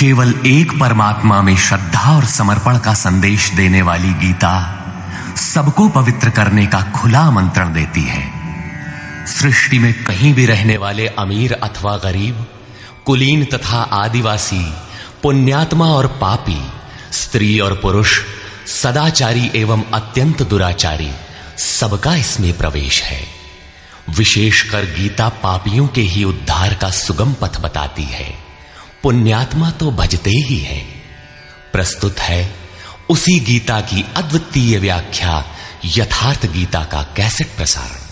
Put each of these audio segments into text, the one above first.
केवल एक परमात्मा में श्रद्धा और समर्पण का संदेश देने वाली गीता सबको पवित्र करने का खुला आमंत्रण देती है। सृष्टि में कहीं भी रहने वाले अमीर अथवा गरीब, कुलीन तथा आदिवासी, पुण्यात्मा और पापी, स्त्री और पुरुष, सदाचारी एवं अत्यंत दुराचारी, सबका इसमें प्रवेश है। विशेषकर गीता पापियों के ही उद्धार का सुगम पथ बताती है। पुण्यात्मा तो भजते ही है। प्रस्तुत है उसी गीता की अद्वितीय व्याख्या, यथार्थ गीता का कैसेट प्रसारण।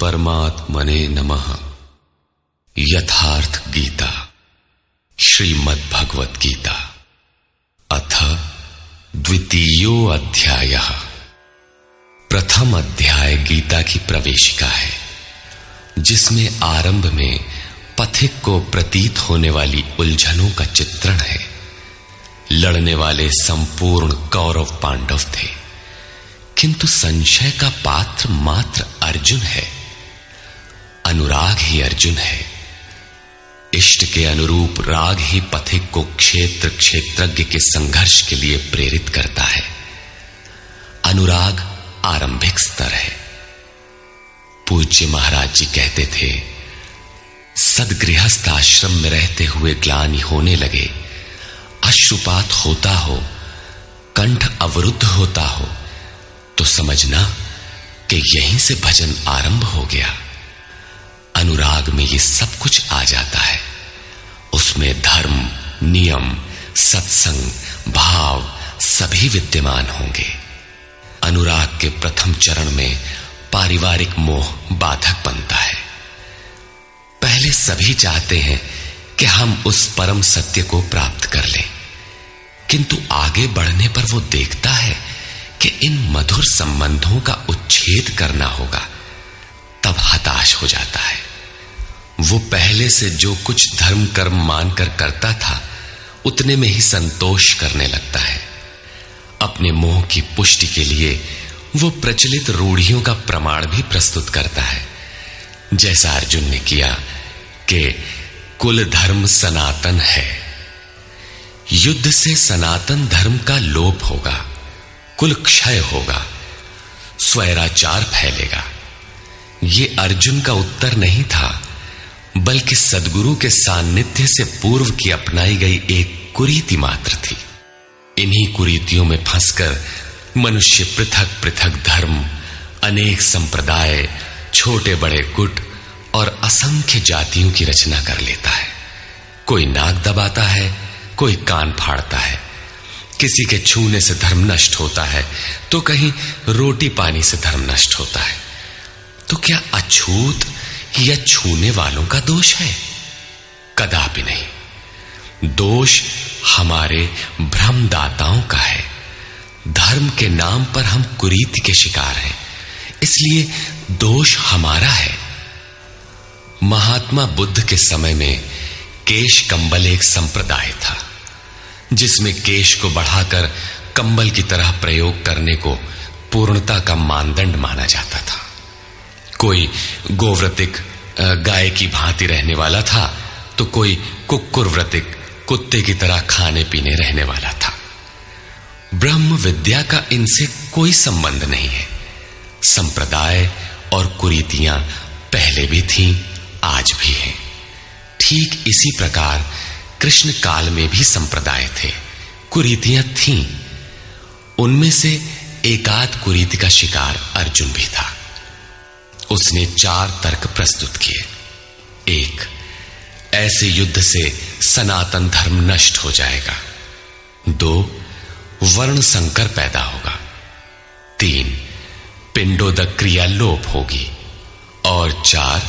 परमात्मने नमः। यथार्थ गीता। श्रीमद् भगवत गीता अथ द्वितीयो अध्याय प्रथम अध्याय गीता की प्रवेशिका है, जिसमें आरंभ में पथिक को प्रतीत होने वाली उलझनों का चित्रण है। लड़ने वाले संपूर्ण कौरव पांडव थे, किंतु संशय का पात्र मात्र अर्जुन है। अनुराग ही अर्जुन है। इष्ट के अनुरूप राग ही पथिक को क्षेत्र क्षेत्रज्ञ के संघर्ष के लिए प्रेरित करता है। अनुराग आरंभिक स्तर है। पूज्य महाराज जी कहते थे, सदगृहस्थ आश्रम में रहते हुए ग्लानी होने लगे। अश्रुपात होता हो, कंठ अवरुद्ध होता हो तो समझना कि यहीं से भजन आरंभ हो गया। अनुराग में ये सब कुछ आ जाता है। उसमें धर्म, नियम, सत्संग, भाव सभी विद्यमान होंगे। अनुराग के प्रथम चरण में पारिवारिक मोह बाधक बनता है। पहले सभी चाहते हैं कि हम उस परम सत्य को प्राप्त कर लें। किंतु आगे बढ़ने पर वो देखता है कि इन मधुर संबंधों का उच्छेद करना होगा, तब हताश हो जाता है। वो पहले से जो कुछ धर्म कर्म मानकर करता था, उतने में ही संतोष करने लगता है। अपने मोह की पुष्टि के लिए वो प्रचलित रूढ़ियों का प्रमाण भी प्रस्तुत करता है। जैसा अर्जुन ने किया कि कुल धर्म सनातन है। युद्ध से सनातन धर्म का लोप होगा, कुल क्षय होगा, स्वैराचार फैलेगा। ये अर्जुन का उत्तर नहीं था। बल्कि सदगुरु के सान्निध्य से पूर्व की अपनाई गई एक कुरीति मात्र थी। इन्हीं कुरीतियों में फंसकर मनुष्य पृथक पृथक धर्म, अनेक संप्रदाय, छोटे बड़े गुट और असंख्य जातियों की रचना कर लेता है। कोई नाक दबाता है, कोई कान फाड़ता है। किसी के छूने से धर्म नष्ट होता है तो कहीं रोटी पानी से धर्म नष्ट होता है। तो क्या अछूत या छूने वालों का दोष है। कदापि नहीं। दोष हमारे भ्रमदाताओं का है। धर्म के नाम पर हम कुरीति के शिकार हैं। इसलिए दोष हमारा है। महात्मा बुद्ध के समय में केश कंबल एक संप्रदाय था, जिसमें केश को बढ़ाकर कंबल की तरह प्रयोग करने को पूर्णता का मानदंड माना जाता था। कोई गोव्रतिक गाय की भांति रहने वाला था तो कोई कुकुर व्रतिक कुत्ते की तरह खाने पीने रहने वाला था। ब्रह्म विद्या का इनसे कोई संबंध नहीं है। संप्रदाय और कुरीतियाँ पहले भी थीं, आज भी हैं। ठीक इसी प्रकार कृष्ण काल में भी संप्रदाय थे, कुरीतियाँ थीं। उनमें से एकाध कुरीति का शिकार अर्जुन भी था। उसने चार तर्क प्रस्तुत किए। एक, ऐसे युद्ध से सनातन धर्म नष्ट हो जाएगा। दो, वर्ण संकर पैदा होगा। तीन पिंडोदक क्रिया लोप होगी। और चार,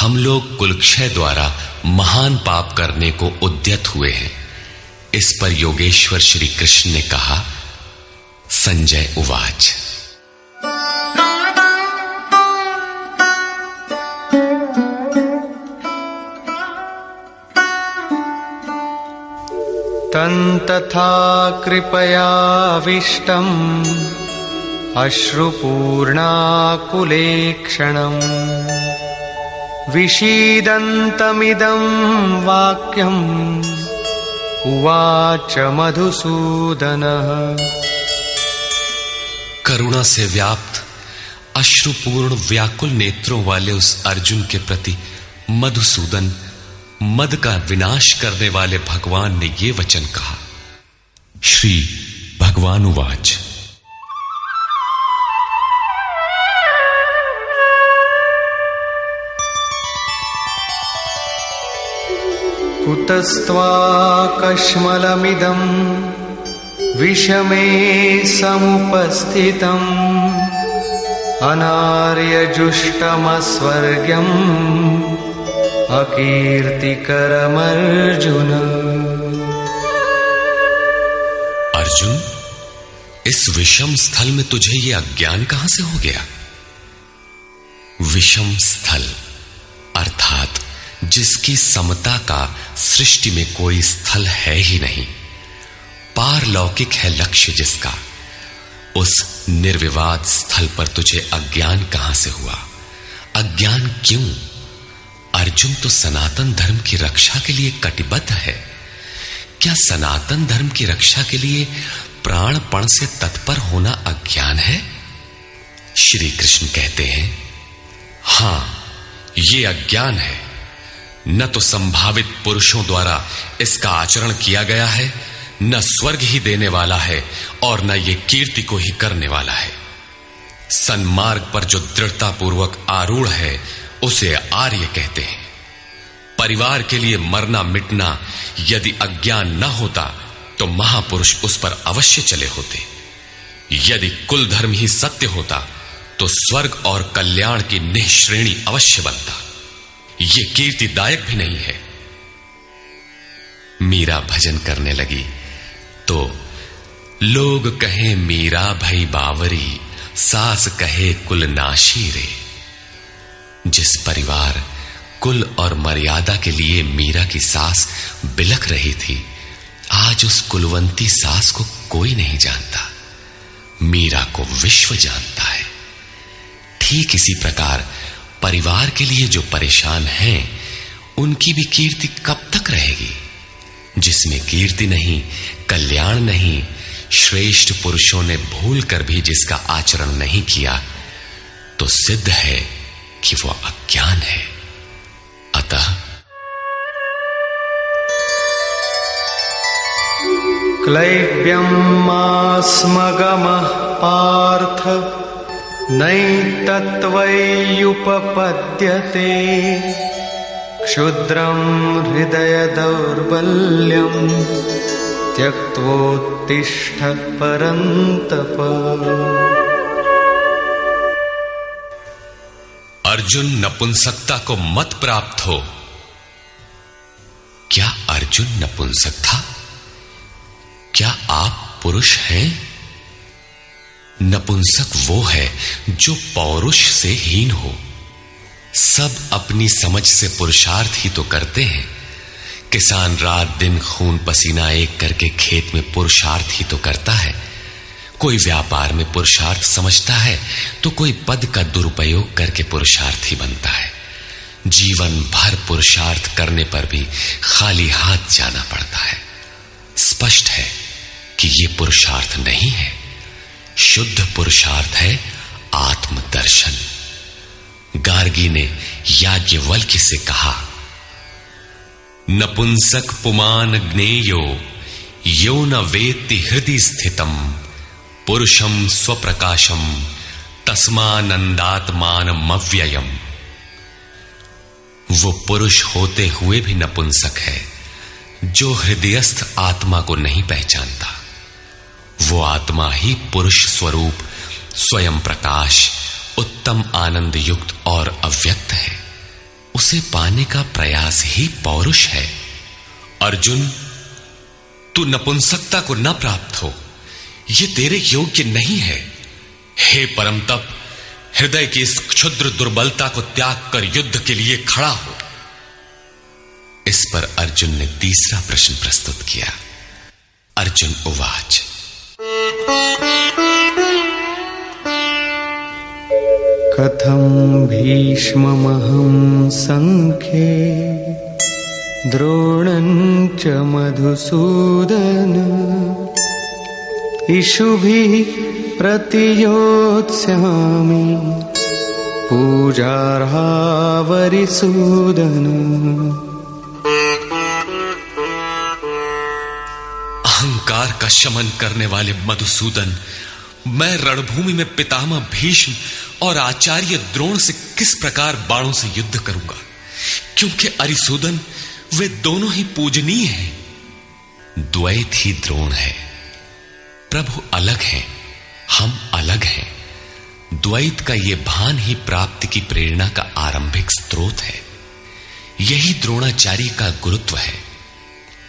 हम लोग कुलक्षय द्वारा महान पाप करने को उद्यत हुए हैं। इस पर योगेश्वर श्री कृष्ण ने कहा, संजय उवाच। तन्तथा कृपयाविष्टम् अश्रुपूर्णाकुलेक्षणम् विषीदन्तमिदं वाक्यम् उवाच मधुसूदनः करुणा से व्याप्त अश्रुपूर्ण व्याकुल नेत्रों वाले उस अर्जुन के प्रति मधुसूदन मद का विनाश करने वाले भगवान ने ये वचन कहा। श्री भगवान उवाच कुतस्त्वाकश्मलमिदम् विषमे समुपस्थितम् अनार्यजुष्टमस्वर्ग्यम् अकीर्तिकरमर्जुन अर्जुन, इस विषम स्थल में तुझे ये अज्ञान कहाँ से हो गया? विषम स्थल, अर्थात जिसकी समता का सृष्टि में कोई स्थल है ही नहीं, पारलौकिक है लक्ष्य जिसका। उस निर्विवाद स्थल पर तुझे अज्ञान कहाँ से हुआ? अज्ञान क्यों? अर्जुन तो सनातन धर्म की रक्षा के लिए कटिबद्ध है। क्या सनातन धर्म की रक्षा के लिए प्राणपण से तत्पर होना अज्ञान है? श्री कृष्ण कहते हैं, हाँ यह अज्ञान है। न तो संभावित पुरुषों द्वारा इसका आचरण किया गया है, न स्वर्ग ही देने वाला है और न ये कीर्ति को ही करने वाला है। सन्मार्ग पर जो दृढ़ता पूर्वक आरूढ़ है उसे आर्य कहते हैं। परिवार के लिए मरना मिटना यदि अज्ञान न होता तो महापुरुष उस पर अवश्य चले होते। यदि कुल धर्म ही सत्य होता तो स्वर्ग और कल्याण की निःश्रेणी अवश्य बनता। ये कीर्तिदायक भी नहीं है। मीरा भजन करने लगी। तो लोग कहें मीरा भई बावरी, सास कहे कुल नाशी रे। जिस परिवार, कुल और मर्यादा के लिए मीरा की सास बिलख रही थी, आज उस कुलवंती सास को कोई नहीं जानता। मीरा को विश्व जानता है। ठीक इसी प्रकार परिवार के लिए जो परेशान हैं, उनकी भी कीर्ति कब तक रहेगी? जिसमें कीर्ति नहीं, कल्याण नहीं, श्रेष्ठ पुरुषों ने भूल कर भी जिसका आचरण नहीं किया तो सिद्ध है कि वह अज्ञान है। अतः क्लैब्यम् मास्मगमः पार्थ क्षुद्रम् हृदयदौर्बल्यम् त्यक्त्वोत्तिष्ठ परन्तप। अर्जुन नपुंसकता को मत प्राप्त हो। क्या अर्जुन नपुंसक था क्या आप पुरुष हैं? नपुंसक वो है जो पौरुष से हीन हो। सब अपनी समझ से पुरुषार्थ ही तो करते हैं। किसान रात दिन खून पसीना एक करके खेत में पुरुषार्थ ही तो करता है। कोई व्यापार में पुरुषार्थ समझता है तो कोई पद का दुरुपयोग करके पुरुषार्थी बनता है। जीवन भर पुरुषार्थ करने पर भी खाली हाथ जाना पड़ता है। स्पष्ट है कि यह पुरुषार्थ नहीं है। शुद्ध पुरुषार्थ है आत्मदर्शन। गार्गी ने याज्ञवल्क्य से कहा, नपुंसक पुमान ज्ञेयो यो न वेत्ति हृदय स्थितम। पुरुषम स्वप्रकाशम तस्मानंदात्मान मव्ययम वो पुरुष होते हुए भी नपुंसक है, जो हृदयस्थ आत्मा को नहीं पहचानता। वो आत्मा ही पुरुष स्वरूप, स्वयं प्रकाश, उत्तम आनंद युक्त और अव्यक्त है। उसे पाने का प्रयास ही पौरुष है। अर्जुन, तू नपुंसकता को न प्राप्त हो। यह तेरे योग्य नहीं है। हे परम तप हृदय की इस क्षुद्र दुर्बलता को त्याग कर युद्ध के लिए खड़ा हो। इस पर अर्जुन ने तीसरा प्रश्न प्रस्तुत किया। अर्जुन उवाच। कथम भीष्ममहं सङ्ख्ये द्रोणं च मधुसूदन इषुभिः प्रतियोत्स्यामि पूजार्हावरिसूदन अहंकार का शमन करने वाले मधुसूदन, मैं रणभूमि में पितामह भीष्म और आचार्य द्रोण से किस प्रकार बाणों से युद्ध करूँगा? क्योंकि अरिसूदन, वे दोनों ही पूजनीय हैं। द्वैत ही द्रोण है। प्रभु अलग है, हम अलग हैं। द्वैत का यह भान ही प्राप्ति की प्रेरणा का आरंभिक स्रोत है। यही द्रोणाचार्य का गुरुत्व है।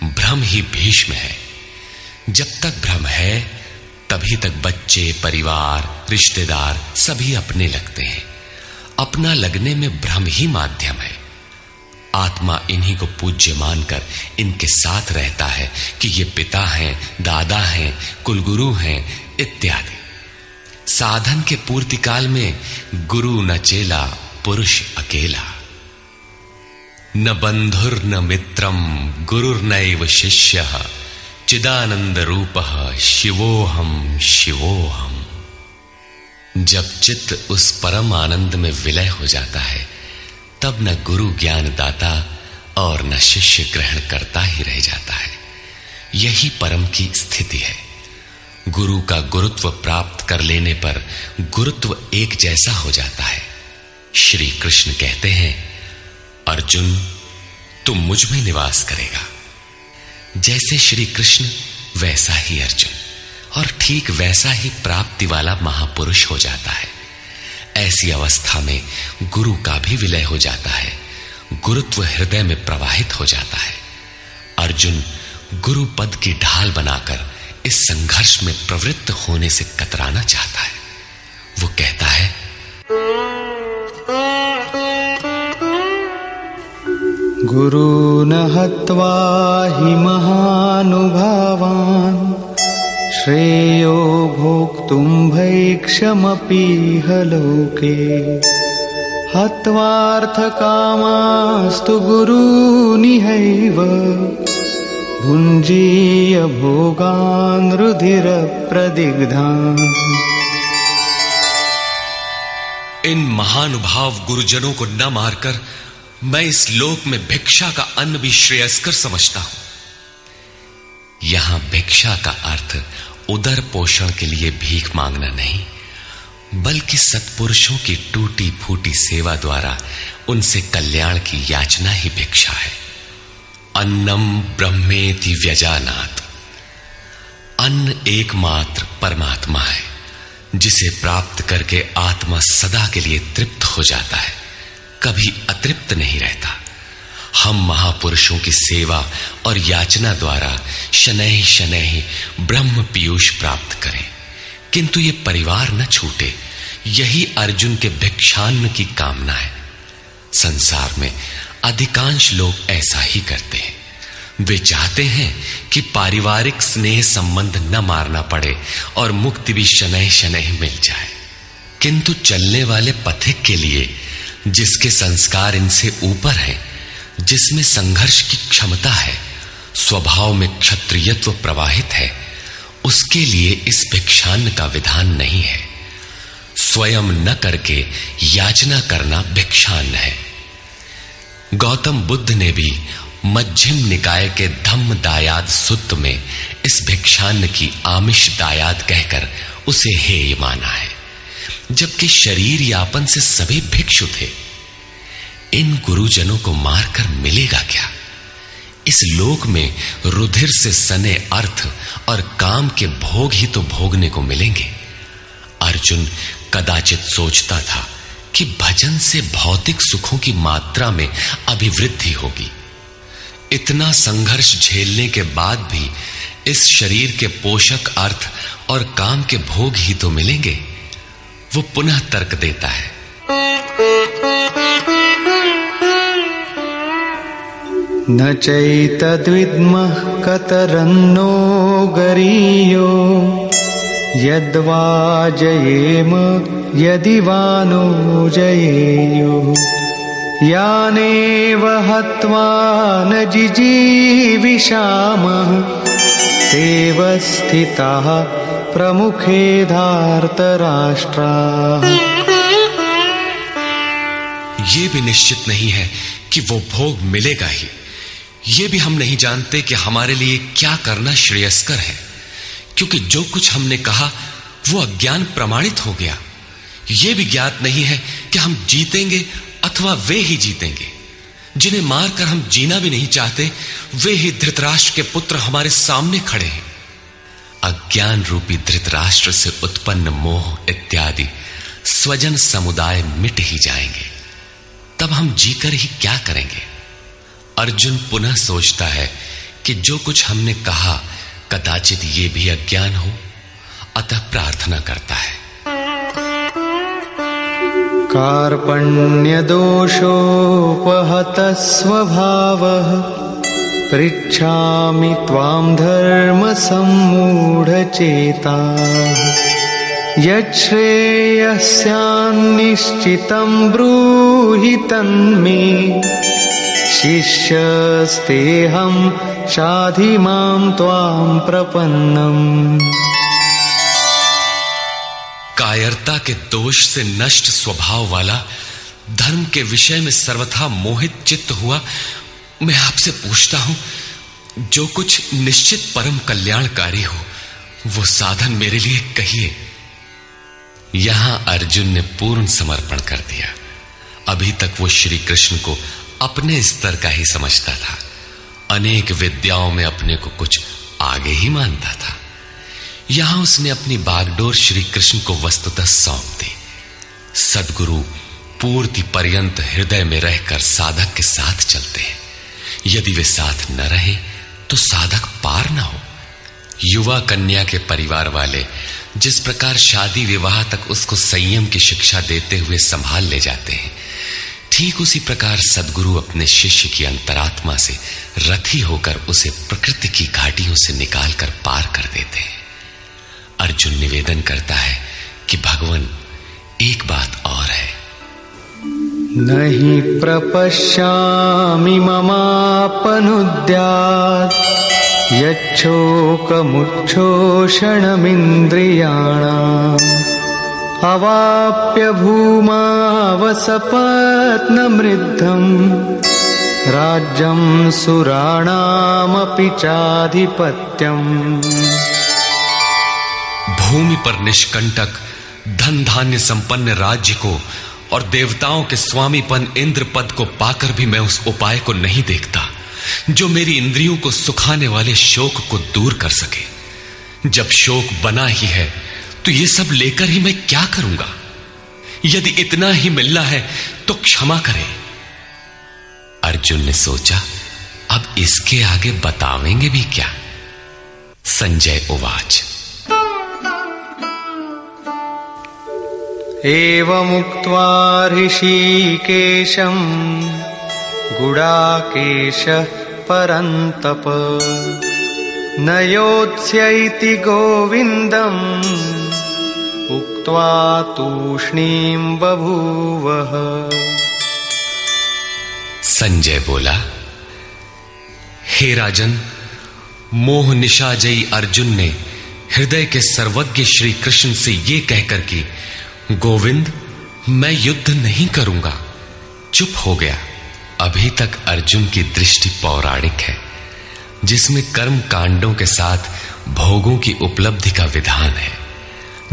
भ्रम ही भीष्म है। जब तक भ्रम है, तभी तक बच्चे, परिवार, रिश्तेदार सभी अपने लगते हैं। अपना लगने में भ्रम ही माध्यम है। आत्मा इन्हीं को पूज्य मानकर इनके साथ रहता है कि ये पिता हैं, दादा हैं, कुलगुरु हैं, इत्यादि। साधन के पूर्ति काल में गुरु न चेला, पुरुष अकेला। न बंधुर न मित्रम गुरुर्नैव शिष्य चिदानंद रूप शिवोहम शिवोहम जब चित्त उस परम आनंद में विलय हो जाता है तब न गुरु ज्ञान दाता और न शिष्य ग्रहण करता ही रह जाता है। यही परम की स्थिति है। गुरु का गुरुत्व प्राप्त कर लेने पर गुरुत्व एक जैसा हो जाता है। श्री कृष्ण कहते हैं, अर्जुन, तुम मुझमें निवास करेगा। जैसे श्री कृष्ण, वैसा ही अर्जुन। और ठीक वैसा ही प्राप्ति वाला महापुरुष हो जाता है। ऐसी अवस्था में गुरु का भी विलय हो जाता है। गुरुत्व हृदय में प्रवाहित हो जाता है। अर्जुन गुरु पद की ढाल बनाकर इस संघर्ष में प्रवृत्त होने से कतराना चाहता है। वो कहता है गुरून् हत्वा हि महानुभावान्। श्रेयो भोक्तुं भैक्षमपीह लोके हत्वार्थकामास्तु गुरूनिहैव भुञ्जीय भोगान् रुधिरप्रदिग्धान् इन महानुभाव गुरुजनों को न मारकर मैं इस लोक में भिक्षा का अन्न भी श्रेयस्कर समझता हूँ। यहाँ भिक्षा का अर्थ उदर पोषण के लिए भीख मांगना नहीं, बल्कि सत्पुरुषों की टूटी फूटी सेवा द्वारा उनसे कल्याण की याचना ही भिक्षा है। अन्नम ब्रह्मेति व्यजानात। अन्न एकमात्र परमात्मा है, जिसे प्राप्त करके आत्मा सदा के लिए तृप्त हो जाता है, कभी अतृप्त नहीं रहता। हम महापुरुषों की सेवा और याचना द्वारा शनै शनैह ब्रह्म पीयूष प्राप्त करें। किंतु ये परिवार न छूटे, यही अर्जुन के भिक्षान्न की कामना है। संसार में अधिकांश लोग ऐसा ही करते हैं। वे चाहते हैं कि पारिवारिक स्नेह संबंध न मारना पड़े और मुक्ति भी शनै शनै मिल जाए। किंतु चलने वाले पथिक के लिए, जिसके संस्कार इनसे ऊपर है जिसमें संघर्ष की क्षमता है, स्वभाव में क्षत्रियत्व प्रवाहित है, उसके लिए इस भिक्षान्न का विधान नहीं है। स्वयं न करके याचना करना भिक्षान्न है। गौतम बुद्ध ने भी मध्यम निकाय के धम्म दायाद सुत्त में इस भिक्षान्न की आमिष दायाद कहकर उसे हेय माना है, जबकि शरीर यापन से सभी भिक्षु थे। इन गुरुजनों को मारकर मिलेगा क्या? इस लोक में रुधिर से सने अर्थ और काम के भोग ही तो भोगने को मिलेंगे। अर्जुन कदाचित सोचता था कि भजन से भौतिक सुखों की मात्रा में अभिवृद्धि होगी। इतना संघर्ष झेलने के बाद भी इस शरीर के पोषक अर्थ और काम के भोग ही तो मिलेंगे। वो पुनः तर्क देता है। न चैतद्विद्मः कतरन्नो गरीयो। यद्वा जयेम, यदि वा नो जयेयुः। यानेव हत्वा न जिजीविषामः। तेव स्थिताः प्रमुखे धार्तराष्ट्राः। ये भी निश्चित नहीं है कि वो भोग मिलेगा ही। ये भी हम नहीं जानते कि हमारे लिए क्या करना श्रेयस्कर है, क्योंकि जो कुछ हमने कहा, वो अज्ञान प्रमाणित हो गया। ये भी ज्ञात नहीं है कि हम जीतेंगे अथवा वे ही जीतेंगे। जिन्हें मारकर हम जीना भी नहीं चाहते, वे ही धृतराष्ट्र के पुत्र हमारे सामने खड़े हैं। अज्ञान रूपी धृतराष्ट्र से उत्पन्न मोह इत्यादि स्वजन समुदाय मिट ही जाएँगे। तब हम जीकर ही क्या करेंगे? अर्जुन पुनः सोचता है कि जो कुछ हमने कहा, कदाचित ये भी अज्ञान हो। अतः प्रार्थना करता है। कार्पण्यदोषोपहत स्वभावः पृच्छामि त्वां धर्मसम्मूढचेताः। यच्छ्रेयस्यान्निश्चितं ब्रूहि तन्मे। शिष्यस्तेऽहं शाधि माँ प्रपन्नम्। कायरता के दोष से नष्ट स्वभाव वाला, धर्म के विषय में सर्वथा मोहित चित्त हुआ, मैं आपसे पूछता हूँ, जो कुछ निश्चित परम कल्याणकारी हो, वो साधन मेरे लिए कहिए। यहाँ अर्जुन ने पूर्ण समर्पण कर दिया। अभी तक वो श्री कृष्ण को अपने स्तर का ही समझता था। अनेक विद्याओं में अपने को कुछ आगे ही मानता था। यहाँ उसने अपनी बागडोर श्री कृष्ण को वस्तुतः सौंप दी। सदगुरु पूर्ति पर्यंत हृदय में रहकर साधक के साथ चलते हैं। यदि वे साथ न रहे तो साधक पार न हो। युवा कन्या के परिवार वाले जिस प्रकार शादी विवाह तक उसको संयम की शिक्षा देते हुए संभाल ले जाते हैं, ठीक उसी प्रकार सदगुरु अपने शिष्य की अंतरात्मा से रथी होकर उसे प्रकृति की घाटियों से निकालकर पार कर देते हैं। अर्जुन निवेदन करता है कि भगवान, एक बात और है। नहि प्रपश्यामि ममापनुद्यात्। यच्छोकमुच्छोषणमिन्द्रियाणाम् अवाप्य भूमावसपत्नमृद्धम् राज्यं सुराणामपि चाधिपत्यम् भूमि पर निष्कंटक धन धान्य संपन्न राज्य को और देवताओं के स्वामीपन इंद्र पद को पाकर भी मैं उस उपाय को नहीं देखता। जो मेरी इंद्रियों को सुखाने वाले शोक को दूर कर सके। जब शोक बना ही है तो ये सब लेकर ही मैं क्या करूँगा? यदि इतना ही मिलना है तो क्षमा करें। अर्जुन ने सोचा, अब इसके आगे बतावेंगे भी क्या? संजय उवाच। एवमुक्त्वा ऋषिकेशम्। गुडाकेशः परन्तप। न योत्स्य इति गोविन्दम्। उक्त्वा तूष्णीम् बभूवः। संजय बोला। हे राजन, मोह निशाजयी अर्जुन ने हृदय के सर्वज्ञ श्री कृष्ण से ये कहकर कि, गोविंद, मैं युद्ध नहीं करूँगा। चुप हो गया। अभी तक अर्जुन की दृष्टि पौराणिक है, जिसमें कर्म कांडों के साथ भोगों की उपलब्धि का विधान है,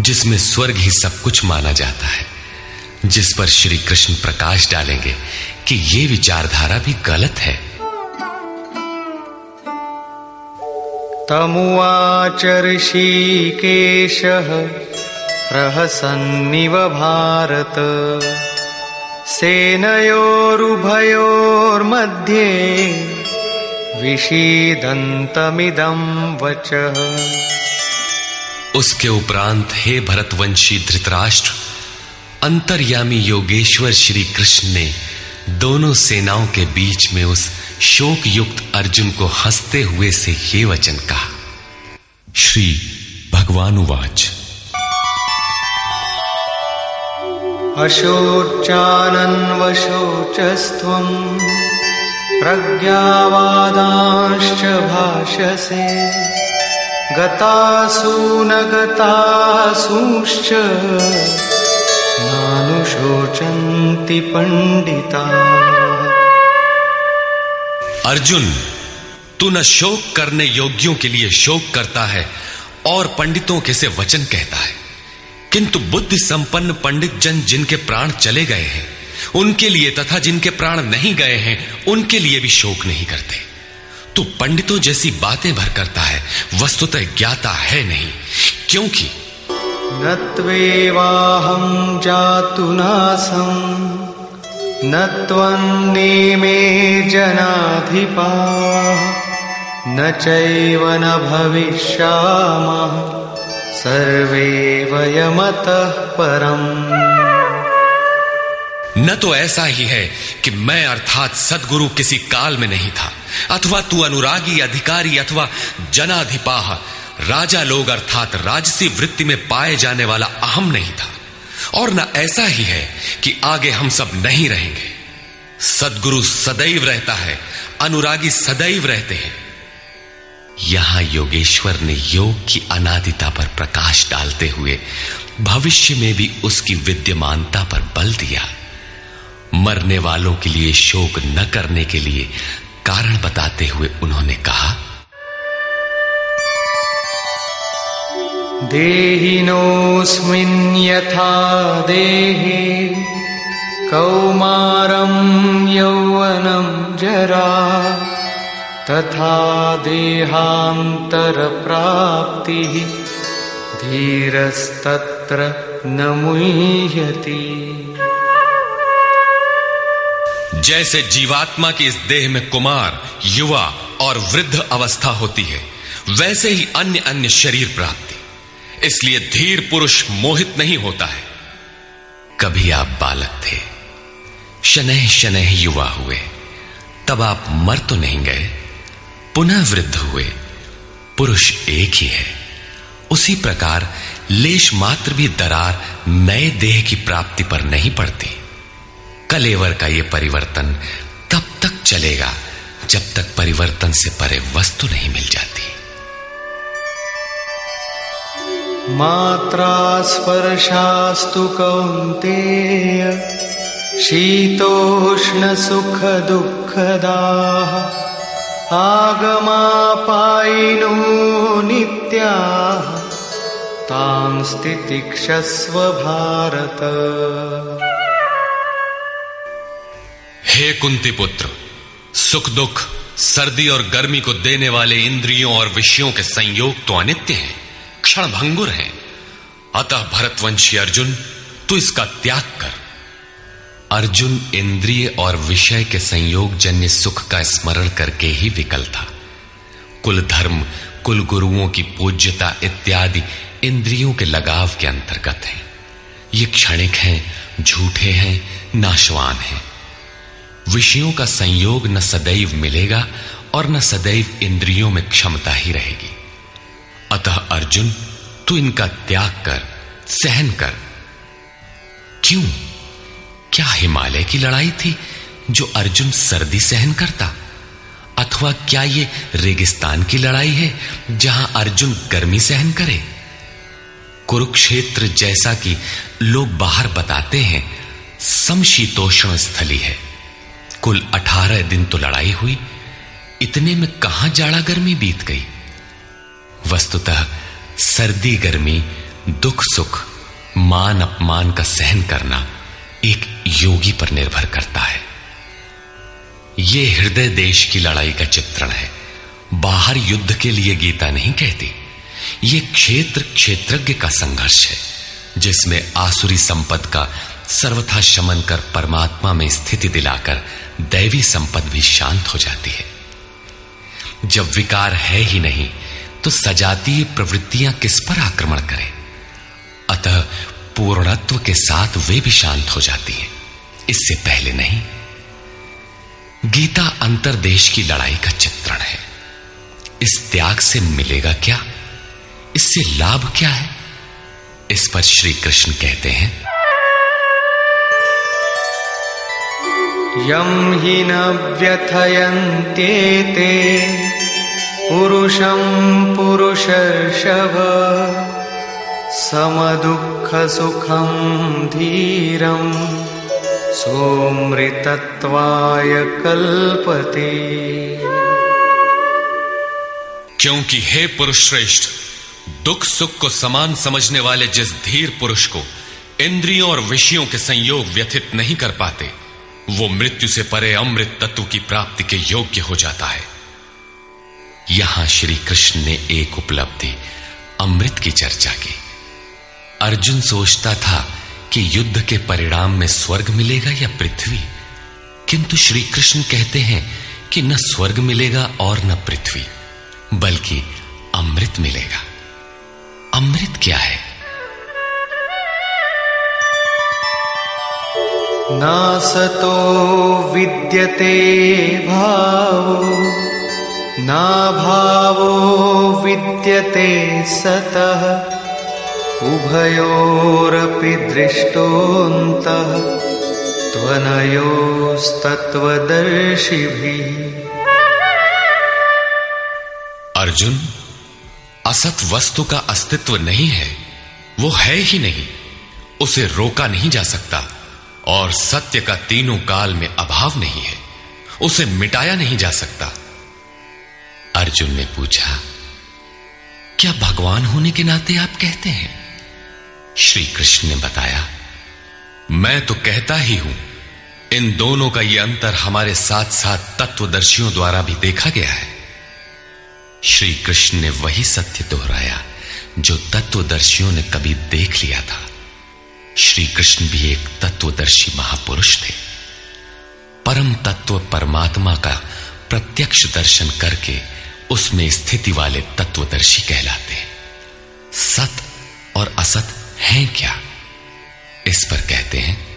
जिसमें स्वर्ग ही सब कुछ माना जाता है, जिस पर श्री कृष्ण प्रकाश डालेंगे कि ये विचारधारा भी गलत है। तमुवाच ऋषिकेशः प्रहसन्निव भारत। सेनयोरुभयोर्मध्ये विषीदन्तमिदं वचः। उसके उपरांत हे भरतवंशी धृतराष्ट्र, अंतर्यामी योगेश्वर श्री कृष्ण ने दोनों सेनाओं के बीच में उस शोक युक्त अर्जुन को हँसते हुए से ये वचन कहा। श्री भगवानुवाच। अशोचानन्वशोचस्त्वम् प्रज्ञावादांश्च भाषसे गतासूश्च नानुशोचन्ति पण्डिता। अर्जुन, तू न शोक करने योग्यों के लिए शोक करता है और पंडितों के से वचन कहता है। किंतु बुद्धि संपन्न पंडित जन जिनके प्राण चले गए हैं, उनके लिए तथा जिनके प्राण नहीं गए हैं, उनके लिए भी शोक नहीं करते। तू पंडितों जैसी बातें भर करता है, वस्तुतः ज्ञाता है नहीं, क्योंकि न त्वेवाहं जातु नासम् न त्वन्नेमे जनाधिपा, न चैव न भविष्यामः। सर्वे वयमतः परम्। न तो ऐसा ही है कि मैं अर्थात सदगुरु किसी काल में नहीं था, अथवा तू अनुरागी, अधिकारी, अथवा जनाधिपाह, राजा लोग अर्थात राजसी वृत्ति में पाए जाने वाला अहम नहीं था। और न ऐसा ही है कि आगे हम सब नहीं रहेंगे। सदगुरु सदैव रहता है, अनुरागी सदैव रहते हैं। यहाँ योगेश्वर ने योग की अनादिता पर प्रकाश डालते हुए भविष्य में भी उसकी विद्यमानता पर बल दिया। मरने वालों के लिए शोक न करने के लिए कारण बताते हुए उन्होंने कहा, देहिनोऽस्मिन् यथा देहे कौमारं तथा देहान्तरप्राप्तिः धीरस्तत्र न जैसे जीवात्मा की इस देह में कुमार, युवा और वृद्ध अवस्था होती है, वैसे ही अन्य अन्य शरीर प्राप्ति। इसलिए धीर पुरुष मोहित नहीं होता है। कभी आप बालक थे शनह शनह युवा हुए, तब आप मर तो नहीं गए। पुनः वृद्ध हुए। पुरुष एक ही है। उसी प्रकार लेश मात्र भी दरार नए देह की प्राप्ति पर नहीं पड़ती। कलेवर का यह परिवर्तन तब तक चलेगा जब तक परिवर्तन से परे वस्तु नहीं मिल जाती। मात्रा स्पर्शास्तु कौन्तेय शीतोष्णसुखदुःखदाः आगमापायिनो नित्याः तां स्थितिक्षस्व भारत हे कुंती पुत्र, सुख दुख, सर्दी और गर्मी को देने वाले इंद्रियों और विषयों के संयोग तो अनित्य हैं क्षण भंगुर हैं। अतः भरतवंशी अर्जुन, तू इसका त्याग कर। अर्जुन इंद्रिय और विषय के संयोग जन्य सुख का स्मरण करके ही विकल था। कुल धर्म, कुल गुरुओं की पूज्यता इत्यादि इंद्रियों के लगाव के अंतर्गत है। ये क्षणिक हैं, झूठे हैं, नाशवान हैं। विषयों का संयोग न सदैव मिलेगा और न सदैव इंद्रियों में क्षमता ही रहेगी। अतः अर्जुन, तू इनका त्याग कर, सहन कर। क्यों? क्या हिमालय की लड़ाई थी जो अर्जुन सर्दी सहन करता? अथवा क्या ये रेगिस्तान की लड़ाई है जहाँ अर्जुन गर्मी सहन करे? कुरुक्षेत्र जैसा कि लोग बाहर बताते हैं, समशीतोष्ण स्थली है। कुल अठारह दिन तो लड़ाई हुई, इतने में कहाँ जाड़ा गर्मी बीत गई? वस्तुतः सर्दी गर्मी, दुख सुख, मान अपमान का सहन करना एक योगी पर निर्भर करता है। यह हृदय देश की लड़ाई का चित्रण है। बाहर युद्ध के लिए गीता नहीं कहती। यह क्षेत्र क्षेत्रज्ञ का संघर्ष है, जिसमें आसुरी संपद का सर्वथा शमन कर परमात्मा में स्थिति दिलाकर दैवी संपद भी शांत हो जाती है। जब विकार है ही नहीं तो सजातीय प्रवृत्तियाँ किस पर आक्रमण करें? अतः पूर्णत्व के साथ वे भी शांत हो जाती हैं। इससे पहले नहीं, गीता अंतरदेश की लड़ाई का चित्रण है। इस त्याग से मिलेगा क्या? इससे लाभ क्या है? इस पर श्री कृष्ण कहते हैं, यम ही न व्यथयन्ते ते, पुरुषं समदुःखसुखं धीरम् सोमृतत्वाय कल्पते। क्योंकि हे पुरुष श्रेष्ठ, दुख सुख को समान समझने वाले जिस धीर पुरुष को इंद्रियों और विषयों के संयोग व्यथित नहीं कर पाते, वो मृत्यु से परे अमृत तत्व की प्राप्ति के योग्य हो जाता है। यहाँ श्री कृष्ण ने एक उपलब्धि, अमृत की चर्चा की। अर्जुन सोचता था कि युद्ध के परिणाम में स्वर्ग मिलेगा या पृथ्वी। किंतु श्री कृष्ण कहते हैं कि न स्वर्ग मिलेगा और न पृथ्वी, बल्कि अमृत मिलेगा। अमृत क्या है? ना सतो विद्यते भावो, नाभावो विद्यते सतः। उभयोरपि दृष्टोऽन्तः त्वनयोस्तत्त्वदर्शिभिः। अर्जुन, असत वस्तु का अस्तित्व नहीं है, वो है ही नहीं, उसे रोका नहीं जा सकता, और सत्य का तीनों काल में अभाव नहीं है, उसे मिटाया नहीं जा सकता। अर्जुन ने पूछा, क्या भगवान होने के नाते आप कहते हैं? श्री कृष्ण ने बताया, मैं तो कहता ही हूँ, इन दोनों का यह अंतर हमारे साथ साथ तत्वदर्शियों द्वारा भी देखा गया है। श्री कृष्ण ने वही सत्य दोहराया, जो तत्वदर्शियों ने कभी देख लिया था। श्री कृष्ण भी एक तत्वदर्शी महापुरुष थे। परम तत्व परमात्मा का प्रत्यक्ष दर्शन करके उसमें स्थिति वाले तत्वदर्शी कहलाते सत और असत हैं क्या? इस पर कहते हैं।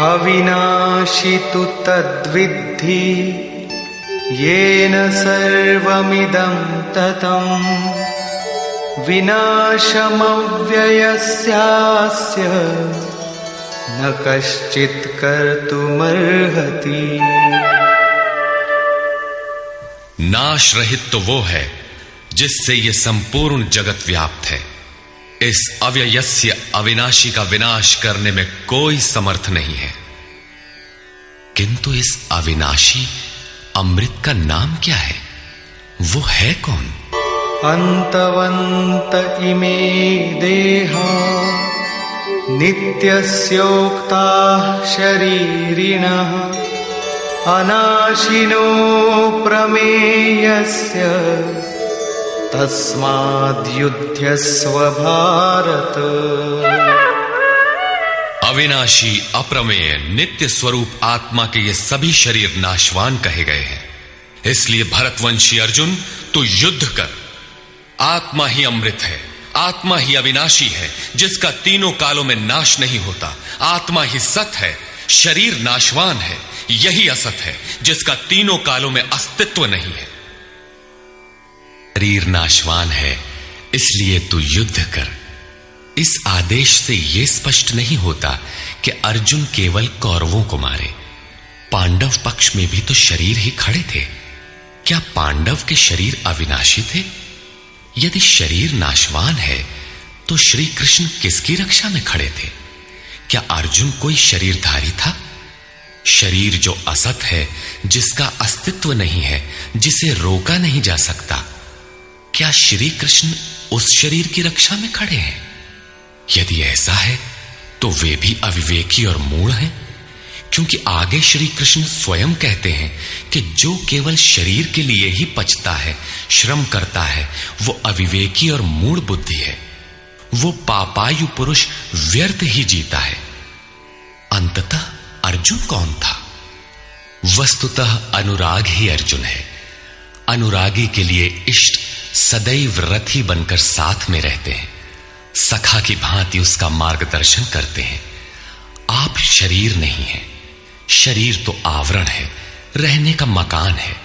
अविनाशी तु तद्विद्धि येन सर्वमिदं ततम्। विनाशमव्ययस्यास्य न कश्चित् कर्तुमर्हति। नाश रहित तो वो है जिससे ये संपूर्ण जगत व्याप्त है। इस अव्ययस्य अविनाशी का विनाश करने में कोई समर्थ नहीं है। किंतु इस अविनाशी अमृत का नाम क्या है? वो है कौन? अन्तवन्त इमे देहा, नित्यस्योक्ताः शरीरिणः, अनाशिनो प्रमेयस्य। तस्माद्युध्यस्व भारत अविनाशी अप्रमेय नित्य स्वरूप आत्मा के ये सभी शरीर नाशवान कहे गए हैं। इसलिए भरतवंशी अर्जुन, तू युद्ध कर। आत्मा ही अमृत है, आत्मा ही अविनाशी है, जिसका तीनों कालों में नाश नहीं होता। आत्मा ही सत है, शरीर नाशवान है, यही असत है, जिसका तीनों कालों में अस्तित्व नहीं है। शरीर नाशवान है, इसलिए तू युद्ध कर। इस आदेश से यह स्पष्ट नहीं होता कि अर्जुन केवल कौरवों को मारे। पांडव पक्ष में भी तो शरीर ही खड़े थे। क्या पांडव के शरीर अविनाशी थे? यदि शरीर नाशवान है तो श्री कृष्ण किसकी रक्षा में खड़े थे? क्या अर्जुन कोई शरीरधारी था? शरीर जो असत है, जिसका अस्तित्व नहीं है, जिसे रोका नहीं जा सकता क्या श्री कृष्ण उस शरीर की रक्षा में खड़े हैं? यदि ऐसा है तो वे भी अविवेकी और मूढ़ हैं, क्योंकि आगे श्री कृष्ण स्वयं कहते हैं कि जो केवल शरीर के लिए ही पचता है, श्रम करता है, वो अविवेकी और मूढ़ बुद्धि है। वो पापायु पुरुष व्यर्थ ही जीता है। अंततः अर्जुन कौन था? वस्तुतः अनुराग ही अर्जुन है। अनुरागी के लिए इष्ट सदैव रथी बनकर साथ में रहते हैं। सखा की भांति उसका मार्गदर्शन करते हैं। आप शरीर नहीं है। शरीर तो आवरण है। रहने का मकान है।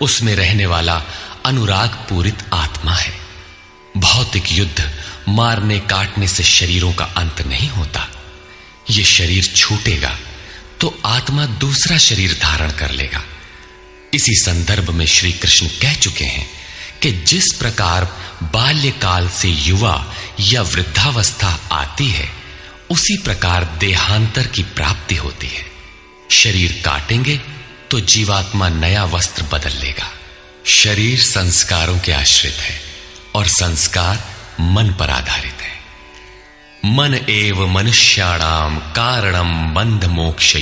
उसमें रहने वाला अनुराग पूरित आत्मा है। भौतिक युद्ध मारने काटने से शरीरों का अंत नहीं होता। यह शरीर छूटेगा तो आत्मा दूसरा शरीर धारण कर लेगा। इसी संदर्भ में श्री कृष्ण कह चुके हैं कि जिस प्रकार बाल्यकाल से युवा या वृद्धावस्था आती है, उसी प्रकार देहांतर की प्राप्ति होती है। शरीर काटेंगे तो जीवात्मा नया वस्त्र बदल लेगा। शरीर संस्कारों के आश्रित है और संस्कार मन पर आधारित है। मन एव मनुष्याणाम कारणम बंध मोक्ष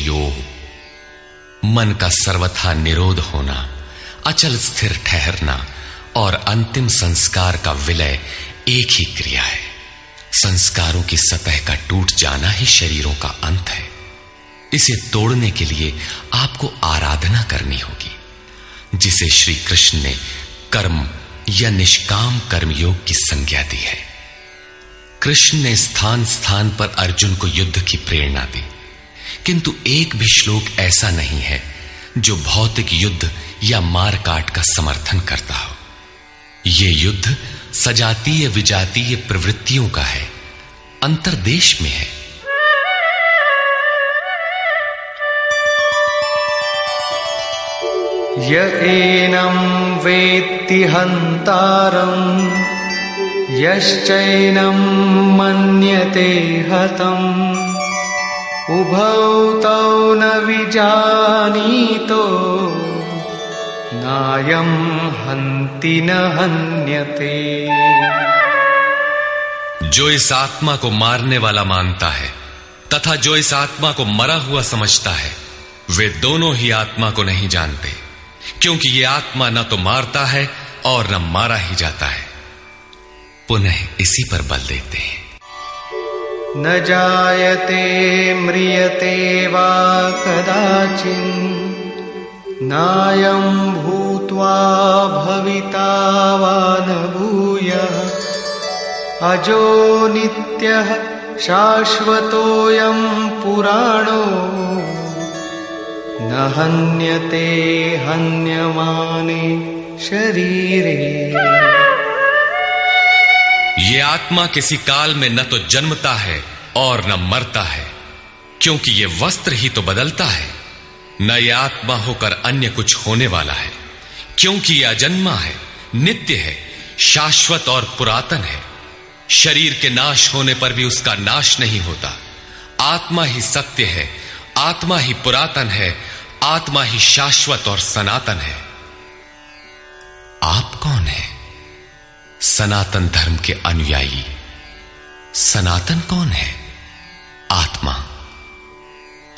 मन का सर्वथा निरोध होना, अचल स्थिर ठहरना और अंतिम संस्कार का विलय एक ही क्रिया है। संस्कारों की सतह का टूट जाना ही शरीरों का अंत है। इसे तोड़ने के लिए आपको आराधना करनी होगी, जिसे श्री कृष्ण ने कर्म या निष्काम कर्मयोग की संज्ञा दी है। कृष्ण ने स्थान स्थान पर अर्जुन को युद्ध की प्रेरणा दी। किंतु एक भी श्लोक ऐसा नहीं है जो भौतिक युद्ध या मारकाट का समर्थन करता हो। यह युद्ध सजातीय विजातीय प्रवृत्तियों का है। अंतरदेश में है। य एनं वेत्ति हन्तारम् यश्चैनं मन्यते हतम्। उभौ तौ न विजानीतो। नायं हन्ति न हन्यते। जो इस आत्मा को मारने वाला मानता है तथा जो इस आत्मा को मरा हुआ समझता है वे दोनों ही आत्मा को नहीं जानते क्योंकि ये आत्मा न तो मारता है और न मारा ही जाता है। पुनः इसी पर बल देते हैं। न जायते म्रियते वा कदाचिन् नायं भूत्वा भविता वा न भूय। अजो नित्यः शाश्वतोऽयं पुराणो। न हन्यते हन्यमाने शरीरे। ये आत्मा किसी काल में न तो जन्मता है और न मरता है, क्योंकि ये वस्त्र ही तो बदलता है। न ये आत्मा होकर अन्य कुछ होने वाला है। क्योंकि यह अजन्मा है, नित्य है, शाश्वत और पुरातन है। शरीर के नाश होने पर भी उसका नाश नहीं होता। आत्मा ही सत्य है, आत्मा ही पुरातन है, आत्मा ही शाश्वत और सनातन है। आप कौन है? सनातन धर्म के अनुयायी। सनातन कौन है? आत्मा।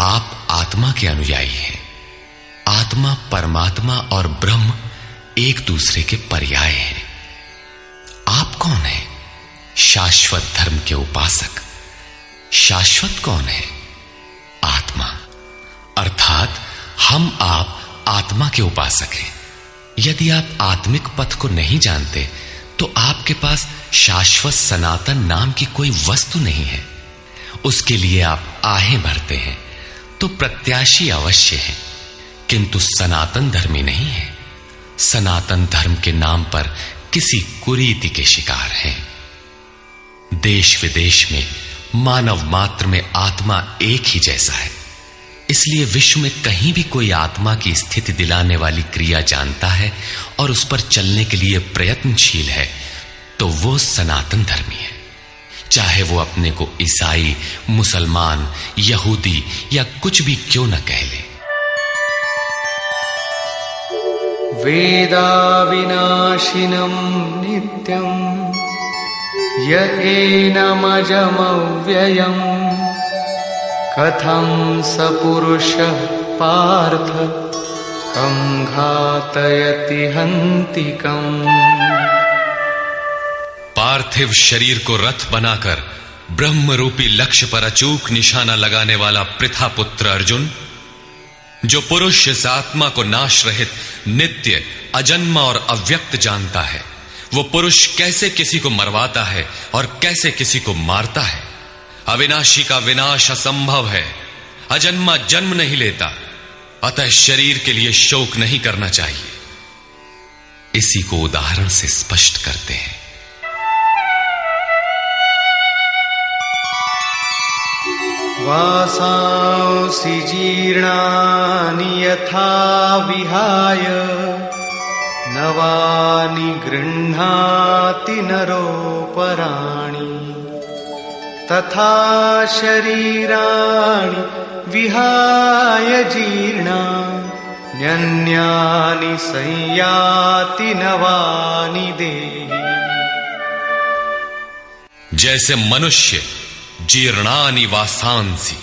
आप आत्मा के अनुयायी हैं। आत्मा परमात्मा और ब्रह्म एक दूसरे के पर्याय हैं। आप कौन है? शाश्वत धर्म के उपासक। शाश्वत कौन है? आत्मा। अर्थात, हम आप आत्मा के उपासक हैं। यदि आप आत्मिक पथ को नहीं जानते तो आपके पास शाश्वत सनातन नाम की कोई वस्तु नहीं है। उसके लिए आप आहें भरते हैं। तो प्रत्याशी अवश्य है, किंतु सनातन धर्मी नहीं है। सनातन धर्म के नाम पर किसी कुरीति के शिकार हैं। देश विदेश में, मानव मात्र में आत्मा एक ही जैसा है। इसलिए विश्व में कहीं भी कोई आत्मा की स्थिति दिलाने वाली क्रिया जानता है और उस पर चलने के लिए प्रयत्नशील है तो वो सनातन धर्मी है। चाहे वो अपने को ईसाई, मुसलमान, यहूदी या कुछ भी क्यों न कह ले। वेदा विनाशिनम नित्यम य कथम सपुरुष पार्थ कम घातयति हंतिकम पार्थिव शरीर को रथ बनाकर ब्रह्म रूपी लक्ष्य पर अचूक निशाना लगाने वाला पृथा पुत्र अर्जुन, जो पुरुष इस आत्मा को नाश रहित नित्य, अजन्मा और अव्यक्त जानता है, वो पुरुष कैसे किसी को मरवाता है और कैसे किसी को मारता है? अविनाशी का विनाश असंभव है। अजन्मा जन्म नहीं लेता। अतः शरीर के लिए शोक नहीं करना चाहिए। इसी को उदाहरण से स्पष्ट करते हैं। वासांसि जीर्णानि यथा विहाय। नवानि गृह्णाति नरोपराणि। तथा शरीराणि विहाय जीर्णा। न्यन्यानि संयाति नवानि देहि। जैसे मनुष्य जीर्णानि वासांसी।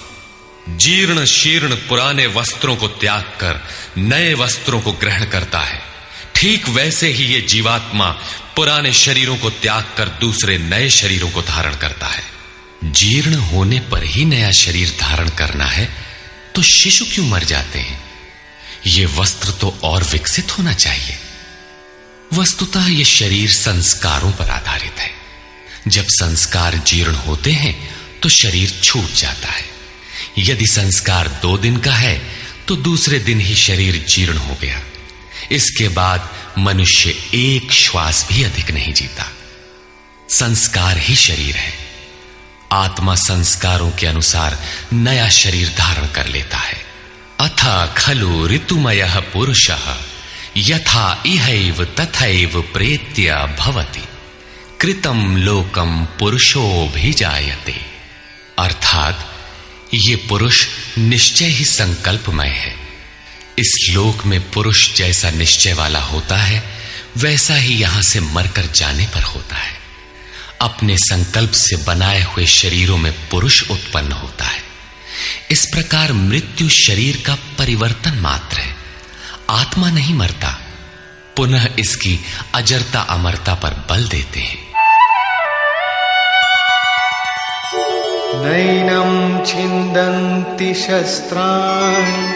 जीर्ण शीर्ण पुराने वस्त्रों को त्याग कर, नए वस्त्रों को ग्रहण करता है। ठीक वैसे ही ये जीवात्मा पुराने शरीरों को त्याग कर दूसरे नए शरीरों को धारण करता है। जीर्ण होने पर ही नया शरीर धारण करना है तो शिशु क्यों मर जाते हैं? ये वस्त्र तो और विकसित होना चाहिए। वस्तुतः ये शरीर संस्कारों पर आधारित है। जब संस्कार जीर्ण होते हैं तो शरीर छूट जाता है। यदि संस्कार दो दिन का है तो दूसरे दिन ही शरीर जीर्ण हो गया। इसके बाद मनुष्य एक श्वास भी अधिक नहीं जीता। संस्कार ही शरीर है। आत्मा संस्कारों के अनुसार नया शरीर धारण कर लेता है। अथ खलु ऋतुमय पुरुष, यथा इहैव तथैव प्रेत्य भवति। कृतम लोकम पुरुषो भी जायते अर्थात ये पुरुष निश्चय ही संकल्पमय है। इस लोक में पुरुष जैसा निश्चय वाला होता है, वैसा ही यहाँ से मरकर जाने पर होता है। अपने संकल्प से बनाए हुए शरीरों में पुरुष उत्पन्न होता है। इस प्रकार मृत्यु शरीर का परिवर्तन मात्र है। आत्मा नहीं मरता, पुनः इसकी अजरता अमरता पर बल देते हैं। नैनं छिन्दन्ति शस्त्राणि,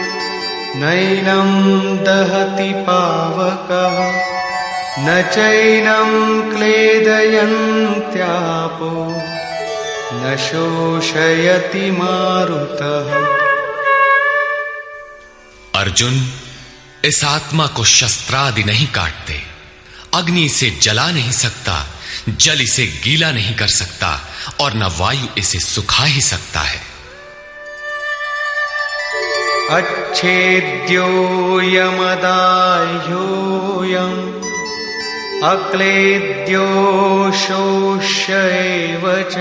नैनं दहति पावकः, न चैनं क्लेदयन्त्यापो, न शोषयति मारुतः। अर्जुन, इस आत्मा को शस्त्रादि नहीं काटते। अग्नि से जला नहीं सकता, जल इसे गीला नहीं कर सकता। और न वायु इसे सुखा ही सकता है। अच्छेद्योऽयमदाह्योऽयम् अक्लेद्यो शोष्य एव च।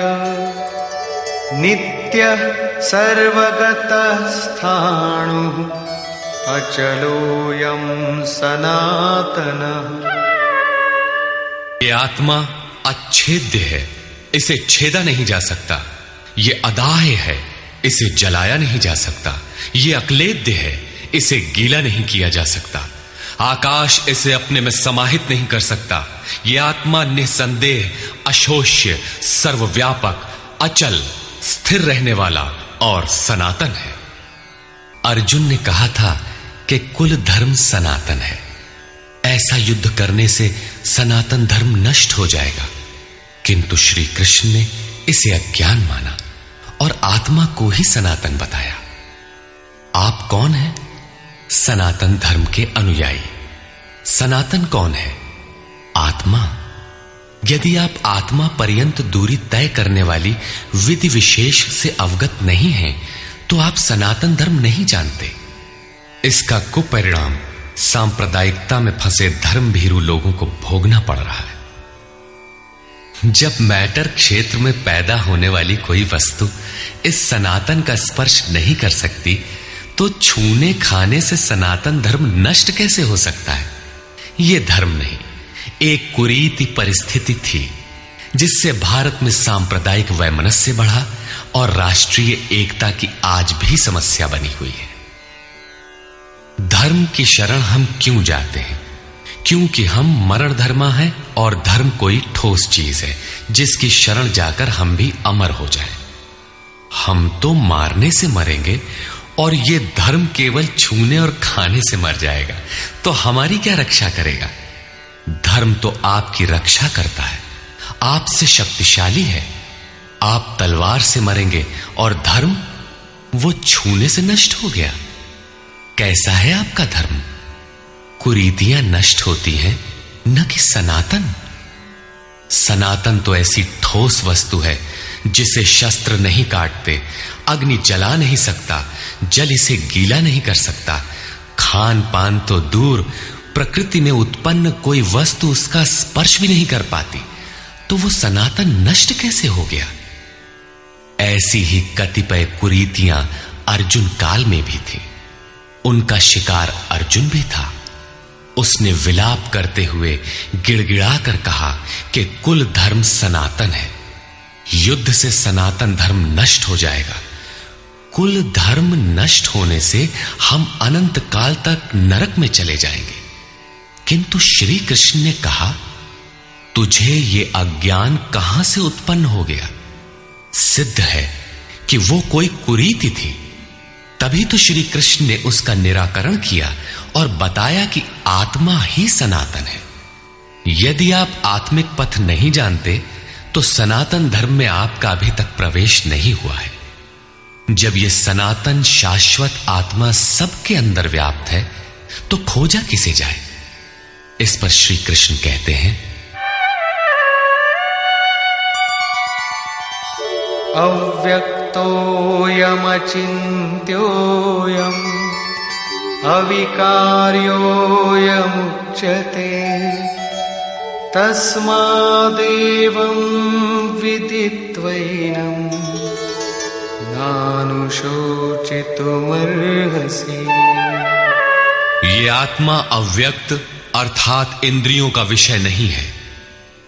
नित्यः सर्वगतः स्थाणुः अचलोऽयं सनातनः। ये आत्मा अच्छेद्य है। इसे छेदा नहीं जा सकता। ये अदाह है, इसे जलाया नहीं जा सकता। ये अक्लेद्य है, इसे गीला नहीं किया जा सकता। आकाश इसे अपने में समाहित नहीं कर सकता। यह आत्मा निसंदेह, अशोष्य, सर्वव्यापक, अचल, स्थिर रहने वाला और सनातन है। अर्जुन ने कहा था कि कुल धर्म सनातन है। ऐसा युद्ध करने से सनातन धर्म नष्ट हो जाएगा। किंतु श्री कृष्ण ने इसे अज्ञान माना और आत्मा को ही सनातन बताया। आप कौन हैं? सनातन धर्म के अनुयायी। सनातन कौन है? आत्मा। यदि आप आत्मा पर्यंत दूरी तय करने वाली विधि विशेष से अवगत नहीं हैं तो आप सनातन धर्म नहीं जानते। इसका कुपरिणाम सांप्रदायिकता में फंसे धर्म भीरू लोगों को भोगना पड़ रहा है। जब मैटर क्षेत्र में पैदा होने वाली कोई वस्तु इस सनातन का स्पर्श नहीं कर सकती तो छूने खाने से सनातन धर्म नष्ट कैसे हो सकता है? यह धर्म नहीं, एक कुरीति परिस्थिति थी, जिससे भारत में सांप्रदायिक वैमनस्य बढ़ा और राष्ट्रीय एकता की आज भी समस्या बनी हुई है। धर्म की शरण हम क्यों जाते हैं? क्योंकि हम मरण धर्मा है और धर्म कोई ठोस चीज़ है, जिसकी शरण जाकर हम भी अमर हो जाए। हम तो मारने से मरेंगे और ये धर्म केवल छूने और खाने से मर जाएगा तो हमारी क्या रक्षा करेगा? धर्म तो आपकी रक्षा करता है आपसे शक्तिशाली है। आप तलवार से मरेंगे और धर्म वो छूने से नष्ट हो गया। कैसा है आपका धर्म? कुरीतियाँ नष्ट होती हैं, न कि सनातन। सनातन तो ऐसी ठोस वस्तु है, जिसे शस्त्र नहीं काटते, अग्नि जला नहीं सकता, जल इसे गीला नहीं कर सकता। खान पान तो दूर, प्रकृति में उत्पन्न कोई वस्तु उसका स्पर्श भी नहीं कर पाती। तो वो सनातन नष्ट कैसे हो गया? ऐसी ही कतिपय कुरीतियाँ अर्जुन काल में भी थी। उनका शिकार अर्जुन भी था। उसने विलाप करते हुए गिड़गिड़ा कर कहा कि कुल धर्म सनातन है। युद्ध से सनातन धर्म नष्ट हो जाएगा। कुल धर्म नष्ट होने से हम अनंत काल तक नरक में चले जाएँगे। किंतु श्री कृष्ण ने कहा, तुझे ये अज्ञान कहाँ से उत्पन्न हो गया? सिद्ध है कि वो कोई कुरीति थी। तभी तो श्री कृष्ण ने उसका निराकरण किया और बताया कि आत्मा ही सनातन है। यदि आप आत्मिक पथ नहीं जानते तो सनातन धर्म में आपका अभी तक प्रवेश नहीं हुआ है। जब यह सनातन शाश्वत आत्मा सबके अंदर व्याप्त है तो खोजा किसे जाए? इस पर श्री कृष्ण कहते हैं, अव्यक्तोऽयमचिन्त्योऽयम्। अविकार्योऽयमुच्यते तस्मादेवं विदित्वैनम् नानुशोचितुमर्हसि। ये आत्मा अव्यक्त अर्थात इंद्रियों का विषय नहीं है।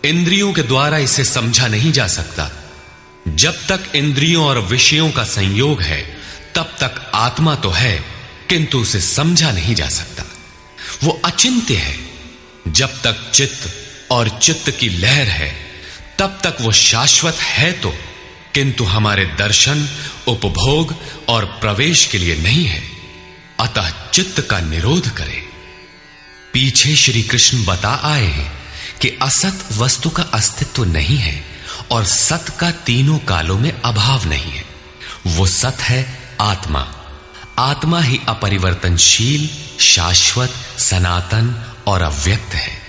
इंद्रियों के द्वारा इसे समझा नहीं जा सकता। जब तक इंद्रियों और विषयों का संयोग है, तब तक आत्मा तो है। किंतु उसे समझा नहीं जा सकता। वो अचिंत्य है। जब तक चित्त और चित्त की लहर है, तब तक वो शाश्वत है तो किंतु हमारे दर्शन, उपभोग और प्रवेश के लिए नहीं है। अतः चित्त का निरोध करें। पीछे श्री कृष्ण बता आए हैं कि असत वस्तु का अस्तित्व नहीं है और सत का तीनों कालों में अभाव नहीं है। वो सत है आत्मा। आत्मा ही अपरिवर्तनशील, शाश्वत, सनातन और अव्यक्त है।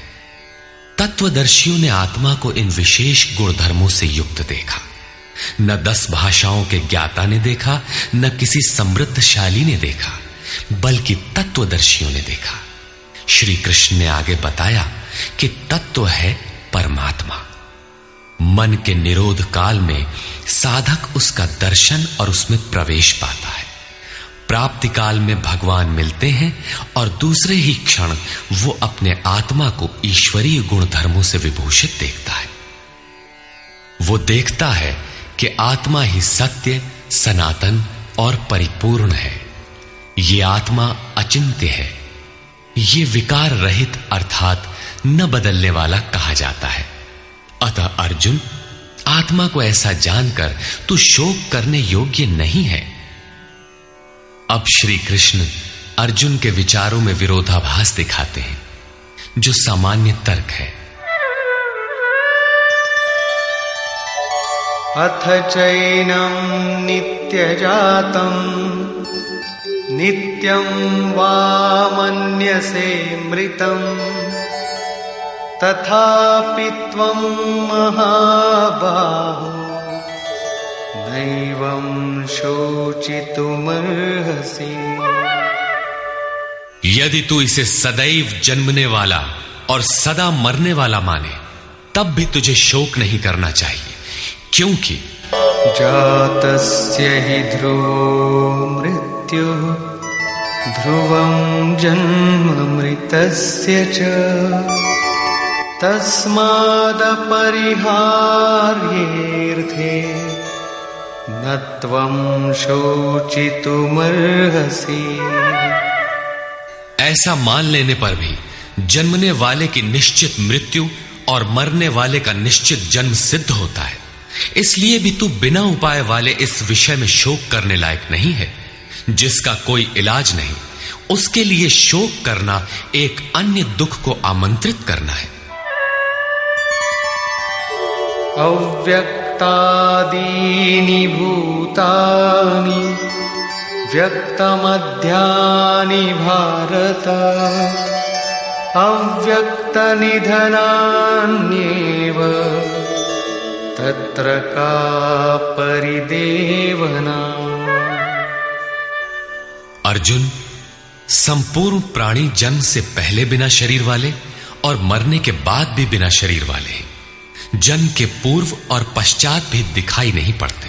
तत्वदर्शियों ने आत्मा को इन विशेष गुणधर्मों से युक्त देखा। न दस भाषाओं के ज्ञाता ने देखा, न किसी समृद्धशाली ने देखा, बल्कि तत्वदर्शियों ने देखा। श्री कृष्ण ने आगे बताया कि तत्व है परमात्मा। मन के निरोध काल में साधक उसका दर्शन और उसमें प्रवेश पाता है। प्राप्ति काल में भगवान मिलते हैं और दूसरे ही क्षण वो अपने आत्मा को ईश्वरीय गुण धर्मों से विभूषित देखता है। वो देखता है कि आत्मा ही सत्य, सनातन और परिपूर्ण है। ये आत्मा अचिंत्य है। ये विकार रहित अर्थात न बदलने वाला कहा जाता है। अतः अर्जुन, आत्मा को ऐसा जानकर तू शोक करने योग्य नहीं है। अब श्री कृष्ण अर्जुन के विचारों में विरोधाभास दिखाते हैं, जो सामान्य तर्क है। अथ चैनम नित्यजातम, नित्यं वा मन्यसे मृतम्। तथापि त्वं महाबाहो। नैवं शोचितुमर्हसि। यदि तू इसे सदैव जन्मने वाला और सदा मरने वाला माने तब भी तुझे शोक नहीं करना चाहिए क्योंकि जातस्य हि ध्रुवो मृत्युः ध्रुवं जन्ममृतस्य च। तस्मादपरिहार्येऽर्थे न त्वं शोचितुमर्हसि। ऐसा मान लेने पर भी जन्मने वाले की निश्चित मृत्यु और मरने वाले का निश्चित जन्म सिद्ध होता है। इसलिए भी तू बिना उपाय वाले इस विषय में शोक करने लायक नहीं है जिसका कोई इलाज नहीं। उसके लिए शोक करना एक अन्य दुख को आमंत्रित करना है। अव्यक्त अव्यक्तादीनि भूतानि, व्यक्तमध्यानि भारत, अव्यक्तनिधनान्येव, तत्र का परिदेवना। अर्जुन, संपूर्ण प्राणी जन्म से पहले बिना शरीर वाले और मरने के बाद भी बिना शरीर वाले। हैं जन्म के पूर्व और पश्चात भी दिखाई नहीं पड़ते।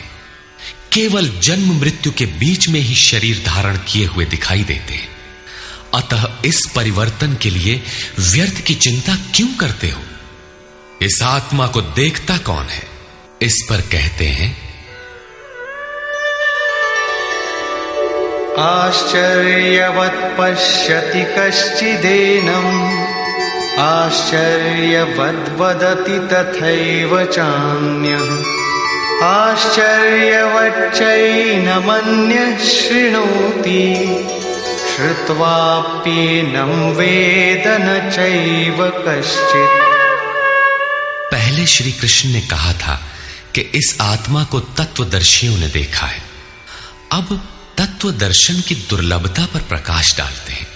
केवल जन्म मृत्यु के बीच में ही शरीर धारण किए हुए दिखाई देते हैं। अतः इस परिवर्तन के लिए व्यर्थ की चिंता क्यों करते हो? इस आत्मा को देखता कौन है? इस पर कहते हैं, आश्चर्यवत् पश्यति कश्चिदेनम्। आश्चर्यवद्वदति तथैव चान्यः। आश्चर्यवच्चैनमन्यः शृणोति। श्रुत्वाप्येनं वेद न चैव कश्चित्। पहले श्री कृष्ण ने कहा था कि इस आत्मा को तत्वदर्शियों ने देखा है। अब तत्व दर्शन की दुर्लभता पर प्रकाश डालते हैं।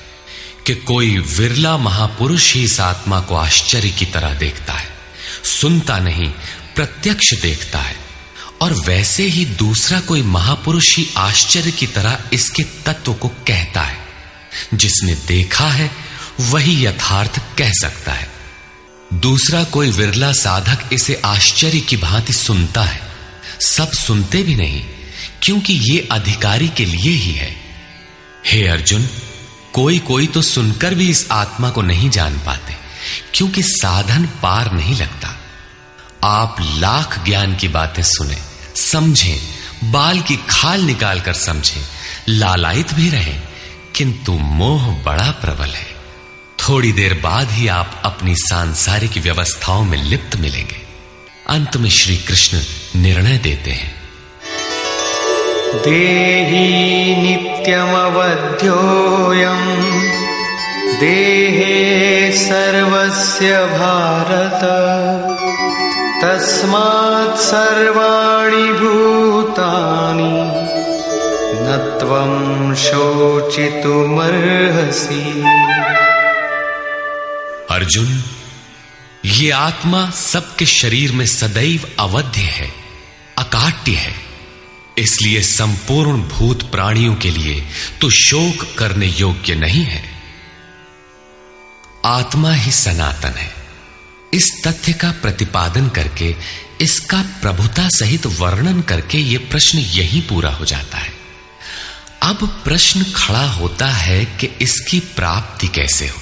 कि कोई विरला महापुरुष ही इस आत्मा को आश्चर्य की तरह देखता है, सुनता नहीं, प्रत्यक्ष देखता है, और वैसे ही दूसरा कोई महापुरुष ही आश्चर्य की तरह इसके तत्व को कहता है। जिसने देखा है, वही यथार्थ कह सकता है। दूसरा कोई विरला साधक इसे आश्चर्य की भांति सुनता है, सब सुनते भी नहीं, क्योंकि ये अधिकारी के लिए ही है। हे अर्जुन कोई कोई तो सुनकर भी इस आत्मा को नहीं जान पाते, क्योंकि साधन पार नहीं लगता। आप लाख ज्ञान की बातें सुने, समझें, बाल की खाल निकाल कर समझें, लालायित भी रहे, किंतु मोह बड़ा प्रबल है। थोड़ी देर बाद ही आप अपनी सांसारिक व्यवस्थाओं में लिप्त मिलेंगे। अंत में श्री कृष्ण निर्णय देते हैं। देही नित्यमवध्योऽयम् देहे सर्वस्य भारत। तस्मात् सर्वाणि भूतानि। न शोचितुमर्हसि। अर्जुन, ये आत्मा सबके शरीर में सदैव अवध्य है, अकाट्य है। इसलिए संपूर्ण भूत प्राणियों के लिए तो शोक करने योग्य नहीं है। आत्मा ही सनातन है। इस तथ्य का प्रतिपादन करके, इसका प्रभुता सहित वर्णन करके यह प्रश्न यही पूरा हो जाता है। अब प्रश्न खड़ा होता है कि इसकी प्राप्ति कैसे हो।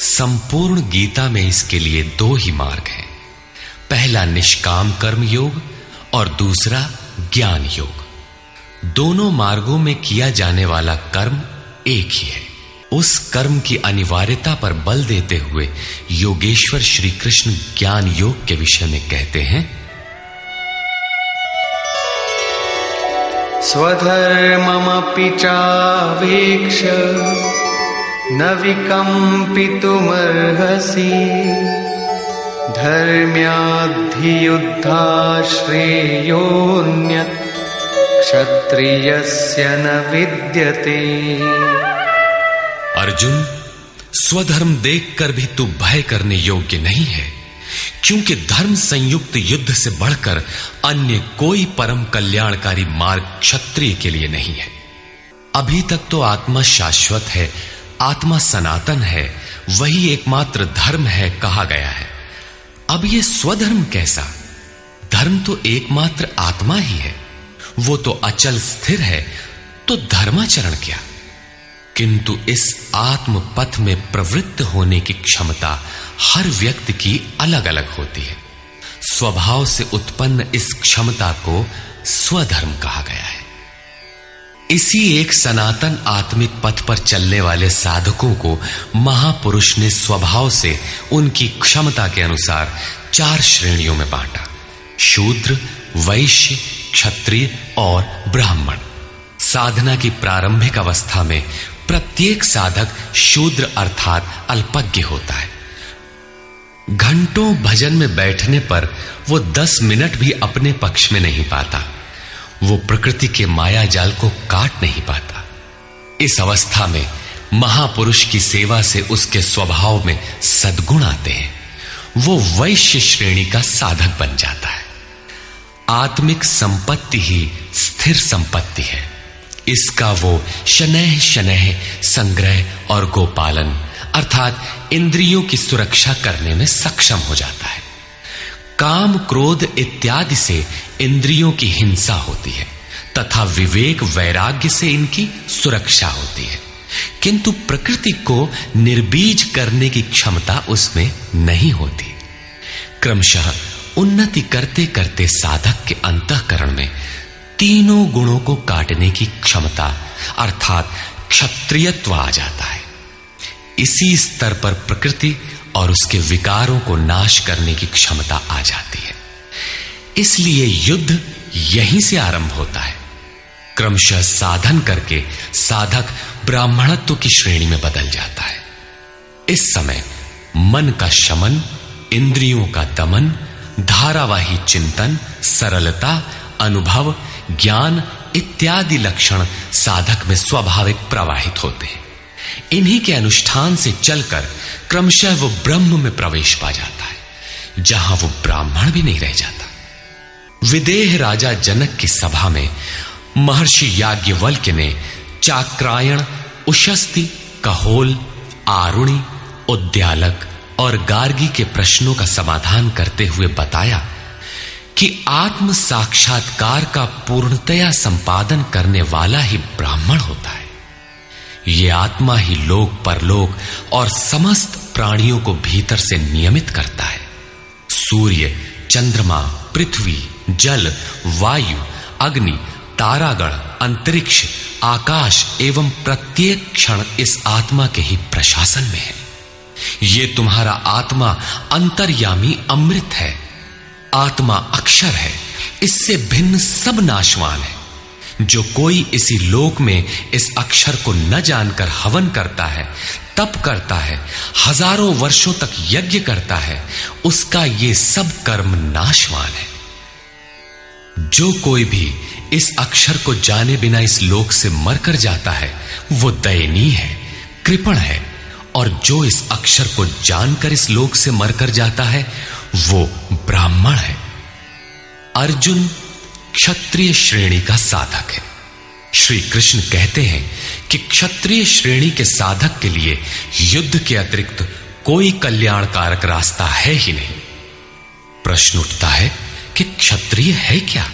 संपूर्ण गीता में इसके लिए दो ही मार्ग हैं। पहला निष्काम कर्म योग और दूसरा ज्ञान योग। दोनों मार्गों में किया जाने वाला कर्म एक ही है। उस कर्म की अनिवार्यता पर बल देते हुए योगेश्वर श्री कृष्ण ज्ञान योग के विषय में कहते हैं, स्वधर्ममपि चावेक्ष न विकम्पितुमर्हसि। धर्म्याद्धियुद्धा श्रेयोऽन्यत् क्षत्रियस्य न विद्यते। अर्जुन, स्वधर्म देखकर भी तू भय करने योग्य नहीं है, क्योंकि धर्म संयुक्त युद्ध से बढ़कर अन्य कोई परम कल्याणकारी मार्ग क्षत्रिय के लिए नहीं है। अभी तक तो आत्मा शाश्वत है, आत्मा सनातन है, वही एकमात्र धर्म है कहा गया है। अब ये स्वधर्म कैसा? धर्म तो एकमात्र आत्मा ही है। वो तो अचल स्थिर है तो धर्माचरण क्या? किंतु इस आत्म पथ में प्रवृत्त होने की क्षमता हर व्यक्ति की अलग अलग होती है। स्वभाव से उत्पन्न इस क्षमता को स्वधर्म कहा गया है। इसी एक सनातन आत्मिक पथ पर चलने वाले साधकों को महापुरुष ने स्वभाव से उनकी क्षमता के अनुसार चार श्रेणियों में बांटा। शूद्र, वैश्य, क्षत्रिय और ब्राह्मण। साधना की प्रारंभिक अवस्था में प्रत्येक साधक शूद्र अर्थात अल्पज्ञ होता है। घंटों भजन में बैठने पर वो दस मिनट भी अपने पक्ष में नहीं पाता। वो प्रकृति के माया जाल को काट नहीं पाता। इस अवस्था में महापुरुष की सेवा से उसके स्वभाव में सद्गुण आते हैं। वो वैश्य श्रेणी का साधक बन जाता है। आत्मिक संपत्ति ही स्थिर संपत्ति है। इसका वो शनह शनह संग्रह और गोपालन, अर्थात इंद्रियों की सुरक्षा करने में सक्षम हो जाता है। काम, क्रोध इत्यादि से इंद्रियों की हिंसा होती है, तथा विवेक, वैराग्य से इनकी सुरक्षा होती है। किंतु प्रकृति को निर्बीज करने की क्षमता उसमें नहीं होती। क्रमशः उन्नति करते करते साधक के अंतकरण में तीनों गुणों को काटने की क्षमता, अर्थात क्षत्रियत्व आ जाता है। इसी स्तर पर प्रकृति और उसके विकारों को नाश करने की क्षमता आ जाती है। इसलिए युद्ध यहीं से आरंभ होता है। क्रमशः साधन करके साधक ब्राह्मणत्व की श्रेणी में बदल जाता है। इस समय मन का शमन, इंद्रियों का दमन, धारावाही चिंतन, सरलता, अनुभव, ज्ञान इत्यादि लक्षण साधक में स्वाभाविक प्रवाहित होते हैं। इन्हीं के अनुष्ठान से चलकर क्रमशः वो ब्रह्म में प्रवेश पा जाता है, जहाँ वो ब्राह्मण भी नहीं रह जाता। विदेह राजा जनक की सभा में महर्षि याज्ञवल्क्य ने चाक्रायण, उशस्ति, कहोल, आरुणी, उद्यालक और गार्गी के प्रश्नों का समाधान करते हुए बताया कि आत्म साक्षात्कार का पूर्णतया संपादन करने वाला ही ब्राह्मण होता है। यह आत्मा ही लोक परलोक और समस्त प्राणियों को भीतर से नियमित करता है। सूर्य, चंद्रमा, पृथ्वी, जल, वायु, अग्नि, तारागण, अंतरिक्ष, आकाश एवं प्रत्येक क्षण इस आत्मा के ही प्रशासन में है। ये तुम्हारा आत्मा अंतर्यामी अमृत है। आत्मा अक्षर है। इससे भिन्न सब नाशवान है। जो कोई इसी लोक में इस अक्षर को न जानकर हवन करता है, तप करता है, हज़ारों वर्षों तक यज्ञ करता है, उसका ये सब कर्म नाशवान है। जो कोई भी इस अक्षर को जाने बिना इस लोक से मरकर जाता है, वो दयनीय है, कृपण है, और जो इस अक्षर को जानकर इस लोक से मरकर जाता है, वो ब्राह्मण है। अर्जुन क्षत्रिय श्रेणी का साधक है। श्री कृष्ण कहते हैं कि क्षत्रिय श्रेणी के साधक के लिए युद्ध के अतिरिक्त कोई कल्याणकारक रास्ता है ही नहीं। प्रश्न उठता है कि क्षत्रिय है क्या?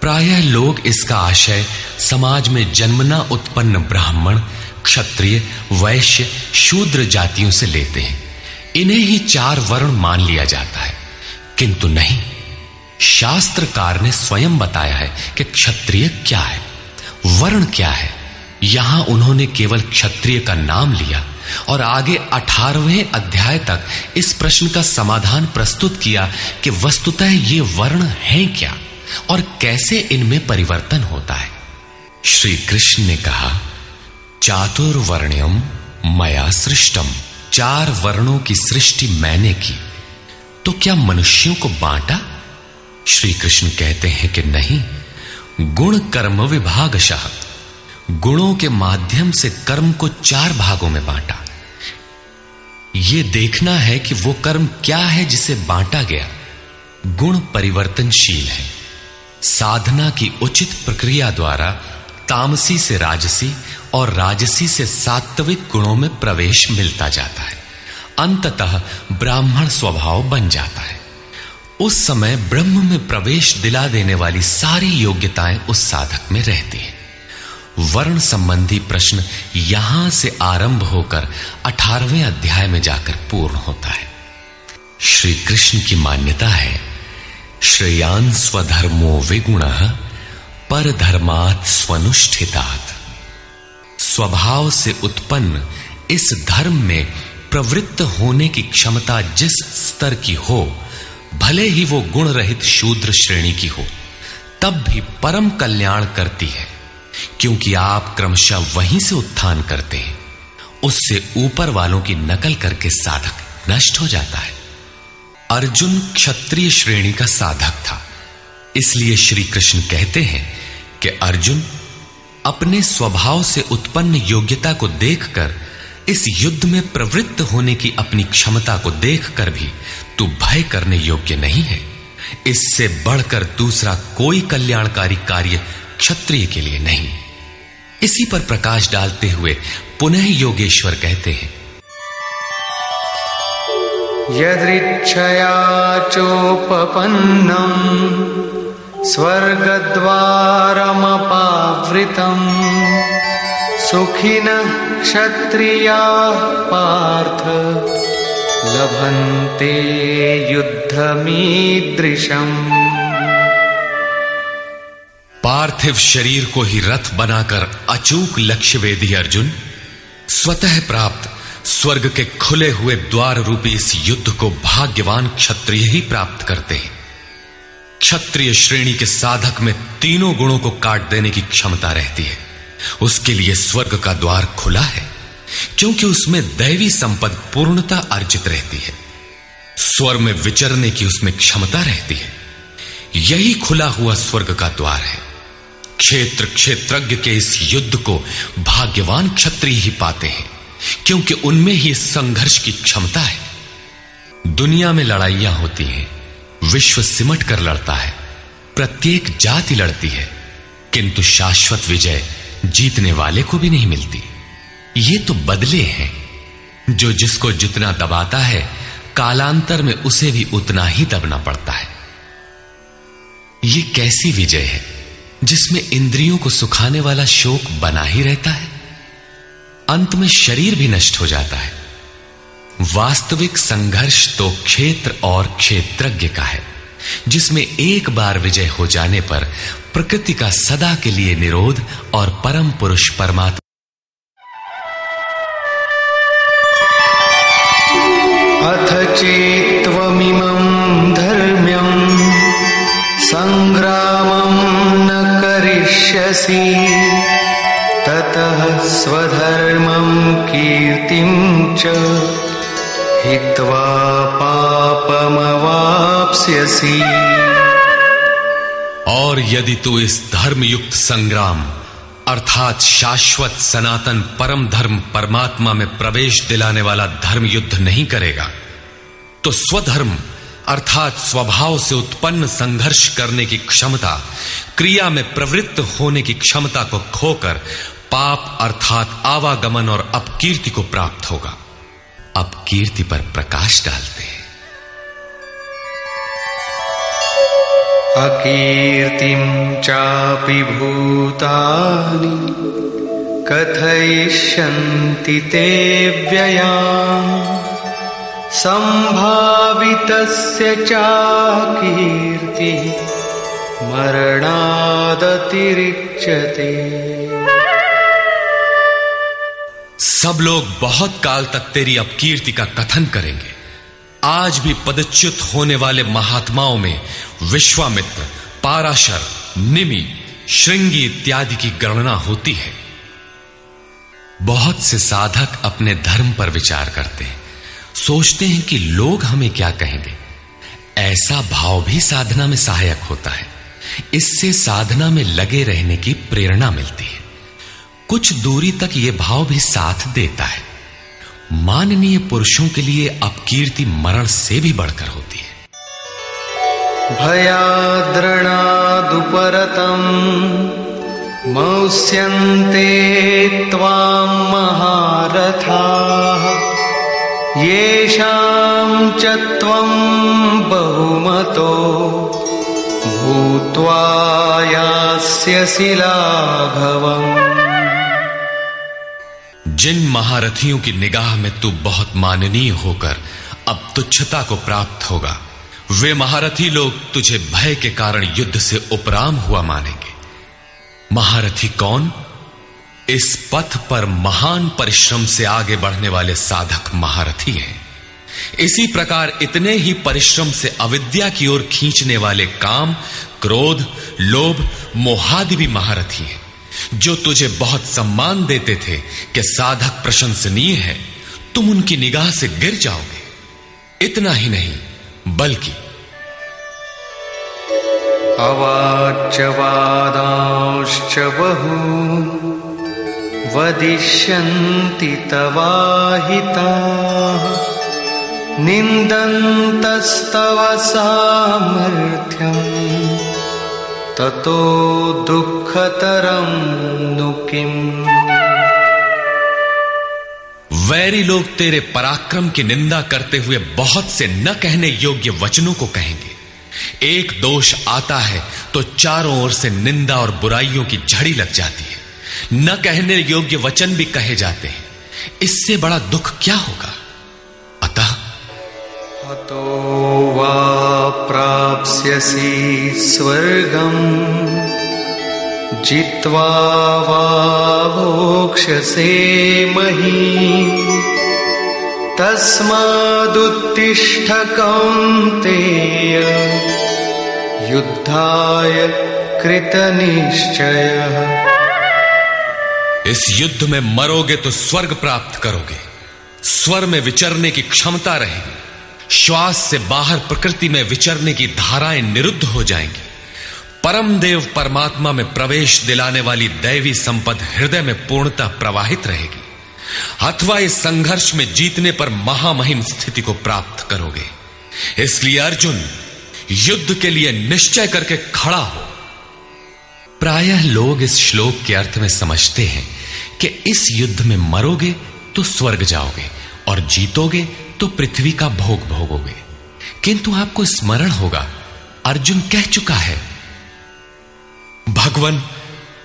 प्रायः लोग इसका आशय समाज में जन्मना उत्पन्न ब्राह्मण, क्षत्रिय, वैश्य, शूद्र जातियों से लेते हैं। इन्हें ही चार वर्ण मान लिया जाता है। किंतु नहीं शास्त्रकार ने स्वयं बताया है कि क्षत्रिय क्या है? वर्ण क्या है? यहाँ उन्होंने केवल क्षत्रिय का नाम लिया और आगे अठारहवें अध्याय तक इस प्रश्न का समाधान प्रस्तुत किया कि वस्तुतः ये वर्ण है क्या और कैसे इनमें परिवर्तन होता है। श्री कृष्ण ने कहा, चातुर्वर्ण्यम मया सृष्टम। चार वर्णों की सृष्टि मैंने की। तो क्या मनुष्यों को बांटा? श्री कृष्ण कहते हैं कि नहीं, गुण कर्म विभागशाह गुणों के माध्यम से कर्म को चार भागों में बांटा। यह देखना है कि वो कर्म क्या है जिसे बांटा गया। गुण परिवर्तनशील है। साधना की उचित प्रक्रिया द्वारा तामसी से राजसी और राजसी से सात्विक गुणों में प्रवेश मिलता जाता है। अंततः ब्राह्मण स्वभाव बन जाता है। उस समय ब्रह्म में प्रवेश दिला देने वाली सारी योग्यताएँ उस साधक में रहती हैं। वर्ण संबंधी प्रश्न यहाँ से आरंभ होकर अठारहवें अध्याय में जाकर पूर्ण होता है। श्री कृष्ण की मान्यता है, श्रेयान स्वधर्मो विगुण पर धर्मात स्वनुष्ठितात। स्वभाव से उत्पन्न इस धर्म में प्रवृत्त होने की क्षमता जिस स्तर की हो भले ही वो गुण रहित शूद्र श्रेणी की हो, तब भी परम कल्याण करती है, क्योंकि आप क्रमशः वहीं से उत्थान करते हैं। उससे ऊपर वालों की नकल करके साधक नष्ट हो जाता है। अर्जुन क्षत्रिय श्रेणी का साधक था, इसलिए श्री कृष्ण कहते हैं कि अर्जुन, अपने स्वभाव से उत्पन्न योग्यता को देखकर, इस युद्ध में प्रवृत्त होने की अपनी क्षमता को देखकर भी तू भय करने योग्य नहीं है। इससे बढ़कर दूसरा कोई कल्याणकारी कार्य क्षत्रिय के लिए नहीं। इसी पर प्रकाश डालते हुए पुनः योगेश्वर कहते हैं। यदृच्छया चोपपन्नम् स्वर्गद्वारमपावृतम् सुखिनः क्षत्रियाः पार्थ। लभन्ते युद्धमीदृशम्। पार्थिव शरीर को ही रथ बनाकर अचूक लक्ष्य वेदी अर्जुन, स्वतः प्राप्त स्वर्ग के खुले हुए द्वार रूपी इस युद्ध को भाग्यवान क्षत्रिय ही प्राप्त करते हैं। क्षत्रिय श्रेणी के साधक में तीनों गुणों को काट देने की क्षमता रहती है। उसके लिए स्वर्ग का द्वार खुला है। क्योंकि उसमें दैवी संपद पूर्णता अर्जित रहती है। स्वर में विचरने की उसमें क्षमता रहती है। यही खुला हुआ स्वर्ग का द्वार है। क्षेत्र क्षेत्रज्ञ के इस युद्ध को भाग्यवान क्षत्रिय ही पाते हैं, क्योंकि उनमें ही संघर्ष की क्षमता है। दुनिया में लड़ाइयाँ होती हैं, विश्व सिमट कर लड़ता है, प्रत्येक जाति लड़ती है, किंतु शाश्वत विजय जीतने वाले को भी नहीं मिलती। ये तो बदले हैं। जो जिसको जितना दबाता है, कालांतर में उसे भी उतना ही दबना पड़ता है। ये कैसी विजय है, जिसमें इंद्रियों को सुखाने वाला शोक बना ही रहता है? अंत में शरीर भी नष्ट हो जाता है। वास्तविक संघर्ष तो क्षेत्र और क्षेत्रज्ञ का है, जिसमें एक बार विजय हो जाने पर प्रकृति का सदा के लिए निरोध और परम पुरुष परमात्मा अथ चेत्त्वमिमम् धर्म्यम् सङ्ग्रामम् न करिष्यसि। ततः स्वधर्मं कीर्तिं च पापमवाप्स्यसि। और यदि तू इस धर्म युक्त संग्राम, अर्थात शाश्वत सनातन परम धर्म परमात्मा में प्रवेश दिलाने वाला धर्म युद्ध नहीं करेगा तो स्वधर्म अर्थात स्वभाव से उत्पन्न संघर्ष करने की क्षमता, क्रिया में प्रवृत्त होने की क्षमता को खोकर पाप अर्थात आवागमन और अपकीर्ति को प्राप्त होगा। अपकीर्ति पर प्रकाश डालते हैं। अकीर्तिं चापि भूतानि, कथयिष्यन्ति ते व्ययाम् सम्भावितस्य चाकीर्तिः मरणादतिरिच्यते। सब लोग बहुत काल तक तेरी अपकीर्ति का कथन करेंगे। आज भी पदच्युत होने वाले महात्माओं में विश्वामित्र, पाराशर, निमि, श्रृंगी इत्यादि की गणना होती है। बहुत से साधक अपने धर्म पर विचार करते हैं। सोचते हैं कि लोग हमें क्या कहेंगे। ऐसा भाव भी साधना में सहायक होता है। इससे साधना में लगे रहने की प्रेरणा मिलती है। कुछ दूरी तक यह भाव भी साथ देता है। माननीय पुरुषों के लिए अपकीर्ति मरण से भी बढ़कर होती है। भयाद्रणादुपरतम् मौस्यन्ते त्वां महारथाः। बहुमतो जिन महारथियों की निगाह में तू बहुत माननीय होकर अब तुच्छता को प्राप्त होगा। वे महारथी लोग तुझे भय के कारण युद्ध से उपराम हुआ मानेंगे। महारथी कौन? इस पथ पर महान परिश्रम से आगे बढ़ने वाले साधक महारथी हैं। इसी प्रकार इतने ही परिश्रम से अविद्या की ओर खींचने वाले काम, क्रोध, लोभ मोहादि भी महारथी हैं। जो तुझे बहुत सम्मान देते थे कि साधक प्रशंसनीय है, तुम उनकी निगाह से गिर जाओगे। इतना ही नहीं, बल्कि अवाच्यवादांश्च बहु वदिष्यन्ति तवाहिताः। निन्दन्तस्तव सामर्थ्यम्। ततो दुःखतरं नु किम्? वैरी लोग तेरे पराक्रम की निंदा करते हुए बहुत से न कहने योग्य वचनों को कहेंगे। एक दोष आता है तो चारों ओर से निंदा और बुराइयों की झड़ी लग जाती है। न कहने योग्य वचन भी कहे जाते हैं। इससे बड़ा दुख क्या होगा? अतः अतो वा स्वर्गम्। जित्वा वा भोक्ष्यसे मही। तस्मादुत्तिष्ठ कौन्तेय युद्धाय कृतनिश्चयः। इस युद्ध में मरोगे तो स्वर्ग प्राप्त करोगे। स्वर में विचरने की क्षमता रहेगी। श्वास से बाहर प्रकृति में विचरने की धाराएँ निरुद्ध हो जाएँगी। परम देव परमात्मा में प्रवेश दिलाने वाली दैवी संपद हृदय में पूर्णतः प्रवाहित रहेगी। अथवा इस संघर्ष में जीतने पर महामहिम स्थिति को प्राप्त करोगे। इसलिए अर्जुन, युद्ध के लिए निश्चय करके खड़ा हो। प्रायः लोग इस श्लोक के अर्थ में समझते हैं। कि इस युद्ध में मरोगे तो स्वर्ग जाओगे और जीतोगे तो पृथ्वी का भोग भोगोगे। किंतु आपको स्मरण होगा, अर्जुन कह चुका है, भगवान,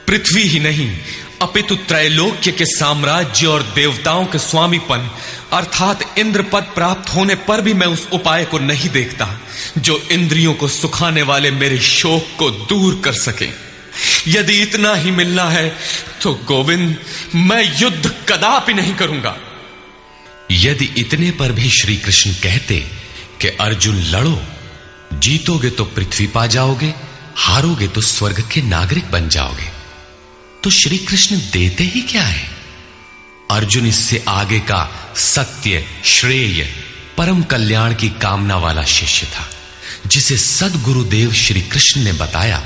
पृथ्वी ही नहीं, अपितु त्रैलोक्य के साम्राज्य और देवताओं के स्वामीपन, अर्थात इंद्र पद प्राप्त होने पर भी मैं उस उपाय को नहीं देखता, जो इंद्रियों को सुखाने वाले मेरे शोक को दूर कर सके। यदि इतना ही मिलना है तो गोविंद, मैं युद्ध कदापि नहीं करूँगा। यदि इतने पर भी श्री कृष्ण कहते कि अर्जुन लड़ो, जीतोगे तो पृथ्वी पा जाओगे, हारोगे तो स्वर्ग के नागरिक बन जाओगे। तो श्री कृष्ण देते ही क्या है? अर्जुन इससे आगे का सत्य, श्रेय, परम कल्याण की कामना वाला शिष्य था, जिसे सदगुरुदेव श्री कृष्ण ने बताया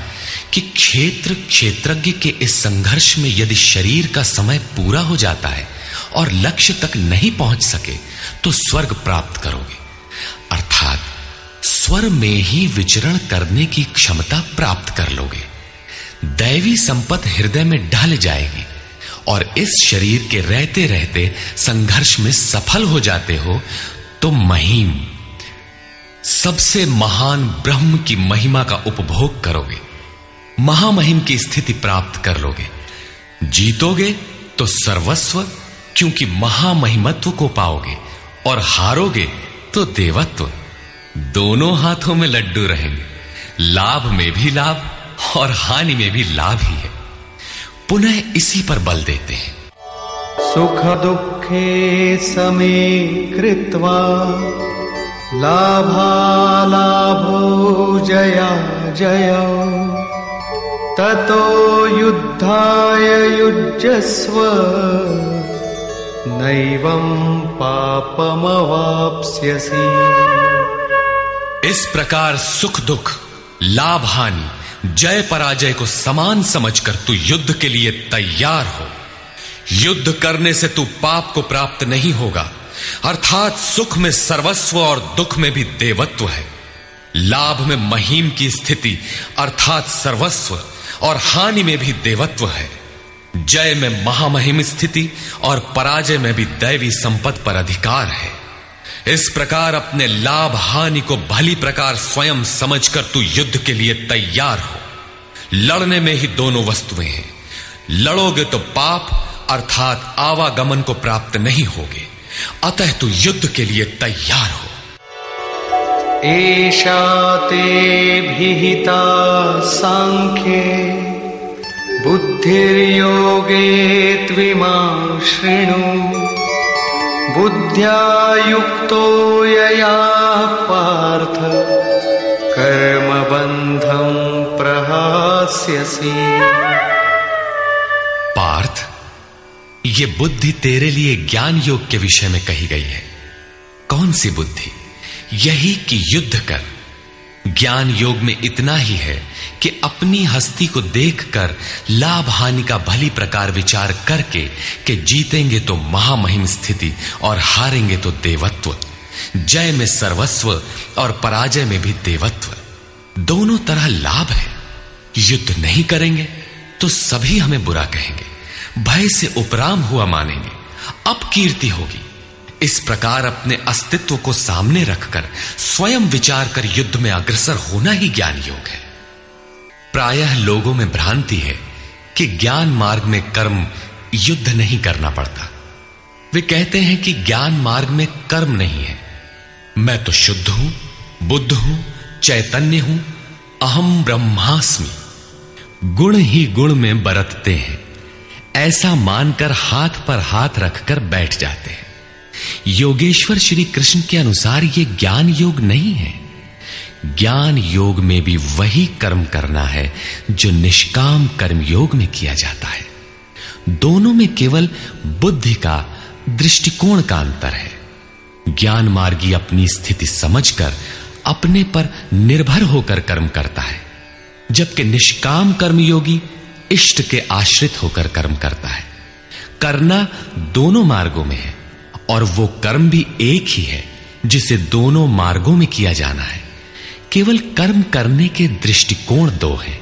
कि क्षेत्र क्षेत्रज्ञ के इस संघर्ष में यदि शरीर का समय पूरा हो जाता है और लक्ष्य तक नहीं पहुँच सके तो स्वर्ग प्राप्त करोगे। अर्थात, स्वर में ही विचरण करने की क्षमता प्राप्त कर लोगे। दैवी संपत हृदय में ढल जाएगी और इस शरीर के रहते रहते संघर्ष में सफल हो जाते हो तो महिम, सबसे महान ब्रह्म की महिमा का उपभोग करोगे। महामहिम की स्थिति प्राप्त कर लोगे। जीतोगे तो सर्वस्व, क्योंकि महामहिमत्व को पाओगे, और हारोगे तो देवत्व। दोनों हाथों में लड्डू रहेंगे। लाभ में भी लाभ और हानि में भी लाभ ही है। पुनः इसी पर बल देते हैं। सुख दुखे समे कृत्वा लाभालाभो जया जय। ततो युद्धाय युज्यस्व। नैवं पापमवाप्स्यसि। इस प्रकार सुख दुख, लाभ हानि, जय पराजय को समान समझकर तू युद्ध के लिए तैयार हो। युद्ध करने से तू पाप को प्राप्त नहीं होगा। अर्थात सुख में सर्वस्व और दुख में भी देवत्व है। लाभ में महीम की स्थिति, अर्थात सर्वस्व और हानि में भी देवत्व है। जय में महामहिम स्थिति और पराजय में भी दैवी संपद पर अधिकार है। इस प्रकार अपने लाभ हानि को भली प्रकार स्वयं समझकर तू युद्ध के लिए तैयार हो। लड़ने में ही दोनों वस्तुएँ हैं। लड़ोगे तो पाप, अर्थात आवागमन को प्राप्त नहीं होगे। अतः तू युद्ध के लिए तैयार हो। एषा ते भिहिता साङ्ख्ये बुद्धिर्योगे त्विमां शृणु बुद्ध्या युक्तो यया पार्थ, कर्मबन्धं प्रहास्यसि। पार्थ, ये बुद्धि तेरे लिए ज्ञान योग के विषय में कही गई है। कौन सी बुद्धि? यही कि युद्ध कर। ज्ञान योग में इतना ही है कि अपनी हस्ती को देखकर लाभ हानि का भली प्रकार विचार करके कि जीतेंगे तो महामहिम स्थिति और हारेंगे तो देवत्व। जय में सर्वस्व और पराजय में भी देवत्व। दोनों तरह लाभ है। युद्ध नहीं करेंगे तो सभी हमें बुरा कहेंगे। भय से उपराम हुआ मानेंगे। अब कीर्ति होगी। इस प्रकार अपने अस्तित्व को सामने रखकर, स्वयं विचार कर युद्ध में अग्रसर होना ही ज्ञान योग है। प्रायः लोगों में भ्रांति है कि ज्ञान मार्ग में कर्म युद्ध नहीं करना पड़ता। वे कहते हैं कि ज्ञान मार्ग में कर्म नहीं है। मैं तो शुद्ध हूँ, बुद्ध हूँ, चैतन्य हूँ, अहम ब्रह्मास्मि। गुण ही गुण में बरतते हैं। ऐसा मानकर हाथ पर हाथ रखकर बैठ जाते हैं। योगेश्वर श्री कृष्ण के अनुसार यह ज्ञान योग नहीं है। ज्ञान योग में भी वही कर्म करना है, जो निष्काम कर्म योग में किया जाता है। दोनों में केवल बुद्धि का दृष्टिकोण का अंतर है। ज्ञान मार्गी अपनी स्थिति समझकर, अपने पर निर्भर होकर कर्म करता है, जबकि निष्काम कर्मयोगी इष्ट के आश्रित होकर कर्म करता है। करना दोनों मार्गों में है। और वो कर्म भी एक ही है, जिसे दोनों मार्गों में किया जाना है। केवल कर्म करने के दृष्टिकोण दो हैं।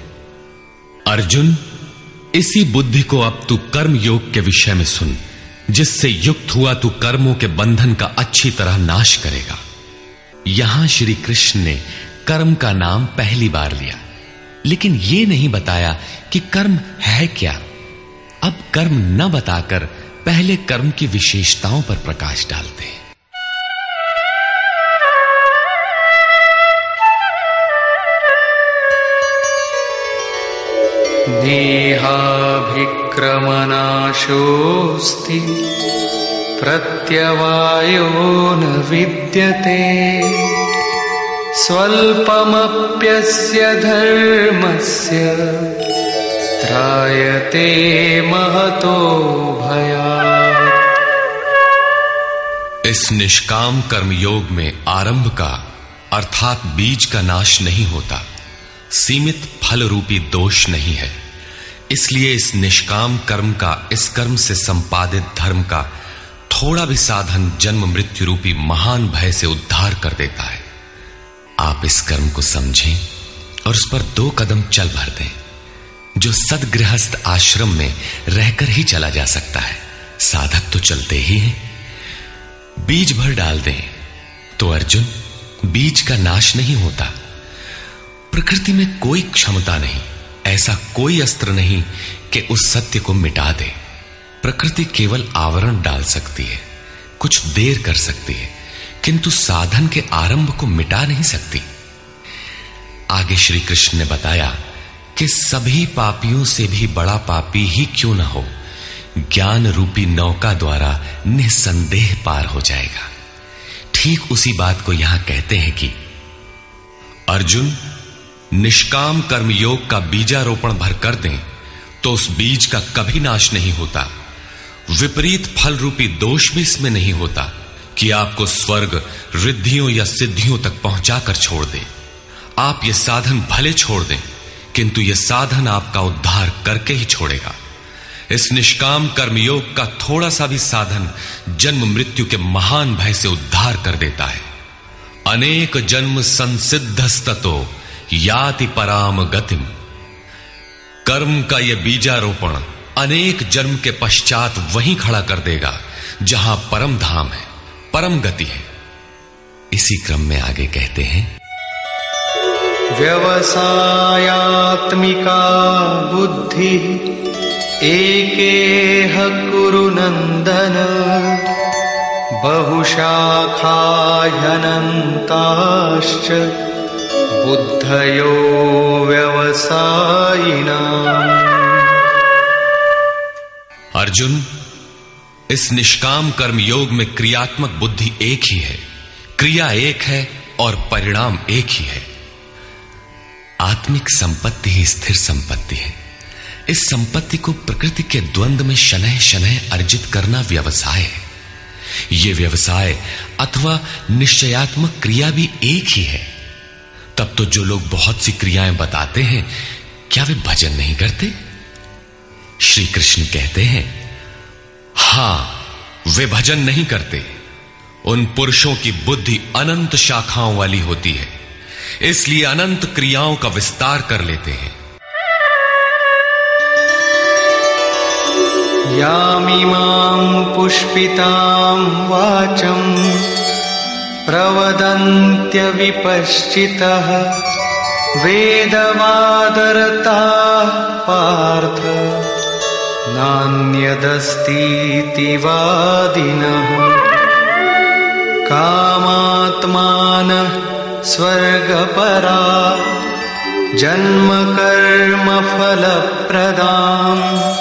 अर्जुन, इसी बुद्धि को अब तू कर्म योग के विषय में सुन, जिससे युक्त हुआ तू कर्मों के बंधन का अच्छी तरह नाश करेगा। यहाँ श्री कृष्ण ने कर्म का नाम पहली बार लिया, लेकिन यह नहीं बताया कि कर्म है क्या। अब कर्म न बताकर पहले कर्म की विशेषताओं पर प्रकाश डालते हैं। नेहाभिक्रमनाशोऽस्ति प्रत्यवायो न विद्यते। स्वल्पमप्यस्य धर्मस्य त्रायते महतो भया इस निष्काम कर्म योग में आरंभ का, अर्थात बीज का नाश नहीं होता। सीमित फल रूपी दोष नहीं है। इसलिए इस निष्काम कर्म का, इस कर्म से संपादित धर्म का, थोड़ा भी साधन जन्म मृत्यु रूपी महान भय से उद्धार कर देता है। आप इस कर्म को समझें और उस पर दो कदम चल भर दें। जो सदगृहस्थ आश्रम में रहकर ही चला जा सकता है। साधक तो चलते ही हैं। बीज भर डाल दें तो अर्जुन, बीज का नाश नहीं होता। प्रकृति में कोई क्षमता नहीं, ऐसा कोई अस्त्र नहीं कि उस सत्य को मिटा दे। प्रकृति केवल आवरण डाल सकती है, कुछ देर कर सकती है, किंतु साधन के आरंभ को मिटा नहीं सकती। आगे श्री कृष्ण ने बताया कि सभी पापियों से भी बड़ा पापी ही क्यों ना हो? ज्ञान रूपी नौका द्वारा निसंदेह पार हो जाएगा। ठीक उसी बात को यहाँ कहते हैं कि अर्जुन, निष्काम कर्म योग का बीजारोपण भर कर दें तो उस बीज का कभी नाश नहीं होता। विपरीत फल रूपी दोष भी इसमें नहीं होता कि आपको स्वर्ग, रिद्धियों या सिद्धियों तक पहुंचाकर छोड़ दे। आप ये साधन भले छोड़ दें किंतु यह साधन आपका उद्धार करके ही छोड़ेगा। इस निष्काम कर्मयोग का थोड़ा सा भी साधन जन्म मृत्यु के महान भय से उद्धार कर देता है। अनेक जन्म संसिद्धस्तो याति पराम गतिम। कर्म का यह बीजारोपण अनेक जन्म के पश्चात वहीं खड़ा कर देगा, जहाँ परम धाम है, परम गति है। इसी क्रम में आगे कहते हैं व्यवसायात्मिका बुद्धि एकेह कुरु नन्दन बहुशाखाह्यनन्ताश्च बुद्धयो व्यवसायिना। अर्जुन, इस निष्काम कर्म योग में क्रियात्मक बुद्धि एक ही है। क्रिया एक है और परिणाम एक ही है। आत्मिक संपत्ति ही स्थिर संपत्ति है। इस संपत्ति को प्रकृति के द्वंद में शनह शनह अर्जित करना व्यवसाय है। ये व्यवसाय अथवा निश्चयात्मक क्रिया भी एक ही है। तब तो जो लोग बहुत सी क्रियाएँ बताते हैं, क्या वे भजन नहीं करते? श्री कृष्ण कहते हैं, हाँ, वे भजन नहीं करते। उन पुरुषों की बुद्धि अनंत शाखाओं वाली होती है। इसलिए अनंत क्रियाओं का विस्तार कर लेते हैं। यामिमां पुष्पितां वाचम् प्रवदन्त्यविपश्चितः वेदवादरताः पार्थ नान्यदस्तीति वादिनः कामात्मानः स्वर्गपरा जन्मकर्मफलप्रदाम्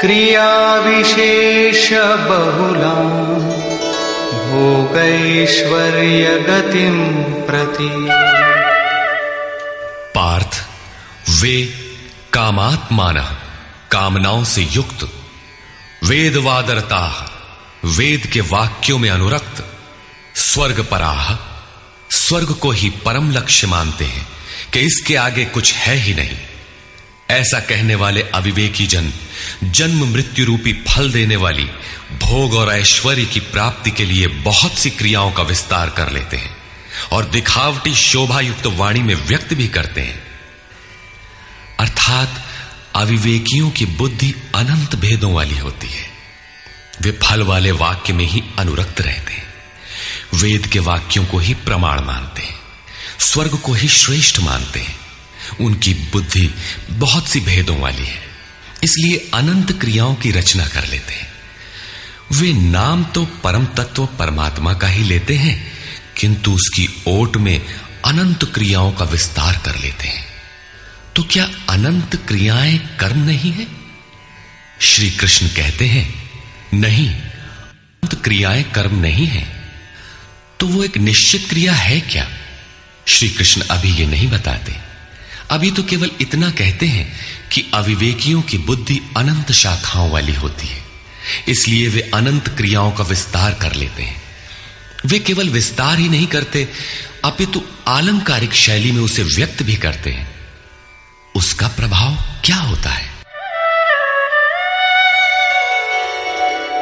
क्रियाविशेषबहुलाम् भोगैश्वर्यगतिम् प्रति। पार्थ, वे कामात्मान, कामनाओं से युक्त, वेदवादरता, वेद के वाक्यों में अनुरक्त, स्वर्ग पराह स्वर्ग को ही परम लक्ष्य मानते हैं कि इसके आगे कुछ है ही नहीं। ऐसा कहने वाले अविवेकी जन, जन्म मृत्यु रूपी फल देने वाली, भोग और ऐश्वर्य की प्राप्ति के लिए बहुत सी क्रियाओं का विस्तार कर लेते हैं और दिखावटी शोभा युक्त वाणी में व्यक्त भी करते हैं। अर्थात अविवेकियों की बुद्धि अनंत भेदों वाली होती है। वे फल वाले वाक्य में ही अनुरक्त रहते हैं। वेद के वाक्यों को ही प्रमाण मानते हैं, स्वर्ग को ही श्रेष्ठ मानते हैं। उनकी बुद्धि बहुत सी भेदों वाली है, इसलिए अनंत क्रियाओं की रचना कर लेते हैं। वे नाम तो परम तत्व परमात्मा का ही लेते हैं, किंतु उसकी ओट में अनंत क्रियाओं का विस्तार कर लेते हैं। तो क्या अनंत क्रियाएँ कर्म नहीं है? श्री कृष्ण कहते हैं, नहीं, अनंत क्रियाएँ कर्म नहीं है। तो वो एक निश्चित क्रिया है क्या? श्री कृष्ण अभी ये नहीं बताते। अभी तो केवल इतना कहते हैं कि अविवेकियों की बुद्धि अनंत शाखाओं वाली होती है। इसलिए वे अनंत क्रियाओं का विस्तार कर लेते हैं। वे केवल विस्तार ही नहीं करते, अपितु आलंकारिक शैली में उसे व्यक्त भी करते हैं। उसका प्रभाव क्या होता है?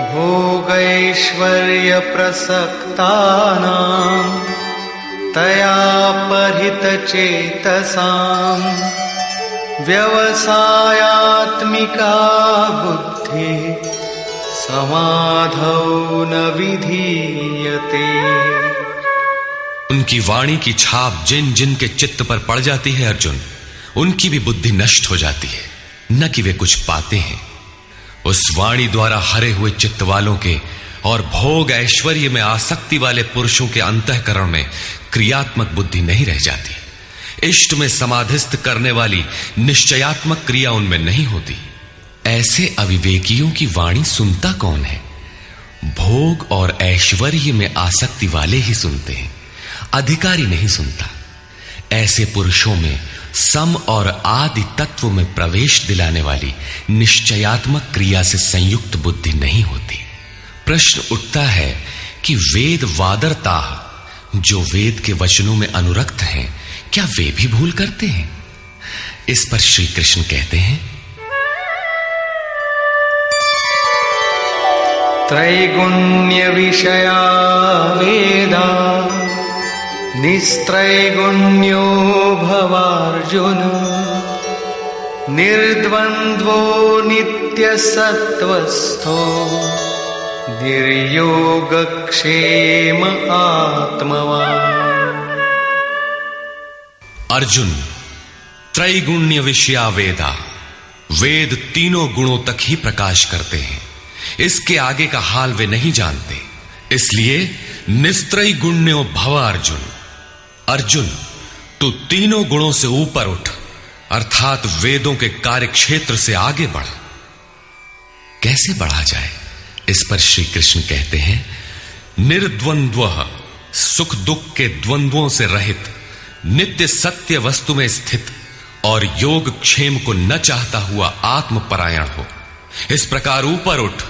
भोगैश्वर्यप्रसक्तानाम् तया परितचेतसाम् व्यवसायात्मिका बुद्धि समाधौ न विधीयते। उनकी वाणी की छाप जिन जिन के चित्त पर पड़ जाती है अर्जुन, उनकी भी बुद्धि नष्ट हो जाती है, न कि वे कुछ पाते हैं। उस वाणी द्वारा हरे हुए चित्त वालों के और भोग ऐश्वर्य में आसक्ति वाले पुरुषों के अंतकरण में क्रियात्मक बुद्धि नहीं रह जाती। इष्ट में समाधिस्थ करने वाली निश्चयात्मक क्रिया उनमें नहीं होती। ऐसे अविवेकियों की वाणी सुनता कौन है? भोग और ऐश्वर्य में आसक्ति वाले ही सुनते हैं। अधिकारी नहीं सुनता। ऐसे पुरुषों में सम और आदि तत्व में प्रवेश दिलाने वाली निश्चयात्मक क्रिया से संयुक्त बुद्धि नहीं होती। प्रश्न उठता है कि वेद वादरता, जो वेद के वचनों में अनुरक्त हैं, क्या वे भी भूल करते हैं? इस पर श्री कृष्ण कहते हैं। त्रैगुण्य विषया वेदा। निस्त्रैगुण्यो भवार्जुन। निर्द्वन्द्वो नित्यसत्त्वस्थो। निर्योगक्षेम आत्मवान्। अर्जुन, त्रैगुण्य विषया वेदा। वेद तीनों गुणों तक ही प्रकाश करते हैं। इसके आगे का हाल वे नहीं जानते। इसलिए निस्त्रय गुण्यो भव अर्जुन। अर्जुन, तू तीनों गुणों से ऊपर उठ, अर्थात वेदों के कार्य क्षेत्र से आगे बढ़। कैसे बढ़ा जाए? इस पर श्री कृष्ण कहते हैं, निर्द्वंद्व, सुख दुख के द्वंद्वों से रहित, नित्य सत्य वस्तु में स्थित और योग क्षेम को न चाहता हुआ आत्मपरायण हो। इस प्रकार ऊपर उठ।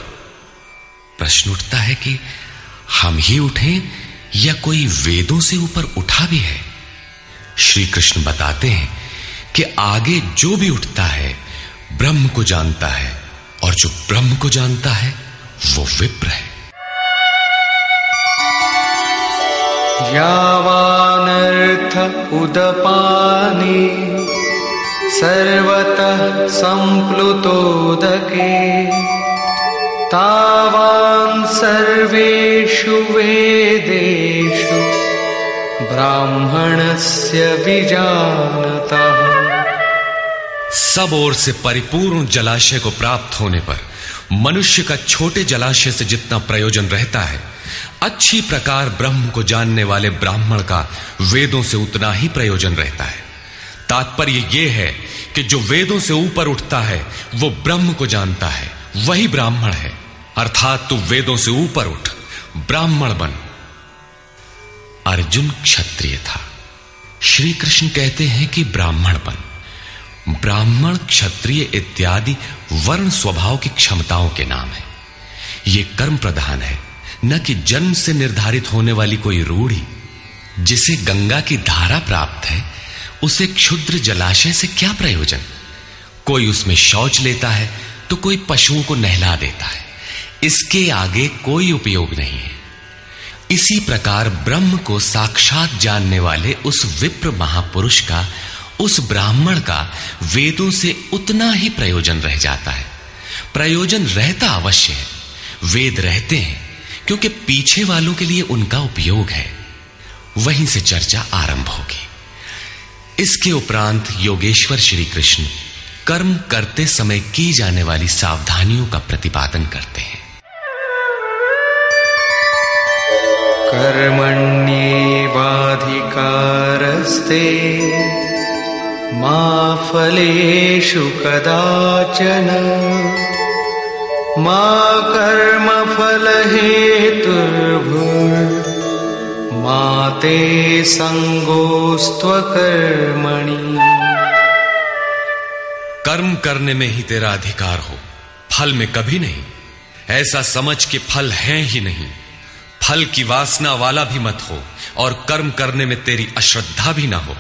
प्रश्न उठता है कि हम ही उठें या कोई वेदों से ऊपर उठा भी है? श्री कृष्ण बताते हैं कि आगे जो भी उठता है, ब्रह्म को जानता है, और जो ब्रह्म को जानता है, वो विप्र है। यावानर्थ उदपाने सर्वतः सम्प्लुतोदके तावान् सर्वेषु वेदेषु ब्राह्मणस्य विजानतः। सब ओर से परिपूर्ण जलाशय को प्राप्त होने पर मनुष्य का छोटे जलाशय से जितना प्रयोजन रहता है, अच्छी प्रकार ब्रह्म को जानने वाले ब्राह्मण का वेदों से उतना ही प्रयोजन रहता है। तात्पर्य यह है कि जो वेदों से ऊपर उठता है, वो ब्रह्म को जानता है। वही ब्राह्मण है। अर्थात तू वेदों से ऊपर उठ, ब्राह्मण बन। अर्जुन क्षत्रिय था। श्री कृष्ण कहते हैं कि ब्राह्मण बन। ब्राह्मण, क्षत्रिय इत्यादि वर्ण स्वभाव की क्षमताओं के नाम है। ये कर्म प्रधान है। न कि जन्म से निर्धारित होने वाली कोई रूढ़ी, जिसे गंगा की धारा प्राप्त है, उसे क्षुद्र जलाशय से क्या प्रयोजन? कोई उसमें शौच लेता है तो कोई पशुओं को नहला देता है। इसके आगे कोई उपयोग नहीं है। इसी प्रकार ब्रह्म को साक्षात जानने वाले उस विप्र महापुरुष का, उस ब्राह्मण का वेदों से उतना ही प्रयोजन रह जाता है। प्रयोजन रहता अवश्य है। वेद रहते हैं, क्योंकि पीछे वालों के लिए उनका उपयोग है। वहीं से चर्चा आरंभ होगी। इसके उपरांत योगेश्वर श्री कृष्ण कर्म करते समय की जाने वाली सावधानियों का प्रतिपादन करते हैं। कर्मण्येवाधिकारस्ते मा फलेषु कदाचन। मा कर्मफलहेतुर्भुर्मा ते संगोस्त्वकर्मणि कर्म करने में ही तेरा अधिकार हो। फल में कभी नहीं। ऐसा समझ के फल हैं ही नहीं। फल की वासना वाला भी मत हो और कर्म करने में तेरी अश्रद्धा भी ना हो।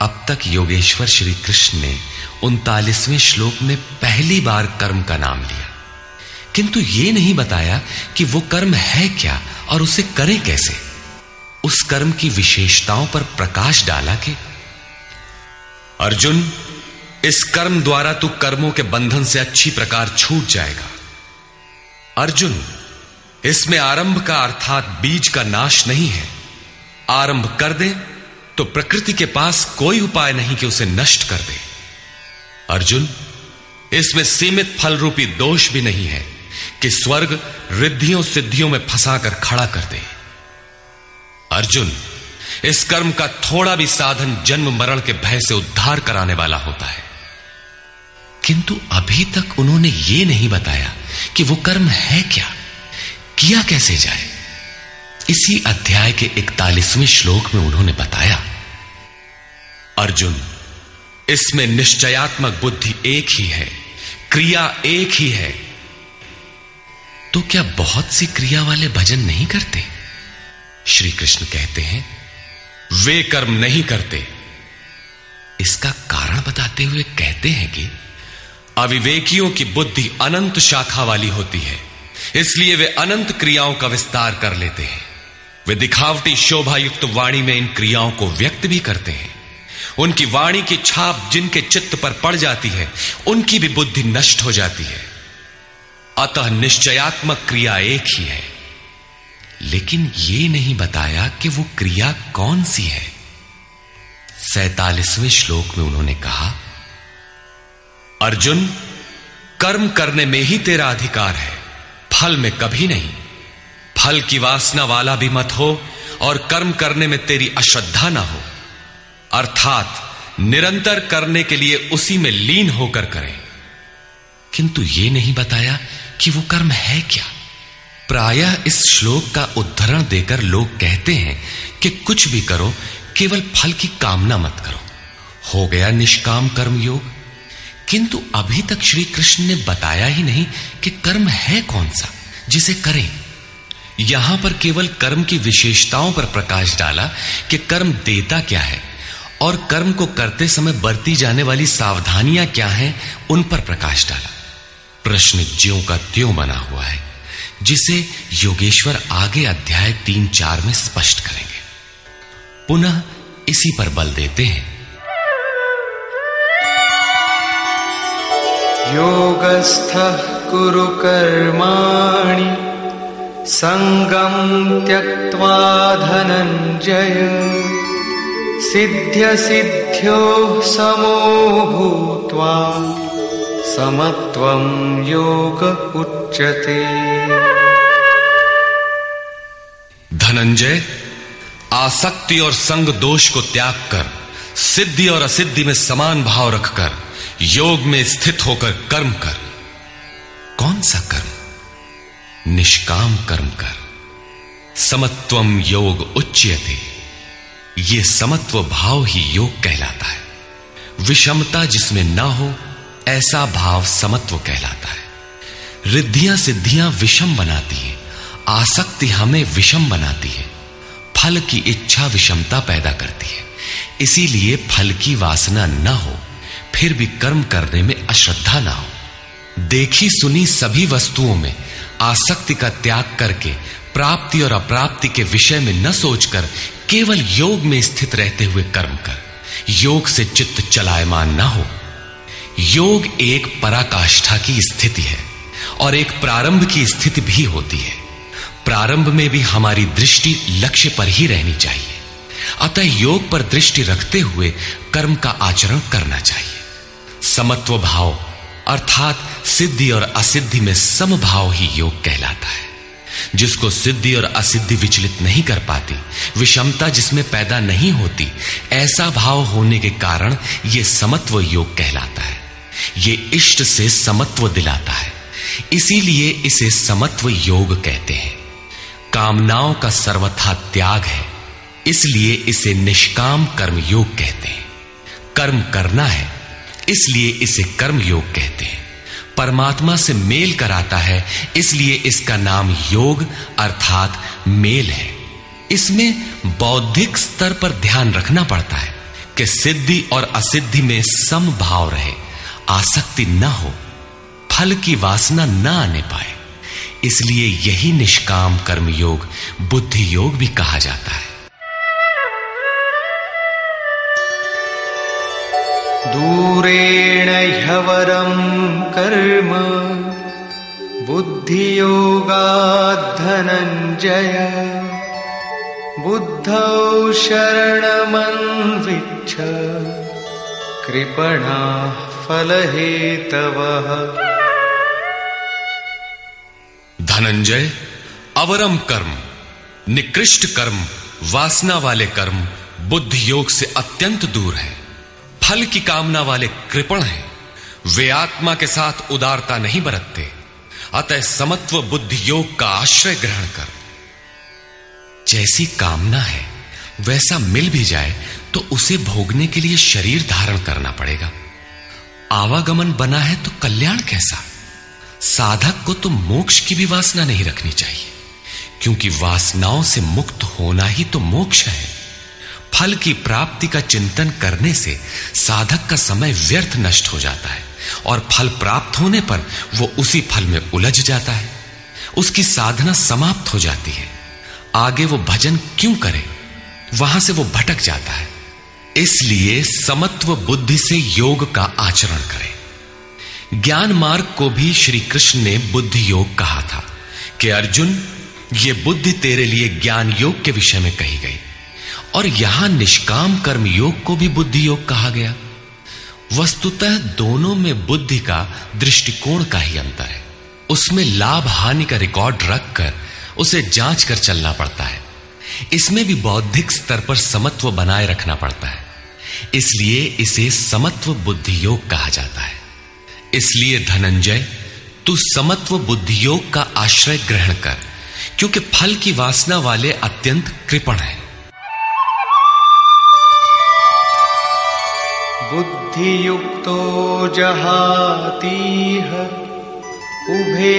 अब तक योगेश्वर श्री कृष्ण ने उनतालीसवें श्लोक में पहली बार कर्म का नाम लिया। किंतु यह नहीं बताया कि वो कर्म है क्या और उसे करें कैसे। उस कर्म की विशेषताओं पर प्रकाश डाला कि, अर्जुन इस कर्म द्वारा तू कर्मों के बंधन से अच्छी प्रकार छूट जाएगा। अर्जुन, इसमें आरंभ का अर्थात बीज का नाश नहीं है। आरंभ कर दे तो प्रकृति के पास कोई उपाय नहीं कि उसे नष्ट कर दे। अर्जुन, इसमें सीमित फल रूपी दोष भी नहीं है कि स्वर्ग रिद्धियों सिद्धियों में फंसाकर खड़ा कर दे। अर्जुन, इस कर्म का थोड़ा भी साधन जन्म मरण के भय से उद्धार कराने वाला होता है। किंतु अभी तक उन्होंने ये नहीं बताया कि वो कर्म है क्या, किया कैसे जाए। इसी अध्याय के इकतालीसवें श्लोक में उन्होंने बताया, अर्जुन, इसमें निश्चयात्मक बुद्धि एक ही है, क्रिया एक ही है। तो क्या बहुत सी क्रिया वाले भजन नहीं करते? श्री कृष्ण कहते हैं, वे कर्म नहीं करते। इसका कारण बताते हुए कहते हैं कि अविवेकियों की बुद्धि अनंत शाखा वाली होती है। इसलिए वे अनंत क्रियाओं का विस्तार कर लेते हैं। वे दिखावटी शोभा युक्त वाणी में इन क्रियाओं को व्यक्त भी करते हैं। उनकी वाणी की छाप जिनके चित्त पर पड़ जाती है, उनकी भी बुद्धि नष्ट हो जाती है। अतः निश्चयात्मक क्रिया एक ही है। लेकिन यह नहीं बताया कि वो क्रिया कौन सी है। सैतालीसवें श्लोक में उन्होंने कहा अर्जुन, कर्म करने में ही तेरा अधिकार है, फल में कभी नहीं। फल की वासना वाला भी मत हो और कर्म करने में तेरी अश्रद्धा ना हो। अर्थात निरंतर करने के लिए उसी में लीन होकर करें। किंतु यह नहीं बताया कि वो कर्म है क्या। प्रायः इस श्लोक का उद्धरण देकर लोग कहते हैं कि कुछ भी करो, केवल फल की कामना मत करो। हो गया निष्काम कर्म योग किंतु अभी तक श्री कृष्ण ने बताया ही नहीं कि कर्म है कौन सा, जिसे करें। यहाँ पर केवल कर्म की विशेषताओं पर प्रकाश डाला कि कर्म देता क्या है और कर्म को करते समय बरती जाने वाली सावधानियाँ क्या हैं, उन पर प्रकाश डाला। प्रश्न ज्यो का त्यों बना हुआ है, जिसे योगेश्वर आगे अध्याय तीन चार में स्पष्ट करेंगे। पुनः इसी पर बल देते हैं। योगस्थ कुरु कर्माणि। संगम त्यक्त्वा धनंजय सिद्ध्य सिद्ध्यो समो भूत्वा समत्वं योग उच्यते। धनंजय आसक्ति और संग दोष को त्याग कर, सिद्धि और असिद्धि में समान भाव रखकर योग में स्थित होकर कर्म कर। कौन सा कर्म? निष्काम कर्म कर। समत्वम योग उच्यते। ये समत्व भाव ही योग कहलाता है। विषमता जिसमें ना हो, ऐसा भाव समत्व कहलाता है। रिद्धियाँ सिद्धियाँ विषम बनाती हैं। आसक्ति हमें विषम बनाती है। फल की इच्छा विषमता पैदा करती है। इसीलिए फल की वासना न हो फिर भी कर्म करने में अश्रद्धा ना हो। देखी सुनी सभी वस्तुओं में आसक्ति का त्याग करके, प्राप्ति और अप्राप्ति के विषय में न सोचकर, केवल योग में स्थित रहते हुए कर्म कर। योग से चित्त चलायमान ना हो। योग एक पराकाष्ठा की स्थिति है और एक प्रारंभ की स्थिति भी होती है। प्रारंभ में भी हमारी दृष्टि लक्ष्य पर ही रहनी चाहिए। अतः योग पर दृष्टि रखते हुए कर्म का आचरण करना चाहिए। समत्व भाव, अर्थात सिद्धि और असिद्धि में समभाव ही योग कहलाता है। जिसको सिद्धि और असिद्धि विचलित नहीं कर पाती, विषमता जिसमें पैदा नहीं होती, ऐसा भाव होने के कारण यह समत्व योग कहलाता है। ये इष्ट से समत्व दिलाता है। इसीलिए इसे समत्व योग कहते हैं। कामनाओं का सर्वथा त्याग है, इसलिए इसे निष्काम कर्म योग कहते हैं। कर्म करना है इसलिए इसे कर्म योग कहते हैं। परमात्मा से मेल कराता है, इसलिए इसका नाम योग अर्थात मेल है। इसमें बौद्धिक स्तर पर ध्यान रखना पड़ता है कि सिद्धि और असिद्धि में समभाव रहे, आसक्ति न हो, फल की वासना न आने पाए। इसलिए यही निष्काम कर्म योग बुद्धि योग भी कहा जाता है। दूरेण ह्यवरं कर्म बुद्धि बुद्धियोगाद्धनञ्जय। बुद्धौ शरणमन्विच्छ, कृपणाः फलहेतवः। धनंजय अवरम कर्म, निकृष्ट कर्म, वासना वाले कर्म बुद्धि योग से अत्यंत दूर है। फल की कामना वाले कृपण हैं। वे आत्मा के साथ उदारता नहीं बरतते। अतः समत्व बुद्धि योग का आश्रय ग्रहण कर। जैसी कामना है, वैसा मिल भी जाए तो उसे भोगने के लिए शरीर धारण करना पड़ेगा। आवागमन बना है तो कल्याण कैसा? साधक को तो मोक्ष की भी वासना नहीं रखनी चाहिए। क्योंकि वासनाओं से मुक्त होना ही तो मोक्ष है। फल की प्राप्ति का चिंतन करने से साधक का समय व्यर्थ नष्ट हो जाता है और फल प्राप्त होने पर वो उसी फल में उलझ जाता है। उसकी साधना समाप्त हो जाती है। आगे वो भजन क्यों करे? वहाँ से वो भटक जाता है। इसलिए समत्व बुद्धि से योग का आचरण करें। ज्ञान मार्ग को भी श्री कृष्ण ने बुद्धि योग कहा था कि अर्जुन, ये बुद्धि तेरे लिए ज्ञान योग के विषय में कही गई। और यहाँ निष्काम कर्म योग को भी बुद्धि योग कहा गया। वस्तुतः दोनों में बुद्धि का दृष्टिकोण का ही अंतर है। उसमें लाभ हानि का रिकॉर्ड रखकर उसे जाँच कर चलना पड़ता है। इसमें भी बौद्धिक स्तर पर समत्व बनाए रखना पड़ता है। इसलिए इसे समत्व बुद्धि योग कहा जाता है। इसलिए धनंजय, तू समत्व बुद्धि योग का आश्रय ग्रहण कर, क्योंकि फल की वासना वाले अत्यंत कृपण हैं। बुद्धियुक्तो जहातीह, उभे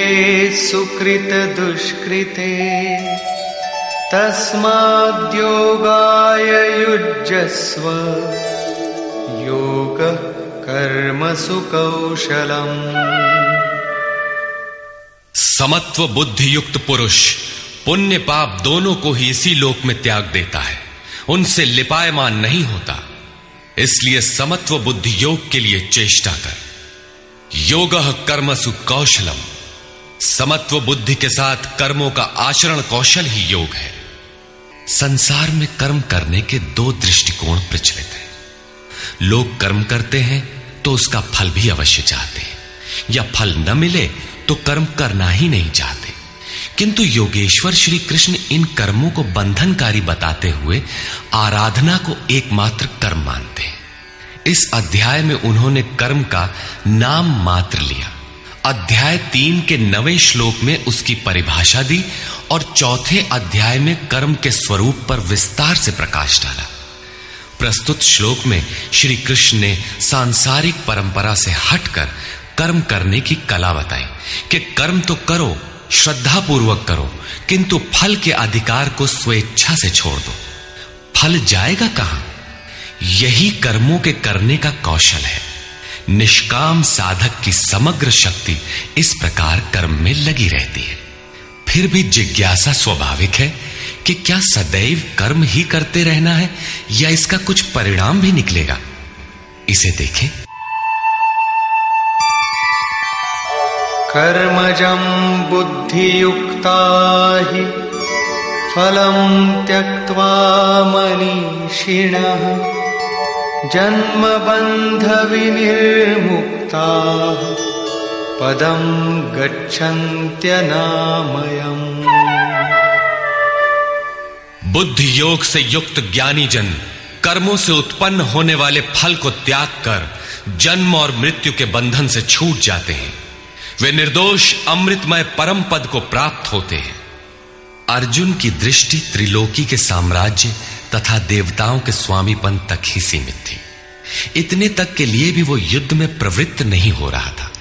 सुकृत दुष्कृते तस्माद्योगाय युज्यस्व योग कर्मसु कौशलम् समत्व बुद्धि युक्त पुरुष पुण्य पाप दोनों को ही इसी लोक में त्याग देता है। उनसे लिपायमान नहीं होता। इसलिए समत्व बुद्धि योग के लिए चेष्टा कर। योग कर्मसु कौशलम। समत्व बुद्धि के साथ कर्मों का आचरण कौशल ही योग है। संसार में कर्म करने के दो दृष्टिकोण प्रचलित हैं। लोग कर्म करते हैं तो उसका फल भी अवश्य चाहते हैं। या फल न मिले तो कर्म करना ही नहीं चाहते। किंतु योगेश्वर श्री कृष्ण इन कर्मों को बंधनकारी बताते हुए आराधना को एकमात्र कर्म मानते हैं। इस अध्याय में उन्होंने कर्म का नाम मात्र लिया। अध्याय तीन के नवे श्लोक में उसकी परिभाषा दी और चौथे अध्याय में कर्म के स्वरूप पर विस्तार से प्रकाश डाला। प्रस्तुत श्लोक में श्री कृष्ण ने सांसारिक परंपरा से हटकर कर्म करने की कला बताई कि कर्म तो करो श्रद्धा पूर्वक करो, किंतु फल के अधिकार को स्वेच्छा से छोड़ दो। फल जाएगा कहाँ? यही कर्मों के करने का कौशल है। निष्काम साधक की समग्र शक्ति इस प्रकार कर्म में लगी रहती है। फिर भी जिज्ञासा स्वाभाविक है कि क्या सदैव कर्म ही करते रहना है या इसका कुछ परिणाम भी निकलेगा? इसे देखें। कर्मजं बुद्धियुक्ता हि फलं त्यक्त्वा मनीषिणः जन्मबन्धविनिर्मुक्ताः पदं गच्छन्त्यनामयम् बुद्धि योग से युक्त ज्ञानी जन, कर्मों से उत्पन्न होने वाले फल को त्याग कर जन्म और मृत्यु के बंधन से छूट जाते हैं। वे निर्दोष अमृतमय परम पद को प्राप्त होते हैं। अर्जुन की दृष्टि त्रिलोकी के साम्राज्य तथा देवताओं के स्वामीपन तक ही सीमित थी। इतने तक के लिए भी वो युद्ध में प्रवृत्त नहीं हो रहा था।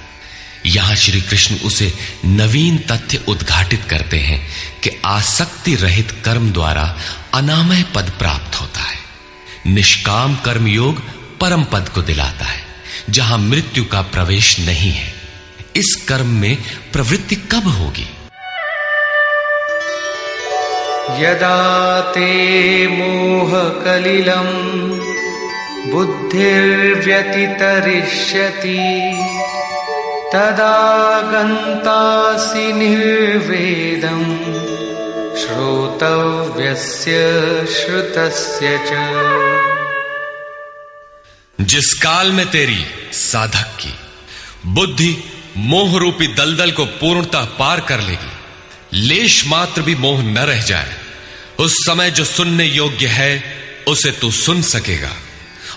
यहाँ श्री कृष्ण उसे नवीन तथ्य उद्घाटित करते हैं कि आसक्ति रहित कर्म द्वारा अनामय पद प्राप्त होता है। निष्काम कर्म योग परम पद को दिलाता है, जहाँ मृत्यु का प्रवेश नहीं है। इस कर्म में प्रवृत्ति कब होगी? यदा ते मोहकलिलम् बुद्धिर्व्यतितरिष्यति तदा गन्तासि निर्वेदम् श्रोतव्यस्य श्रुतस्य च। जिस काल में तेरी साधक की बुद्धि मोह रूपी दलदल को पूर्णतः पार कर लेगी। लेश मात्र भी मोह न रह जाए। उस समय जो सुनने योग्य है, उसे तू सुन सकेगा।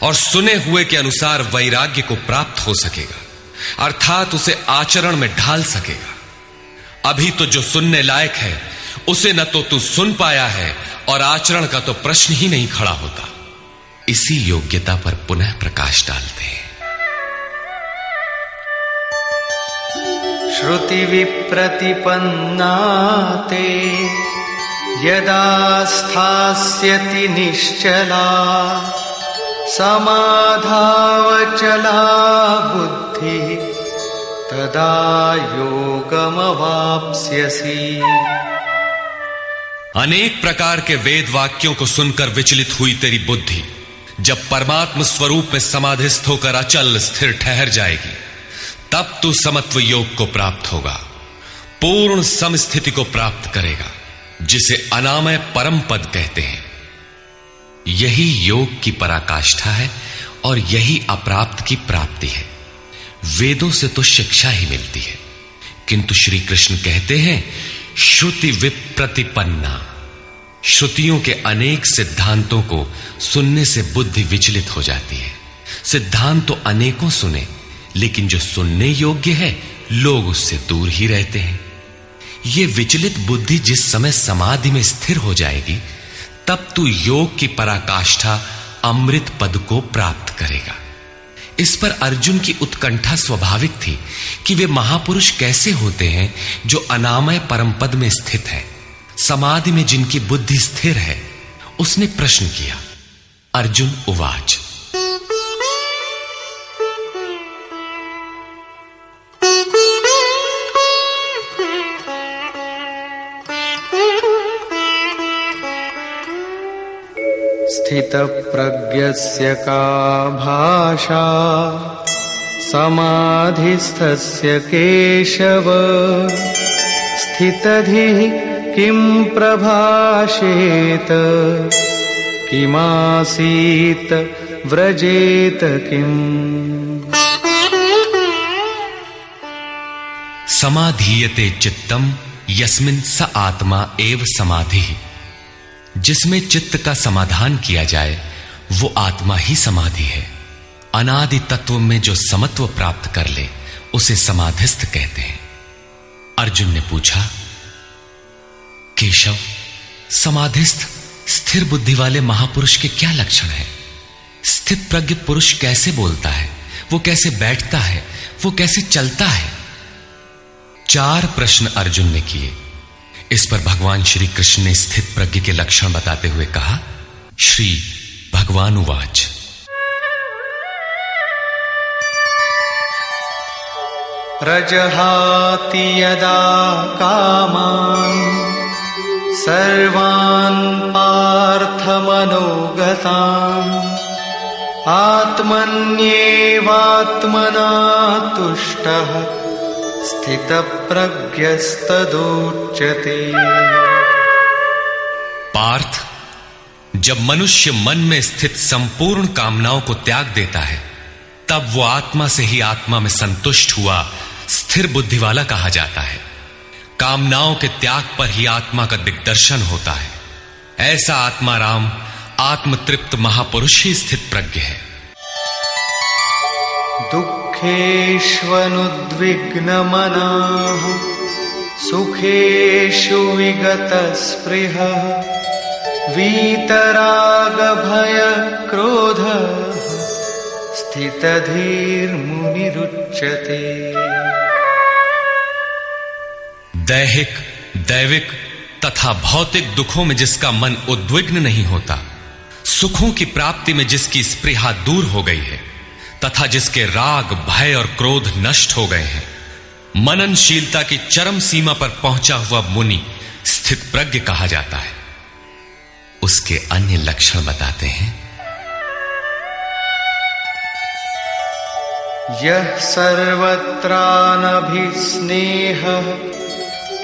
और सुने हुए के अनुसार वैराग्य को प्राप्त हो सकेगा। अर्थात उसे आचरण में ढाल सकेगा। अभी तो जो सुनने लायक है, उसे न तो तू सुन पाया है, और आचरण का तो प्रश्न ही नहीं खड़ा होता। इसी योग्यता पर पुनः प्रकाश डालते हैं। श्रुतिविप्रतिपन्ना ते यदा स्थास्यति निश्चला, समाधावचला बुद्धिः, तदा योगमवाप्स्यसि। अनेक प्रकार के वेद वाक्यों को सुनकर विचलित हुई तेरी बुद्धि, जब परमात्म स्वरूप में समाधिस्थ होकर अचल स्थिर ठहर जाएगी। तब तू समत्व योग को प्राप्त होगा, पूर्ण समस्थिति को प्राप्त करेगा, जिसे अनामय परम पद कहते हैं। यही योग की पराकाष्ठा है और यही अप्राप्त की प्राप्ति है। वेदों से तो शिक्षा ही मिलती है, किंतु श्री कृष्ण कहते हैं, श्रुति विप्रतिपन्ना। श्रुतियों के अनेक सिद्धांतों को सुनने से बुद्धि विचलित हो जाती है। सिद्धांत तो अनेकों सुने लेकिन जो सुनने योग्य है, लोग उससे दूर ही रहते हैं। ये विचलित बुद्धि जिस समय समाधि में स्थिर हो जाएगी, तब तू योग की पराकाष्ठा अमृत पद को प्राप्त करेगा। इस पर अर्जुन की उत्कंठा स्वाभाविक थी कि वे महापुरुष कैसे होते हैं जो अनामय परम पद में स्थित है। समाधि में जिनकी बुद्धि स्थिर है, उसने प्रश्न किया, अर्जुन, उवाच। स्थितप्रज्ञस्य का भाषा? समाधिस्थस्य केशव? स्थितधिः किं प्रभाषेत? किमासीत व्रजेत किम्? समाधीयते चित्तम यस्मिन स आत्मा एव समाधि जिसमें चित्त का समाधान किया जाए, वो आत्मा ही समाधि है। अनादि तत्व में जो समत्व प्राप्त कर ले, उसे समाधिस्थ कहते हैं। अर्जुन ने पूछा, केशव, समाधिस्थ, स्थिर बुद्धि वाले महापुरुष के क्या लक्षण है? स्थित प्रज्ञ पुरुष कैसे बोलता है? वो कैसे बैठता है? वो कैसे चलता है? चार प्रश्न अर्जुन ने किए। इस पर भगवान श्री कृष्ण ने स्थित प्रज्ञ के लक्षण बताते हुए कहा, श्री भगवान उवाच प्रजहाति यदा कामान् सर्वान् पार्थमनोगतान् आत्मन्येवात्मना तुष्टः स्थितप्रज्ञस्तदोच्यते। पार्थ जब मनुष्य मन में स्थित संपूर्ण कामनाओं को त्याग देता है तब वो आत्मा से ही आत्मा में संतुष्ट हुआ स्थिर बुद्धि वाला कहा जाता है। कामनाओं के त्याग पर ही आत्मा का दिग्दर्शन होता है। ऐसा आत्मा राम आत्मतृप्त महापुरुष ही स्थित प्रज्ञ है। दुःखेष्वनुद्विग्नमनाः सुखेषु विगतस्पृहः। वीतरागभयक्रोधः। स्थितधीर्मुनिरुच्यते। दैहिक, दैविक तथा भौतिक दुखों में जिसका मन उद्विग्न नहीं होता, सुखों की प्राप्ति में जिसकी स्पृहा दूर हो गई है तथा जिसके राग, भय और क्रोध नष्ट हो गए हैं। मननशीलता की चरम सीमा पर पहुँचा हुआ मुनि स्थित प्रज्ञ कहा जाता है। उसके अन्य लक्षण बताते हैं। यः सर्वत्रानभिस्नेहः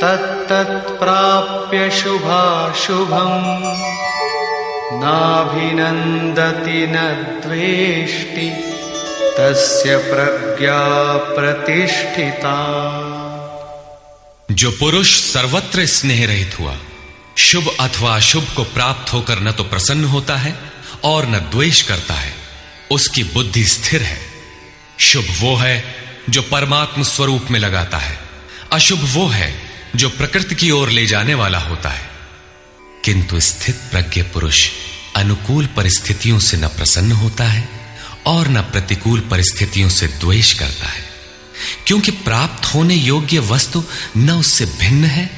तत्तत्प्राप्य शुभाशुभम्। नाभिनन्दति न द्वेष्टि। तस्य प्रज्ञा प्रतिष्ठिता। जो पुरुष सर्वत्र स्नेह रहित हुआ, शुभ अथवा अशुभ को प्राप्त होकर न तो प्रसन्न होता है और न द्वेष करता है। उसकी बुद्धि स्थिर है। शुभ वो है जो परमात्म स्वरूप में लगाता है। अशुभ वो है जो प्रकृति की ओर ले जाने वाला होता है। किंतु स्थित प्रज्ञ पुरुष अनुकूल परिस्थितियों से न प्रसन्न होता है। और न प्रतिकूल परिस्थितियों से द्वेष करता है, क्योंकि प्राप्त होने योग्य वस्तु न उससे भिन्न है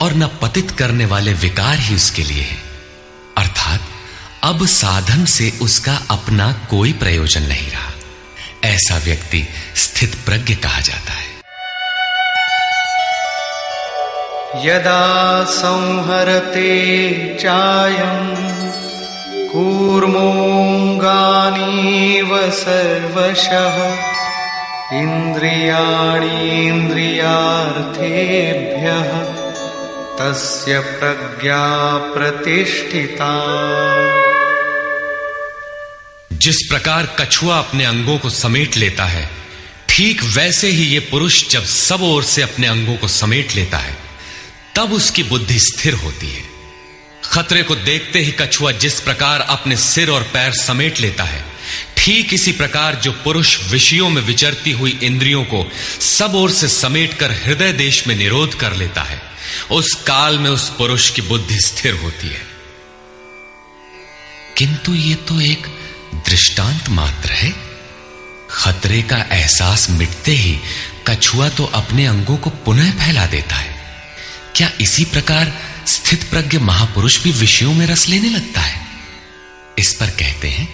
और न पतित करने वाले विकार ही उसके लिए है। अर्थात, अब साधन से उसका अपना कोई प्रयोजन नहीं रहा। ऐसा व्यक्ति स्थित प्रज्ञ कहा जाता है। यदा संहरते चायम् कूर्मोऽङ्गानीव सर्वशः। इन्द्रियाणीन्द्रियार्थेभ्यः तस्य प्रज्ञा प्रतिष्ठिता। जिस प्रकार कछुआ अपने अंगों को समेट लेता है, ठीक वैसे ही ये पुरुष जब सब ओर से अपने अंगों को समेट लेता है, तब उसकी बुद्धि स्थिर होती है। खतरे को देखते ही कछुआ जिस प्रकार अपने सिर और पैर समेट लेता है, ठीक इसी प्रकार जो पुरुष विषयों में विचरती हुई इंद्रियों को सब ओर से समेटकर हृदय देश में निरोध कर लेता है, उस काल में उस पुरुष की बुद्धि स्थिर होती है। किंतु ये तो एक दृष्टांत मात्र है। खतरे का एहसास मिटते ही कछुआ तो अपने अंगों को पुनः फैला देता है। क्या इसी प्रकार स्थित प्रज्ञ महापुरुष भी विषयों में रस लेने लगता है। इस पर कहते हैं।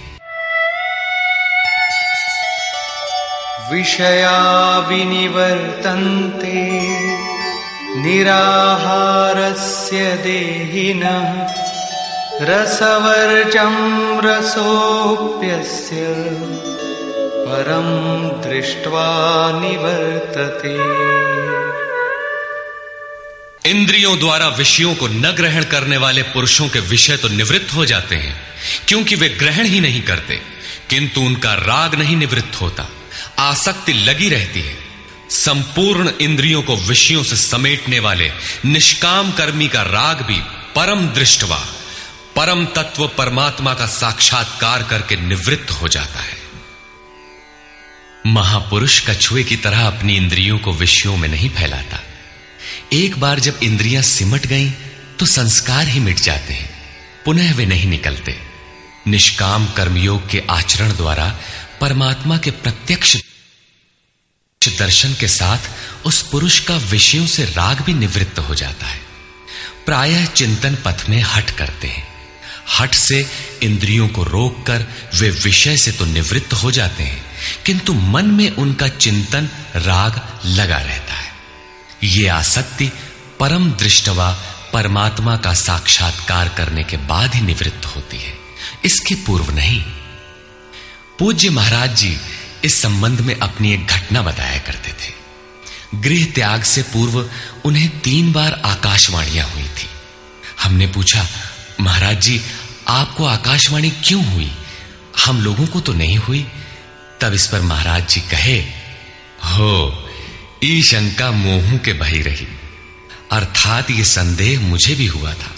विषया विनिवर्तन्ते निराहारस्य देहिनः रसवर्जं रसोऽप्यस्य परं दृष्ट्वा निवर्तते। इंद्रियों द्वारा विषयों को न ग्रहण करने वाले पुरुषों के विषय तो निवृत्त हो जाते हैं, क्योंकि वे ग्रहण ही नहीं करते, किंतु उनका राग नहीं निवृत्त होता। आसक्ति लगी रहती है। संपूर्ण इंद्रियों को विषयों से समेटने वाले निष्काम कर्मी का राग भी परम दृष्टवा, परम तत्व परमात्मा का साक्षात्कार करके निवृत्त हो जाता है। महापुरुष कछुए की तरह अपनी इंद्रियों को विषयों में नहीं फैलाता। एक बार जब इंद्रियाँ सिमट गईं तो संस्कार ही मिट जाते हैं। पुनः वे नहीं निकलते। निष्काम कर्मयोग के आचरण द्वारा परमात्मा के प्रत्यक्ष दर्शन के साथ उस पुरुष का विषयों से राग भी निवृत्त हो जाता है। प्रायः चिंतन पथ में हट करते हैं। हट से इंद्रियों को रोककर वे विषय से तो निवृत्त हो जाते हैं, किंतु मन में उनका चिंतन राग लगा रहता है। ये आसक्ति परम दृष्टवा परमात्मा का साक्षात्कार करने के बाद ही निवृत्त होती है। इसके पूर्व नहीं। पूज्य महाराज जी इस संबंध में अपनी एक घटना बताया करते थे। गृह त्याग से पूर्व उन्हें तीन बार आकाशवाणियाँ हुई थी। हमने पूछा, महाराज जी, आपको आकाशवाणी क्यों हुई? हम लोगों को तो नहीं हुई। तब इस पर महाराज जी कहे, हो ई शंका मोहू के बही रही। अर्थात ये संदेह मुझे भी हुआ था।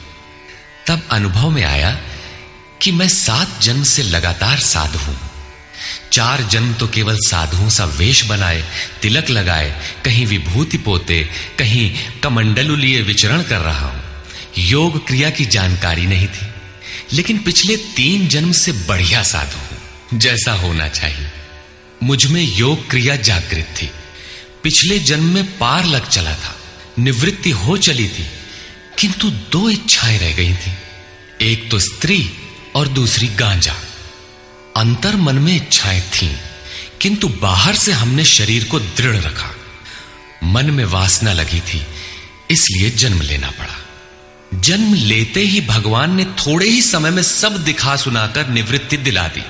तब अनुभव में आया कि मैं सात जन्म से लगातार साधु हूँ। चार जन्म तो केवल साधुओं सा वेश बनाए, तिलक लगाए, कहीं विभूति पोते, कहीं कमंडलु लिए विचरण कर रहा हूँ। योग क्रिया की जानकारी नहीं थी, लेकिन पिछले तीन जन्म से बढ़िया साधु हूँ, जैसा होना चाहिए। मुझमें योग क्रिया जागृत थी। पिछले जन्म में पार लग चला था। निवृत्ति हो चली थी, किंतु दो इच्छाएँ रह गई थी। एक तो स्त्री और दूसरी गांजा। अंतर मन में इच्छाएँ थीं, किंतु बाहर से हमने शरीर को दृढ़ रखा। मन में वासना लगी थी, इसलिए जन्म लेना पड़ा। जन्म लेते ही भगवान ने थोड़े ही समय में सब दिखा सुनाकर निवृत्ति दिला दी।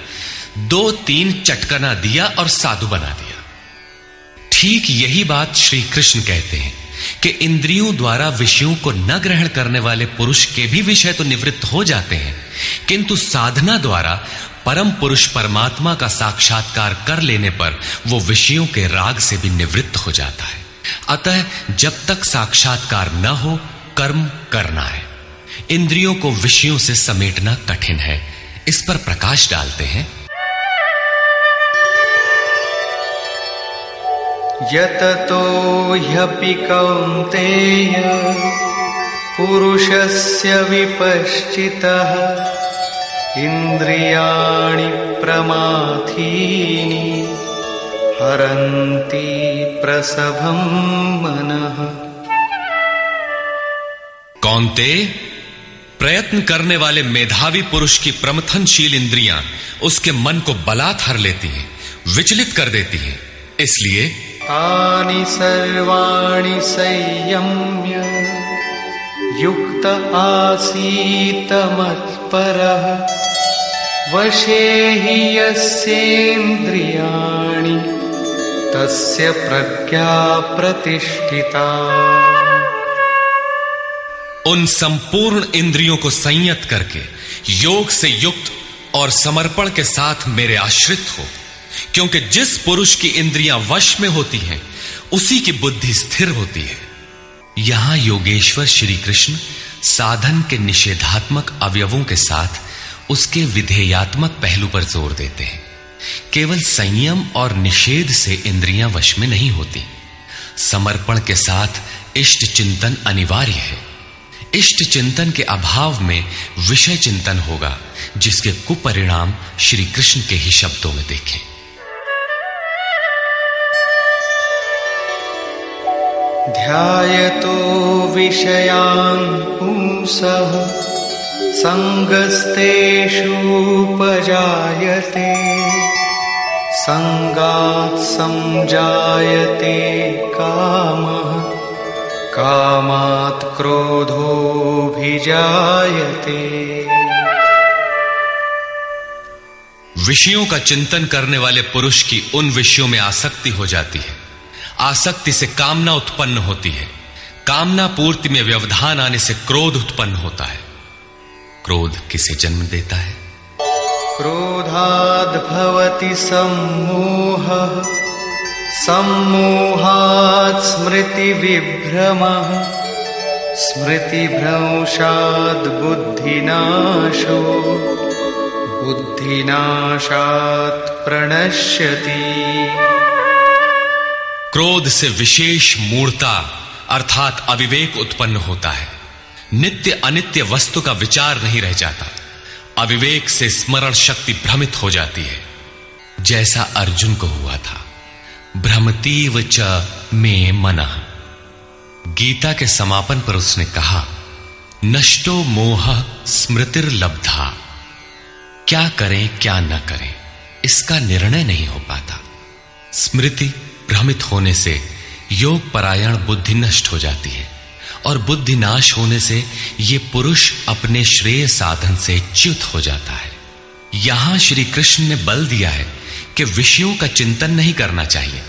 दो, तीन चटकना दिया और साधु बना दिया। ठीक यही बात श्री कृष्ण कहते हैं कि इंद्रियों द्वारा विषयों को न ग्रहण करने वाले पुरुष के भी विषय तो निवृत्त हो जाते हैं, किंतु साधना द्वारा परम पुरुष परमात्मा का साक्षात्कार कर लेने पर वो विषयों के राग से भी निवृत्त हो जाता है। अतः जब तक साक्षात्कार न हो, कर्म करना है। इंद्रियों को विषयों से समेटना कठिन है। इस पर प्रकाश डालते हैं। यततो ह्यपि कौन्तेय पुरुषस्य विपश्चितः इन्द्रियाणि प्रमाथीनि हरन्ति प्रसभं मनः। कौनते, प्रयत्न करने वाले मेधावी पुरुष की प्रमथनशील इंद्रियाँ उसके मन को बलात् हर लेती हैं, विचलित कर देती हैं, इसलिए तानि सर्वाणि संयम्य। युक्त आसीत मत्परः वशे हि यस्येन्द्रियाणि। तस्य प्रज्ञा प्रतिष्ठिता। उन संपूर्ण इंद्रियों को संयत करके योग से युक्त और समर्पण के साथ मेरे आश्रित हो। क्योंकि जिस पुरुष की इंद्रियाँ वश में होती हैं, उसी की बुद्धि स्थिर होती है। यहाँ योगेश्वर श्री कृष्ण साधन के निषेधात्मक अवयवों के साथ उसके विधेयात्मक पहलू पर ज़ोर देते हैं। केवल संयम और निषेध से इंद्रियाँ वश में नहीं होती। समर्पण के साथ इष्ट चिंतन अनिवार्य है। इष्ट चिंतन के अभाव में विषय चिंतन होगा, जिसके कुपरिणाम श्री कृष्ण के ही शब्दों में देखें। ध्यायतो विषयान् पुंसः सङ्गस्तेषूपजायते सङ्गात् सञ्जायते कामः, कामात् क्रोधोऽभिजायते। विषयों का चिंतन करने वाले पुरुष की उन विषयों में आसक्ति हो जाती है। आसक्ति से कामना उत्पन्न होती है। कामना पूर्ति में व्यवधान आने से क्रोध उत्पन्न होता है। क्रोध किसे जन्म देता है? क्रोधाद् भवति सम्मोहः। सम्मोहात् स्मृति विभ्रम स्मृति स्मृतिभ्रंशाद् बुद्धिनाशो। बुद्धिनाशात् प्रणश्यति। क्रोध से विशेष मूर्ता अर्थात अविवेक उत्पन्न होता है। नित्य अनित्य वस्तु का विचार नहीं रह जाता। अविवेक से स्मरण शक्ति भ्रमित हो जाती है। जैसा अर्जुन को हुआ था। भ्रमतीव च में मन। गीता के समापन पर उसने कहा, नष्टो मोह स्मृतिर लब्धा क्या करें, क्या न करें, इसका निर्णय नहीं हो पाता। स्मृति भ्रमित होने से योग परायण बुद्धि नष्ट हो जाती है और बुद्धि नाश होने से ये पुरुष अपने श्रेय साधन से च्युत हो जाता है। यहाँ श्री कृष्ण ने बल दिया है कि विषयों का चिंतन नहीं करना चाहिए।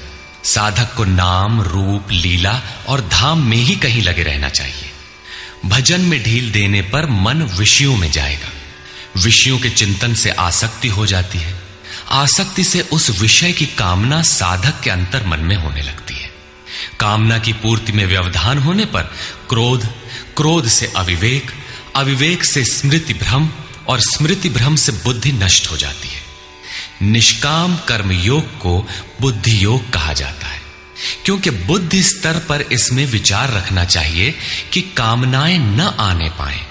साधक को नाम, रूप, लीला और धाम में ही कहीं लगे रहना चाहिए। भजन में ढील देने पर मन विषयों में जाएगा। विषयों के चिंतन से आसक्ति हो जाती है। आसक्ति से उस विषय की कामना साधक के अंतर मन में होने लगती है। कामना की पूर्ति में व्यवधान होने पर क्रोध क्रोध से अविवेक अविवेक से स्मृति भ्रम और स्मृति भ्रम से बुद्धि नष्ट हो जाती है। निष्काम कर्म योग को बुद्धि योग कहा जाता है। क्योंकि बुद्धि स्तर पर इसमें विचार रखना चाहिए कि कामनाएँ न आने पाए,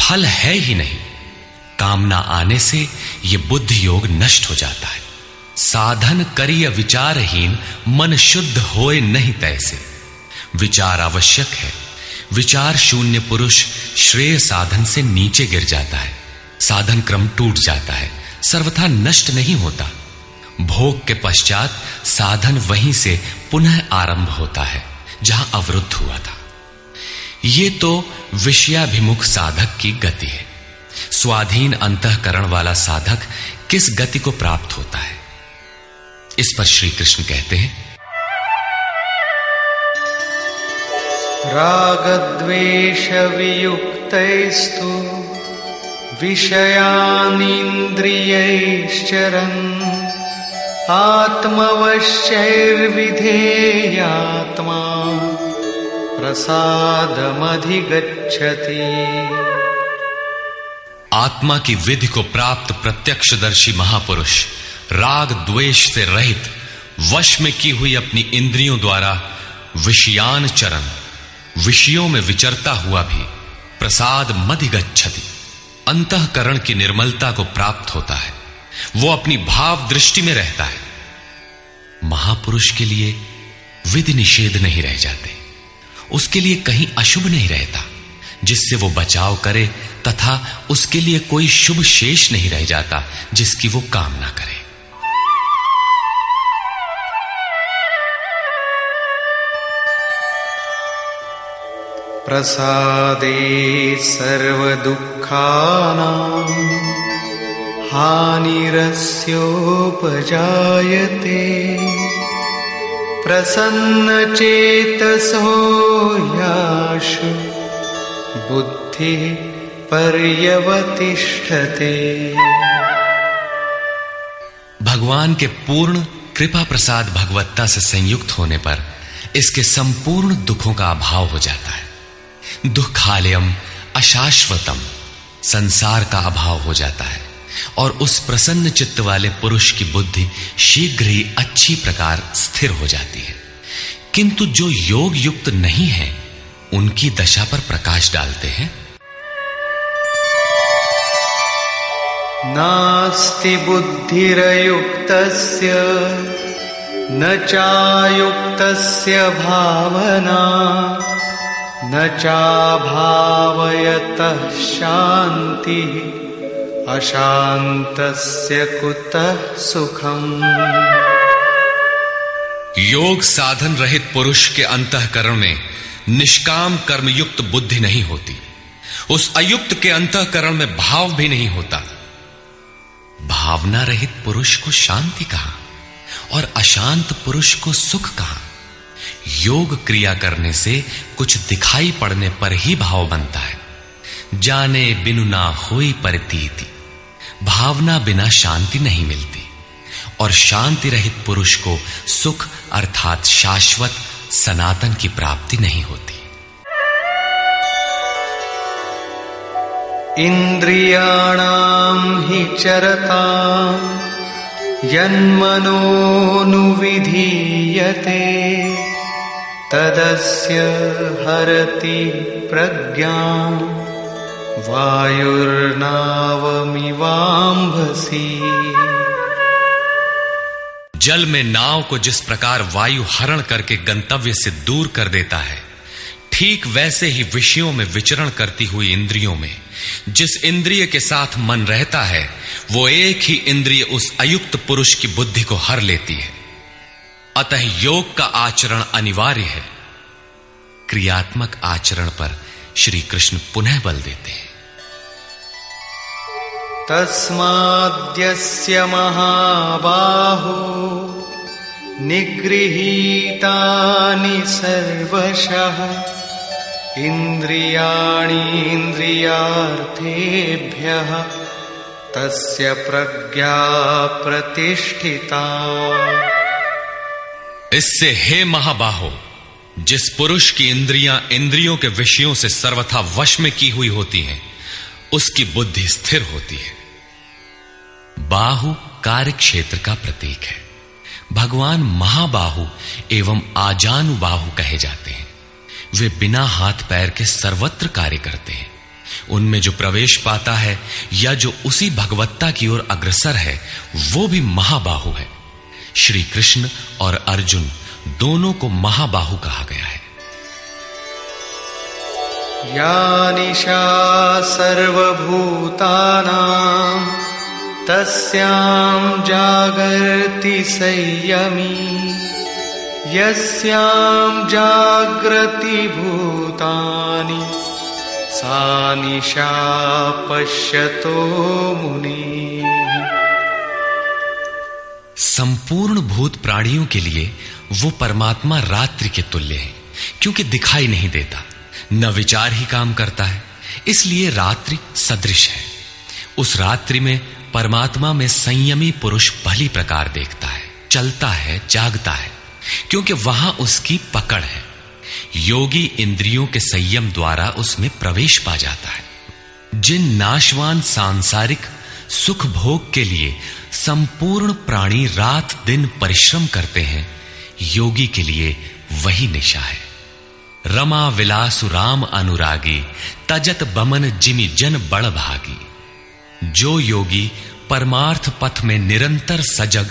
फल है ही नहीं। कामना आने से यह बुद्धि योग नष्ट हो जाता है। साधन करिय विचारहीन, मन शुद्ध होए नहीं तैसे। विचार आवश्यक है। विचार शून्य पुरुष श्रेय साधन से नीचे गिर जाता है। साधन क्रम टूट जाता है। सर्वथा नष्ट नहीं होता। भोग के पश्चात साधन वहीं से पुनः आरंभ होता है, जहाँ अवरुद्ध हुआ था। ये तो विषयाभिमुख साधक की गति है। स्वाधीन अंतकरण वाला साधक किस गति को प्राप्त होता है? इस पर श्री कृष्ण कहते हैं। रागद्वेष वियुक्तैस्तु विषयानीन्द्रियैश्चरन् आत्मवश्यैर्विधेयात्मा प्रसादमधिगच्छति। आत्मा की विधि को प्राप्त प्रत्यक्षदर्शी महापुरुष, राग द्वेष से रहित, वश में की हुई अपनी इंद्रियों द्वारा विषयान चरण, विषयों में विचरता हुआ भी प्रसाद मधिगच्छति। अंतकरण की निर्मलता को प्राप्त होता है। वो अपनी भाव दृष्टि में रहता है। महापुरुष के लिए विधि निषेध नहीं रह जाते। उसके लिए कहीं अशुभ नहीं रहता। जिससे वो बचाव करे तथा उसके लिए कोई शुभ शेष नहीं रह जाता जिसकी वो कामना करे। प्रसादे सर्वदुःखानां हानिरस्योपजायते। प्रसन्नचेतसो याशु। बुद्धिः पर्यवतिष्ठते। भगवान के पूर्ण कृपा प्रसाद भगवत्ता से संयुक्त होने पर इसके संपूर्ण दुखों का अभाव हो जाता है। दुखालयम अशाश्वतम संसार का अभाव हो जाता है और उस प्रसन्न चित्त वाले पुरुष की बुद्धि शीघ्र ही अच्छी प्रकार स्थिर हो जाती है। किंतु जो योग युक्त नहीं है उनकी दशा पर प्रकाश डालते हैं। नास्ति बुद्धिरयुक्तस्य न चायुक्तस्य भावना न चाभावयतः शान्तिः अशान्तस्य कुतः सुखम्। योग साधन रहित पुरुष के अंतकरण में निष्काम कर्मयुक्त बुद्धि नहीं होती। उस अयुक्त के अंतकरण में भाव भी नहीं होता। भावना रहित पुरुष को शांति कहा और अशांत पुरुष को सुख कहा? योग क्रिया करने से कुछ दिखाई पड़ने पर ही भाव बनता है। जाने बिनु ना होई परतीति। भावना बिना शांति नहीं मिलती। और शांति रहित पुरुष को सुख अर्थात शाश्वत सनातन की प्राप्ति नहीं होती। इन्द्रियाणां हि चरता यन्मनोनुविधीयते तदस्य हरति प्रज्ञां वायुर्नावमिवाम्भसी। जल में नाव को जिस प्रकार वायु हरण करके गंतव्य से दूर कर देता है, ठीक वैसे ही विषयों में विचरण करती हुई इंद्रियों में, जिस इंद्रिय के साथ मन रहता है, वो एक ही इंद्रिय उस अयुक्त पुरुष की बुद्धि को हर लेती है। अतः योग का आचरण अनिवार्य है। क्रियात्मक आचरण पर श्री कृष्ण पुनः बल देते हैं। तस्माद्यस्य महाबाहो निगृहीतानि सर्वशः इन्द्रियाणीन्द्रियार्थेभ्यः तस्य प्रज्ञा प्रतिष्ठिता। इससे हे महाबाहो, जिस पुरुष की इंद्रियाँ इंद्रियों के विषयों से सर्वथा वश में की हुई होती हैं, उसकी बुद्धि स्थिर होती है। बाहु कार्य क्षेत्र का प्रतीक है। भगवान महाबाहु एवं आजानुबाहु कहे जाते हैं। वे बिना हाथ पैर के सर्वत्र कार्य करते हैं। उनमें जो प्रवेश पाता है या जो उसी भगवत्ता की ओर अग्रसर है, वो भी महाबाहु है। श्री कृष्ण और अर्जुन दोनों को महाबाहु कहा गया है। या निशा सर्वभूतानां तस्यां जागर्ति संयमी, यस्यां जाग्रति भूतानि, सा निशा पश्यतो मुनि। संपूर्ण भूत प्राणियों के लिए वो परमात्मा रात्रि के तुल्य है, क्योंकि दिखाई नहीं देता, न विचार ही काम करता है, इसलिए रात्रि सदृश है। उस रात्रि में परमात्मा में संयमी पुरुष भली प्रकार देखता है, चलता है, जागता है, क्योंकि वहाँ उसकी पकड़ है। योगी इंद्रियों के संयम द्वारा उसमें प्रवेश पा जाता है। जिन नाशवान सांसारिक सुख भोग के लिए संपूर्ण प्राणी रात दिन परिश्रम करते हैं, योगी के लिए वही निशा है। रमा विलासु राम अनुरागी, तजत बमन जिमी जन बड़ भागी। जो योगी परमार्थ पथ में निरंतर सजग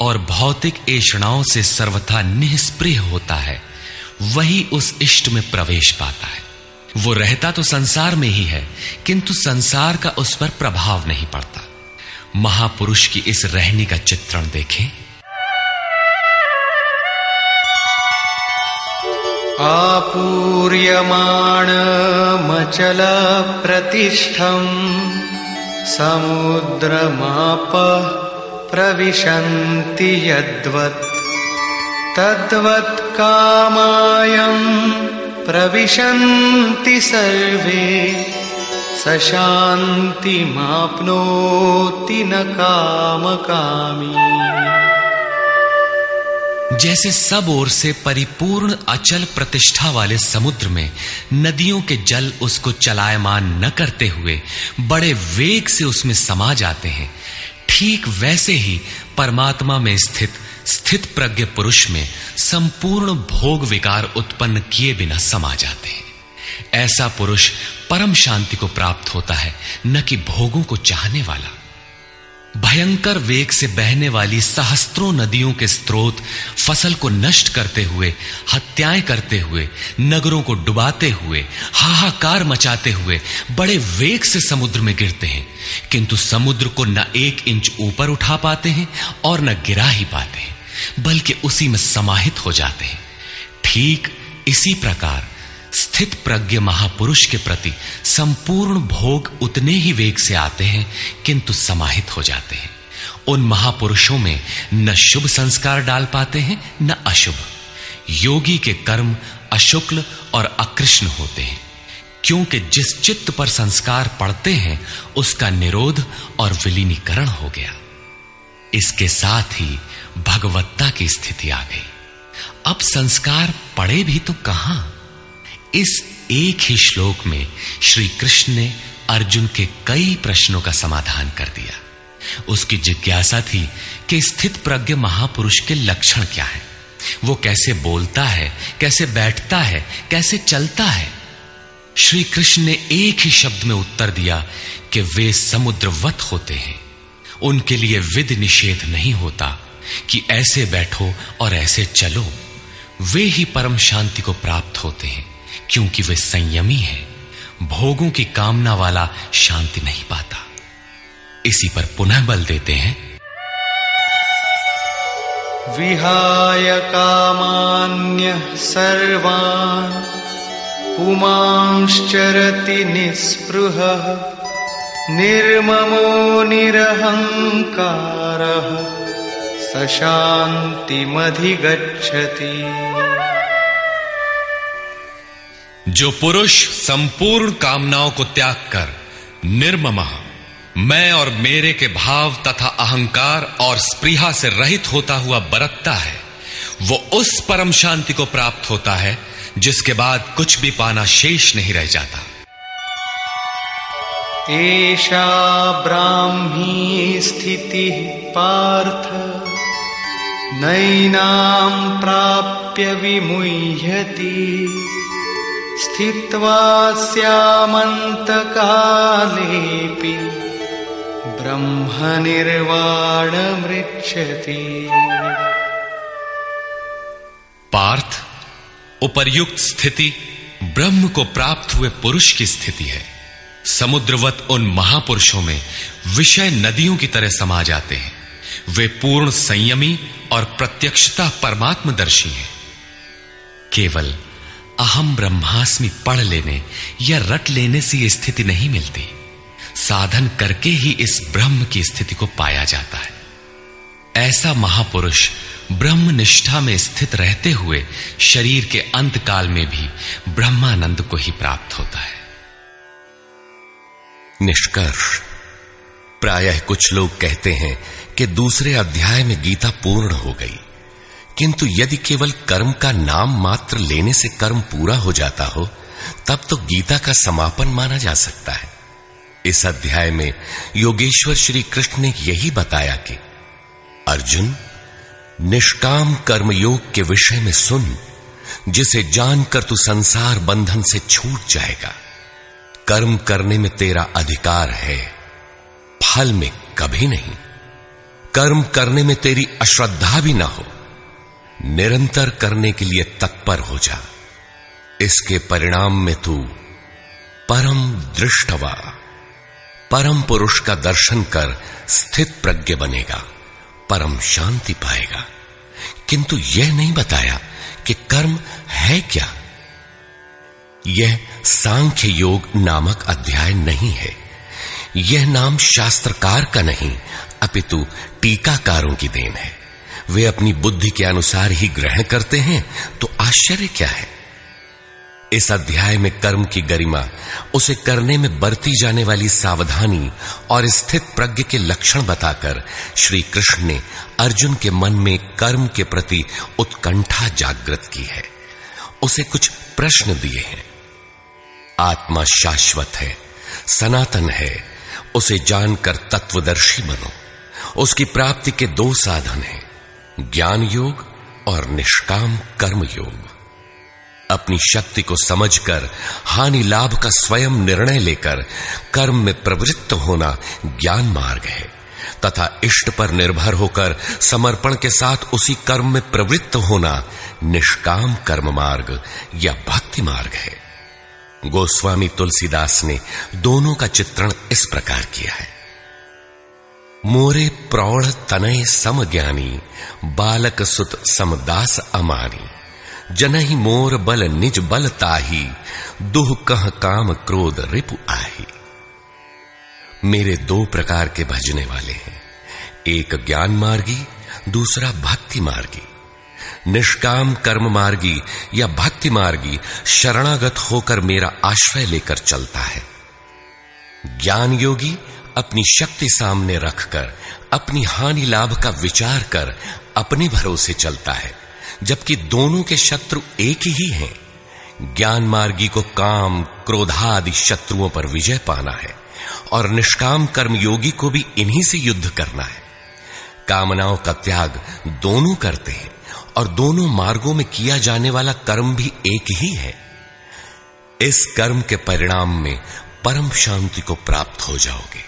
और भौतिक ऐषणाओं से सर्वथा निष्प्रिय होता है, वही उस इष्ट में प्रवेश पाता है। वो रहता तो संसार में ही है, किंतु संसार का उस पर प्रभाव नहीं पड़ता। महापुरुष की इस रहनी का चित्रण देखें। आपूर्यमाणमचलप्रतिष्ठम् समुद्रमापः प्रविशन्ति यद्वत्। तद्वत् कामायम् प्रविशन्ति सर्वे। स शान्तिमाप्नोति न कामकामी जैसे सब ओर से परिपूर्ण अचल प्रतिष्ठा वाले समुद्र में नदियों के जल उसको चलायमान न करते हुए बड़े वेग से उसमें समा जाते हैं। ठीक वैसे ही परमात्मा में स्थित स्थित प्रज्ञ पुरुष में संपूर्ण भोग विकार उत्पन्न किए बिना समा जाते हैं। ऐसा पुरुष परम शांति को प्राप्त होता है, न कि भोगों को चाहने वाला। भयंकर वेग से बहने वाली सहस्त्रों नदियों के स्रोत फ़सल को नष्ट करते हुए, हत्याएँ करते हुए, नगरों को डुबाते हुए, हाहाकार मचाते हुए, बड़े वेग से समुद्र में गिरते हैं। किंतु समुद्र को न एक इंच ऊपर उठा पाते हैं और न गिरा ही पाते हैं, बल्कि उसी में समाहित हो जाते हैं। ठीक इसी प्रकार स्थित प्रज्ञ महापुरुष के प्रति संपूर्ण भोग उतने ही वेग से आते हैं, किंतु समाहित हो जाते हैं। उन महापुरुषों में न शुभ संस्कार डाल पाते हैं, न अशुभ। योगी के कर्म अशुक्ल और अकृष्ण होते हैं, क्योंकि जिस चित्त पर संस्कार पड़ते हैं, उसका निरोध और विलीनीकरण हो गया। इसके साथ ही भगवत्ता की स्थिति आ गई। अब संस्कार पड़े भी तो कहाँ? इस एक ही श्लोक में श्री कृष्ण ने अर्जुन के कई प्रश्नों का समाधान कर दिया। उसकी जिज्ञासा थी कि स्थित प्रज्ञ महापुरुष के लक्षण क्या है? वो कैसे बोलता है, कैसे बैठता है, कैसे चलता है? श्री कृष्ण ने एक ही शब्द में उत्तर दिया कि वे समुद्रवत होते हैं। उनके लिए विधि निषेध नहीं होता कि ऐसे बैठो और ऐसे चलो। वे ही परम शांति को प्राप्त होते हैं। क्योंकि वे संयमी हैं, भोगों की कामना वाला शांति नहीं पाता। इसी पर पुनः बल देते हैं। विहाय कामान्य सर्वान् पुमांश्चरति निःस्पृह, निर्ममो निरहङ्कारः स शान्तिमधिगच्छति जो पुरुष संपूर्ण कामनाओं को त्याग कर, निर्मम, मैं और मेरे के भाव तथा अहंकार और स्पृहा से रहित होता हुआ बरतता है, वो उस परम शांति को प्राप्त होता है, जिसके बाद कुछ भी पाना शेष नहीं रह जाता। एषा ब्राह्मी स्थिति पार्थ, नैनां प्राप्य विमुह्यति। स्थित्वा स्यामन्तकालेऽपि ब्रह्मनिर्वाणमृच्छति। पार्थ, उपर्युक्त स्थिति ब्रह्म को प्राप्त हुए पुरुष की स्थिति है। समुद्रवत उन महापुरुषों में विषय नदियों की तरह समा जाते हैं। वे पूर्ण संयमी और प्रत्यक्षता परमात्मदर्शी हैं। केवल अहम ब्रह्मास्मि पढ़ लेने या रट लेने से स्थिति नहीं मिलती। साधन करके ही इस ब्रह्म की स्थिति को पाया जाता है। ऐसा महापुरुष ब्रह्म निष्ठा में स्थित रहते हुए शरीर के अंत काल में भी ब्रह्मानंद को ही प्राप्त होता है। निष्कर्ष। प्रायः कुछ लोग कहते हैं कि दूसरे अध्याय में गीता पूर्ण हो गई। किंतु यदि केवल कर्म का नाम मात्र लेने से कर्म पूरा हो जाता हो, तब तो गीता का समापन माना जा सकता है। इस अध्याय में योगेश्वर श्री कृष्ण ने यही बताया कि, अर्जुन, निष्काम कर्म योग के विषय में सुन, जिसे जानकर तू संसार बंधन से छूट जाएगा। कर्म करने में तेरा अधिकार है, फल में कभी नहीं। कर्म करने में तेरी अश्रद्धा भी ना हो। निरंतर करने के लिए तत्पर हो जा। इसके परिणाम में तू परम दृष्टवा, परम पुरुष का दर्शन कर स्थित प्रज्ञ बनेगा, परम शांति पाएगा। किंतु यह नहीं बताया कि कर्म है क्या। यह सांख्य योग नामक अध्याय नहीं है। यह नाम शास्त्रकार का नहीं, अपितु टीकाकारों की देन है। वे अपनी बुद्धि के अनुसार ही ग्रहण करते हैं तो आश्चर्य क्या है? इस अध्याय में कर्म की गरिमा, उसे करने में बरती जाने वाली सावधानी और स्थित प्रज्ञ के लक्षण बताकर श्री कृष्ण ने अर्जुन के मन में कर्म के प्रति उत्कंठा जागृत की है। उसे कुछ प्रश्न दिए हैं। आत्मा शाश्वत है, सनातन है, उसे जानकर तत्वदर्शी बनो। उसकी प्राप्ति के दो साधन हैं। ज्ञान योग और निष्काम कर्म योग। अपनी शक्ति को समझकर, हानि लाभ का स्वयं निर्णय लेकर, कर्म में प्रवृत्त होना ज्ञान मार्ग है। तथा इष्ट पर निर्भर होकर, समर्पण के साथ उसी कर्म में प्रवृत्त होना निष्काम कर्म मार्ग या भक्ति मार्ग है। गोस्वामी तुलसीदास ने दोनों का चित्रण इस प्रकार किया है। मोरे प्रौढ़ तनय सम ज्ञानी बालक सुत समदास अमानी। जनहि मोर बल निज बल ताही, दुह कह काम क्रोध रिपु आही। मेरे दो प्रकार के भजने वाले हैं। एक ज्ञान मार्गी, दूसरा भक्ति मार्गी। निष्काम कर्म मार्गी या भक्ति मार्गी शरणागत होकर मेरा आश्रय लेकर चलता है। ज्ञान योगी अपनी शक्ति सामने रखकर, अपनी हानि लाभ का विचार कर, अपने भरोसे चलता है, जबकि दोनों के शत्रु एक ही हैं। ज्ञान मार्गी को काम, क्रोधादि शत्रुओं पर विजय पाना है, और निष्काम कर्म योगी को भी इन्हीं से युद्ध करना है। कामनाओं का त्याग दोनों करते हैं, और दोनों मार्गों में किया जाने वाला कर्म भी एक ही है। इस कर्म के परिणाम में परम शांति को प्राप्त हो जाओगे।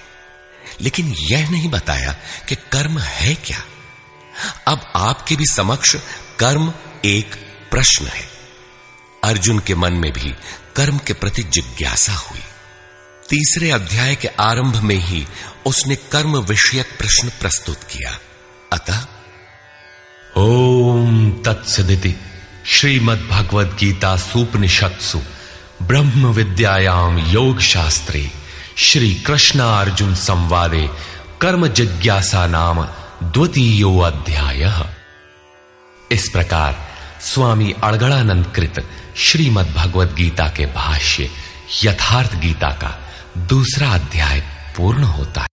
लेकिन यह नहीं बताया कि कर्म है क्या। अब आपके भी समक्ष कर्म एक प्रश्न है। अर्जुन के मन में भी कर्म के प्रति जिज्ञासा हुई। तीसरे अध्याय के आरंभ में ही उसने कर्म विषयक प्रश्न प्रस्तुत किया। अतः, ओम तत्सदिति श्रीमद भगवद गीता सुपनिषत्सु ब्रह्म विद्यायाम योग शास्त्रे श्री कृष्ण अर्जुन संवादे कर्म जिज्ञासा नाम द्वितीयो अध्याय। इस प्रकार स्वामी अड़गड़ानंद कृत श्रीमद भगवद गीता के भाष्य यथार्थ गीता का दूसरा अध्याय पूर्ण होता है।